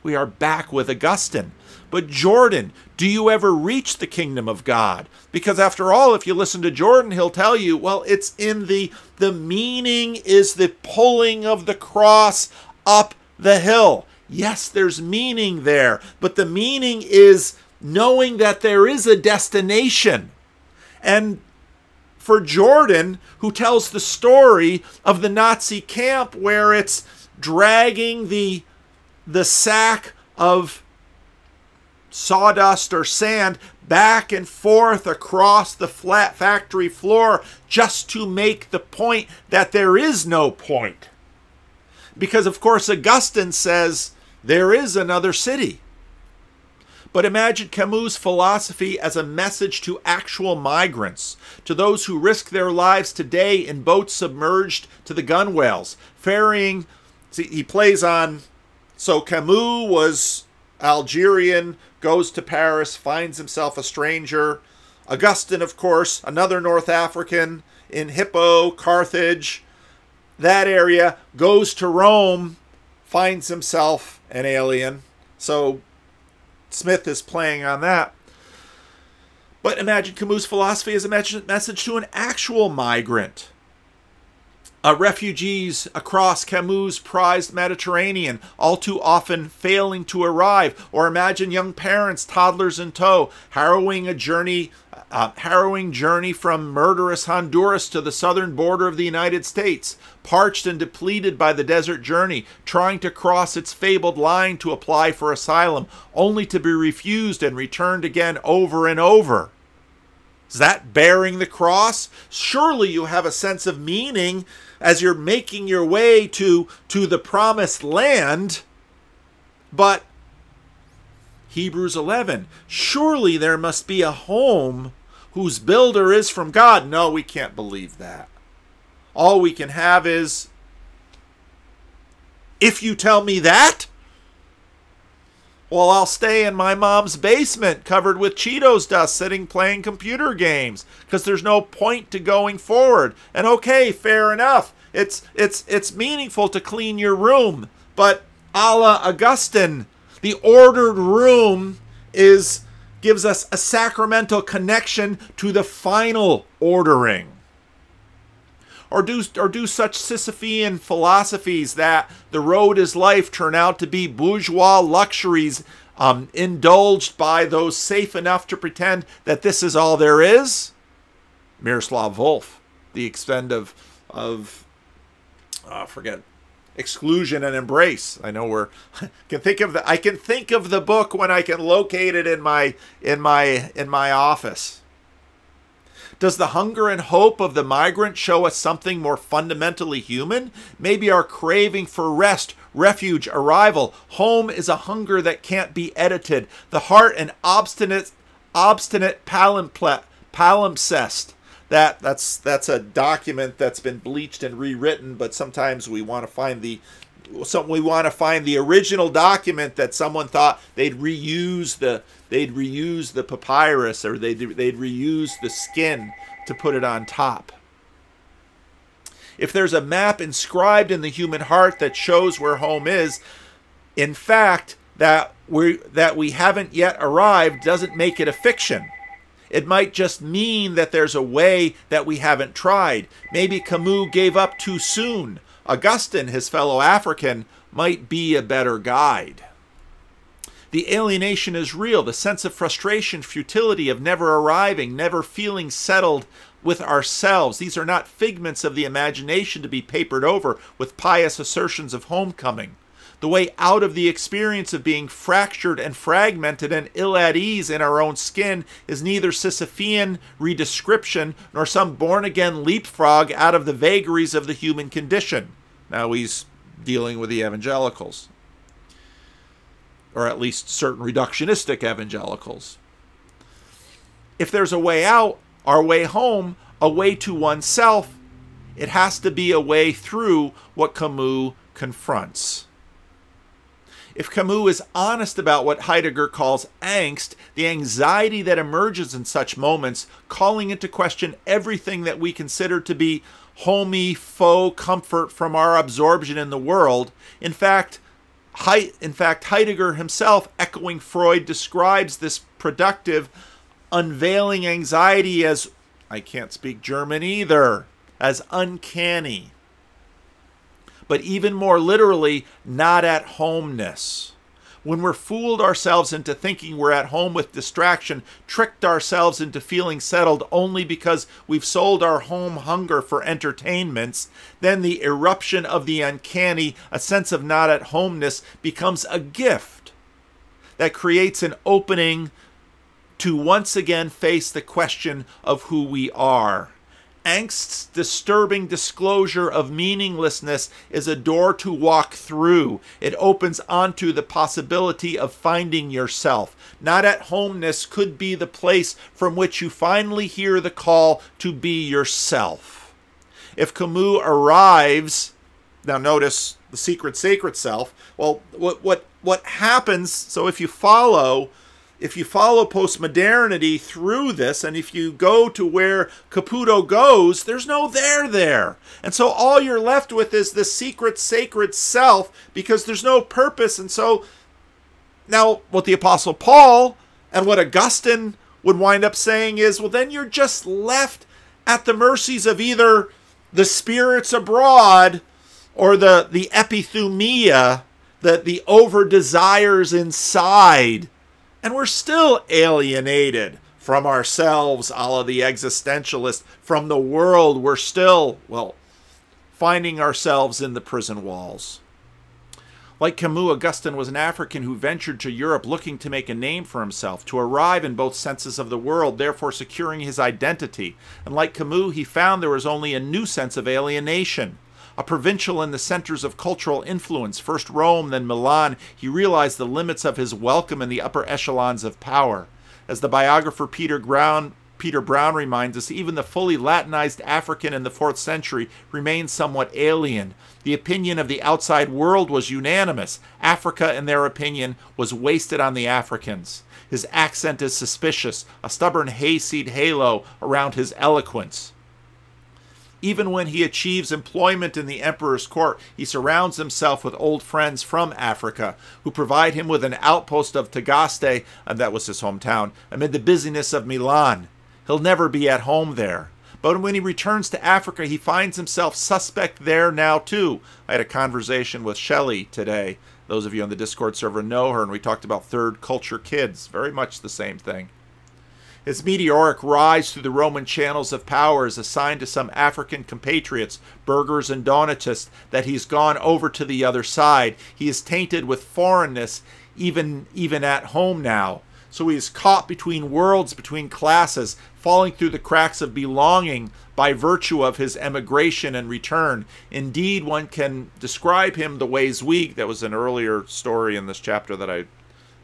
we are back with Augustine. But Jordan, do you ever reach the kingdom of God? Because after all, if you listen to Jordan, he'll tell you, well, it's in the the meaning is the pulling of the cross up the hill. Yes, there's meaning there, but the meaning is knowing that there is a destination. And for Jordan, who tells the story of the Nazi camp where it's dragging the the sack of sawdust or sand back and forth across the flat factory floor just to make the point that there is no point. Because, of course, Augustine says there is another city. But imagine Camus' philosophy as a message to actual migrants, to those who risk their lives today in boats submerged to the gunwales, ferrying. See, he plays on so Camus was Algerian, goes to Paris, finds himself a stranger. Augustine, of course, another North African in Hippo, Carthage, that area, goes to Rome, finds himself an alien. So Smith is playing on that. But imagine Camus' philosophy as a message to an actual migrant uh, refugees across Camus' prized Mediterranean, all too often failing to arrive. Or imagine young parents, toddlers in tow, harrowing a journey, uh, harrowing journey from murderous Honduras to the southern border of the United States, parched and depleted by the desert journey, trying to cross its fabled line to apply for asylum, only to be refused and returned again over and over. Is that bearing the cross? Surely you have a sense of meaning as you're making your way to, to the promised land. But Hebrews 11, surely there must be a home whose builder is from God. No, we can't believe that. All we can have is, if you tell me that, well, I'll stay in my mom's basement covered with Cheetos dust sitting playing computer games because there's no point to going forward. And okay, fair enough. It's it's it's meaningful to clean your room, but a la Augustine, the ordered room is gives us a sacramental connection to the final ordering or do or do such Sisyphean philosophies that the road is life turn out to be bourgeois luxuries um, indulged by those safe enough to pretend that this is all there is? Miroslav Volf, the extent of of uh, forget exclusion and embrace. I know we're can think of the I can think of the book when I can locate it in my in my in my office. Does the hunger and hope of the migrant show us something more fundamentally human? Maybe our craving for rest, refuge, arrival, home is a hunger that can't be edited. The heart an obstinate, obstinate palimpsest. That that's that's a document that's been bleached and rewritten, but sometimes we want to find the some we want to find the original document that someone thought they'd reuse the they'd reuse the papyrus or they'd they'd reuse the skin to put it on top. If there's a map inscribed in the human heart that shows where home is, in fact, that we that we haven't yet arrived doesn't make it a fiction. It might just mean that there's a way that we haven't tried. Maybe Camus gave up too soon. Augustine, his fellow African, might be a better guide. The alienation is real, the sense of frustration, futility of never arriving, never feeling settled with ourselves. These are not figments of the imagination to be papered over with pious assertions of homecoming. The way out of the experience of being fractured and fragmented and ill at ease in our own skin is neither Sisyphean redescription nor some born again leapfrog out of the vagaries of the human condition. Now he's dealing with the evangelicals, or at least certain reductionistic evangelicals. If there's a way out, our way home, a way to oneself, it has to be a way through what Camus confronts. If Camus is honest about what Heidegger calls angst, the anxiety that emerges in such moments, calling into question everything that we consider to be homey, faux comfort from our absorption in the world, in fact, in fact, Heidegger himself, echoing Freud, describes this productive, unveiling anxiety as I can't speak German either, as uncanny but even more literally, not at homeness. When we're fooled ourselves into thinking we're at home with distraction, tricked ourselves into feeling settled only because we've sold our home hunger for entertainments, then the eruption of the uncanny, a sense of not at homeness, becomes a gift that creates an opening to once again face the question of who we are. Angst's disturbing disclosure of meaninglessness is a door to walk through. It opens onto the possibility of finding yourself. Not at homeness could be the place from which you finally hear the call to be yourself. If Camus arrives, now notice the secret sacred self. Well, what what what happens? So if you follow if you follow postmodernity through this, and if you go to where Caputo goes, there's no there there. And so all you're left with is the secret sacred self because there's no purpose. And so now what the Apostle Paul and what Augustine would wind up saying is, well, then you're just left at the mercies of either the spirits abroad or the, the epithumia, the, the over desires inside and we're still alienated from ourselves, all of the existentialists, from the world. We're still, well, finding ourselves in the prison walls. Like Camus, Augustine was an African who ventured to Europe looking to make a name for himself, to arrive in both senses of the world, therefore securing his identity. And like Camus, he found there was only a new sense of alienation a provincial in the centers of cultural influence, first Rome, then Milan, he realized the limits of his welcome in the upper echelons of power. As the biographer Peter Brown, Peter Brown reminds us, even the fully Latinized African in the fourth century remained somewhat alien. The opinion of the outside world was unanimous. Africa, in their opinion, was wasted on the Africans. His accent is suspicious, a stubborn hayseed halo around his eloquence. Even when he achieves employment in the emperor's court, he surrounds himself with old friends from Africa who provide him with an outpost of Tagaste, and that was his hometown, amid the busyness of Milan. He'll never be at home there. But when he returns to Africa, he finds himself suspect there now, too. I had a conversation with Shelley today. Those of you on the Discord server know her, and we talked about third culture kids. Very much the same thing. His meteoric rise through the Roman channels of power is assigned to some African compatriots, Berbers and Donatists, that he's gone over to the other side. He is tainted with foreignness, even, even at home now. So he is caught between worlds, between classes, falling through the cracks of belonging by virtue of his emigration and return. Indeed, one can describe him the way Zweig, that was an earlier story in this chapter that I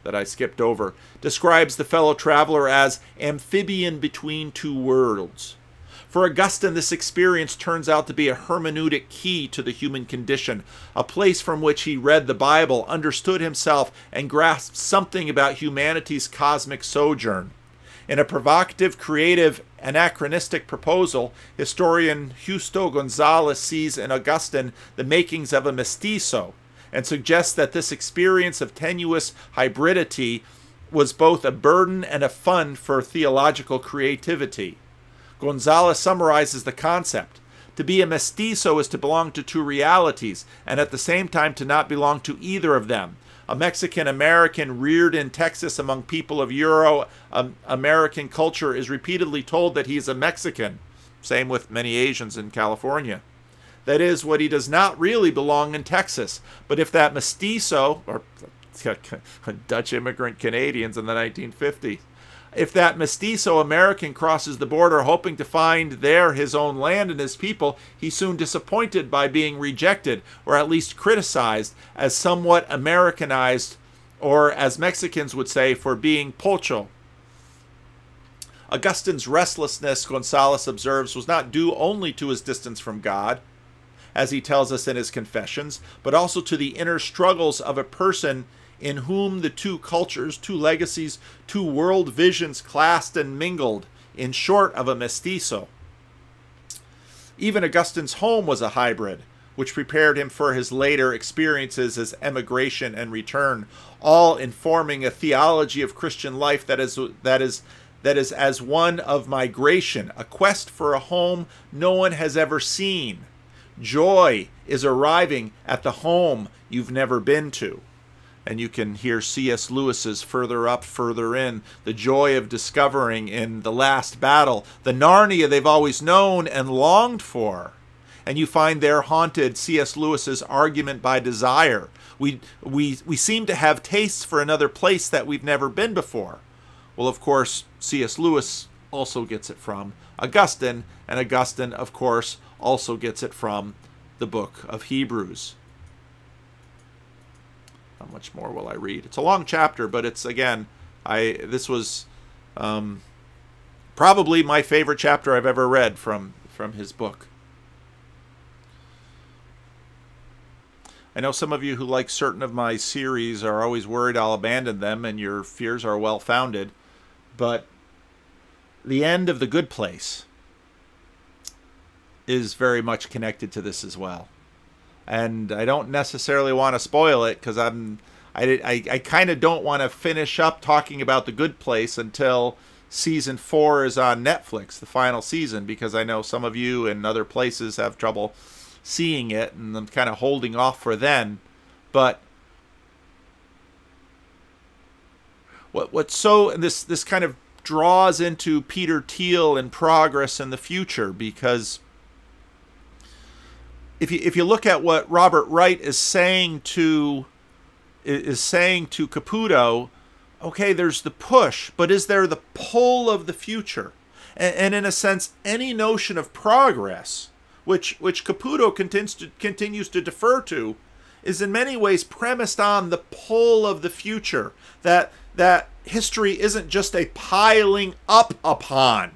that I skipped over, describes the fellow traveler as amphibian between two worlds. For Augustine, this experience turns out to be a hermeneutic key to the human condition, a place from which he read the Bible, understood himself, and grasped something about humanity's cosmic sojourn. In a provocative, creative, anachronistic proposal, historian Justo Gonzalez sees in Augustine the makings of a mestizo and suggests that this experience of tenuous hybridity was both a burden and a fund for theological creativity. Gonzalez summarizes the concept. To be a mestizo is to belong to two realities, and at the same time to not belong to either of them. A Mexican American reared in Texas among people of Euro um, American culture is repeatedly told that he is a Mexican. Same with many Asians in California. That is, what he does not really belong in Texas. But if that mestizo, or Dutch immigrant Canadians in the 1950s, if that mestizo American crosses the border hoping to find there his own land and his people, he's soon disappointed by being rejected, or at least criticized as somewhat Americanized, or as Mexicans would say, for being pocho. Augustine's restlessness, Gonzalez observes, was not due only to his distance from God, as he tells us in his confessions, but also to the inner struggles of a person in whom the two cultures, two legacies, two world visions clashed and mingled, in short of a mestizo. Even Augustine's home was a hybrid, which prepared him for his later experiences as emigration and return, all informing a theology of Christian life that is that is that is as one of migration, a quest for a home no one has ever seen. Joy is arriving at the home you've never been to and you can hear C.S. Lewis's further up, further in, the joy of discovering in the last battle the Narnia they've always known and longed for. And you find there haunted C.S. Lewis's argument by desire. We, we, we seem to have tastes for another place that we've never been before. Well, of course, C.S. Lewis also gets it from Augustine, and Augustine, of course, also gets it from the book of Hebrews. How much more will I read? It's a long chapter, but it's again, I this was um, probably my favorite chapter I've ever read from from his book. I know some of you who like certain of my series are always worried I'll abandon them, and your fears are well founded. But the end of the good place is very much connected to this as well and I don't necessarily want to spoil it because I'm I, I, I kind of don't want to finish up talking about the good place until season four is on Netflix, the final season, because I know some of you in other places have trouble seeing it, and I'm kind of holding off for then. But what what's so and this this kind of draws into Peter Thiel and progress in the future because if you if you look at what Robert Wright is saying to is saying to Caputo, okay, there's the push, but is there the pull of the future? And, and in a sense, any notion of progress, which which Caputo continues to, continues to defer to, is in many ways premised on the pull of the future. That that history isn't just a piling up upon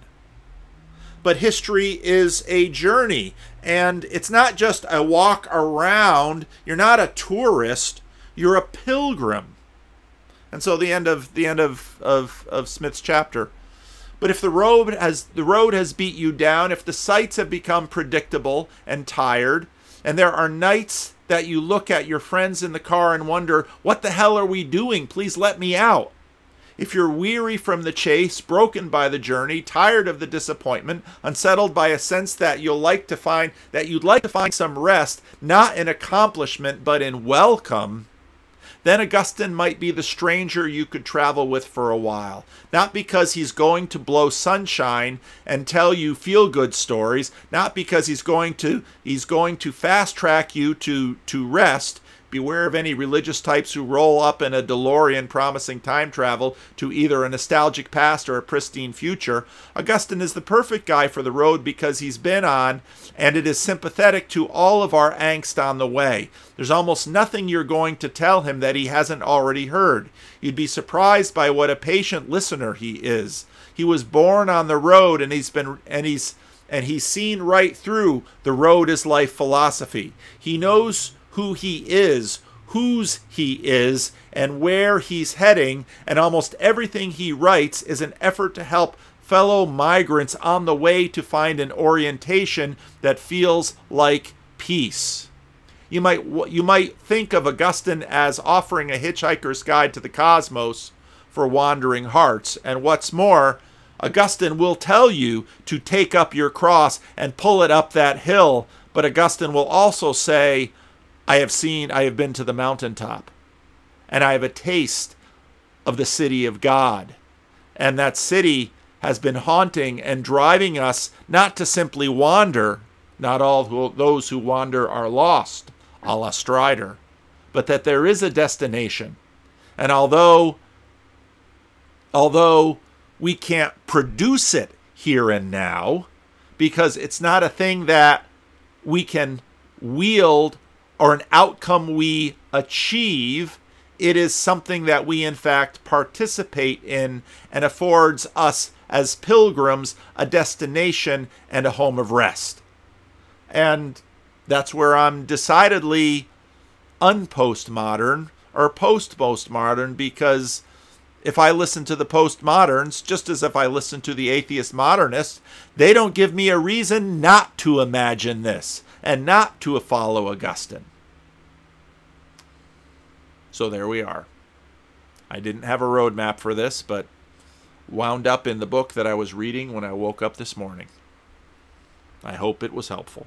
but history is a journey. And it's not just a walk around. You're not a tourist, you're a pilgrim. And so the end of the end of, of, of Smith's chapter. But if the road has the road has beat you down, if the sights have become predictable and tired, and there are nights that you look at your friends in the car and wonder, what the hell are we doing? Please let me out. If you're weary from the chase, broken by the journey, tired of the disappointment, unsettled by a sense that you'll like to find that you'd like to find some rest, not in accomplishment but in welcome, then Augustine might be the stranger you could travel with for a while. Not because he's going to blow sunshine and tell you feel good stories, not because he's going to he's going to fast track you to to rest, Beware of any religious types who roll up in a DeLorean promising time travel to either a nostalgic past or a pristine future. Augustine is the perfect guy for the road because he's been on and it is sympathetic to all of our angst on the way. There's almost nothing you're going to tell him that he hasn't already heard. You'd be surprised by what a patient listener he is. He was born on the road and he's been and he's and he's seen right through the road is life philosophy. He knows who he is, whose he is, and where he's heading, and almost everything he writes is an effort to help fellow migrants on the way to find an orientation that feels like peace. You might you might think of Augustine as offering a hitchhiker's guide to the cosmos for wandering hearts, and what's more, Augustine will tell you to take up your cross and pull it up that hill, but Augustine will also say, I have seen, I have been to the mountaintop, and I have a taste of the city of God. And that city has been haunting and driving us not to simply wander, not all who, those who wander are lost, a la Strider, but that there is a destination. And although although we can't produce it here and now because it's not a thing that we can wield or an outcome we achieve. It is something that we, in fact, participate in and affords us as pilgrims a destination and a home of rest. And that's where I'm decidedly unpostmodern or post postmodern because if I listen to the postmoderns, just as if I listen to the atheist modernists, they don't give me a reason not to imagine this and not to follow Augustine. So there we are. I didn't have a roadmap for this, but wound up in the book that I was reading when I woke up this morning. I hope it was helpful.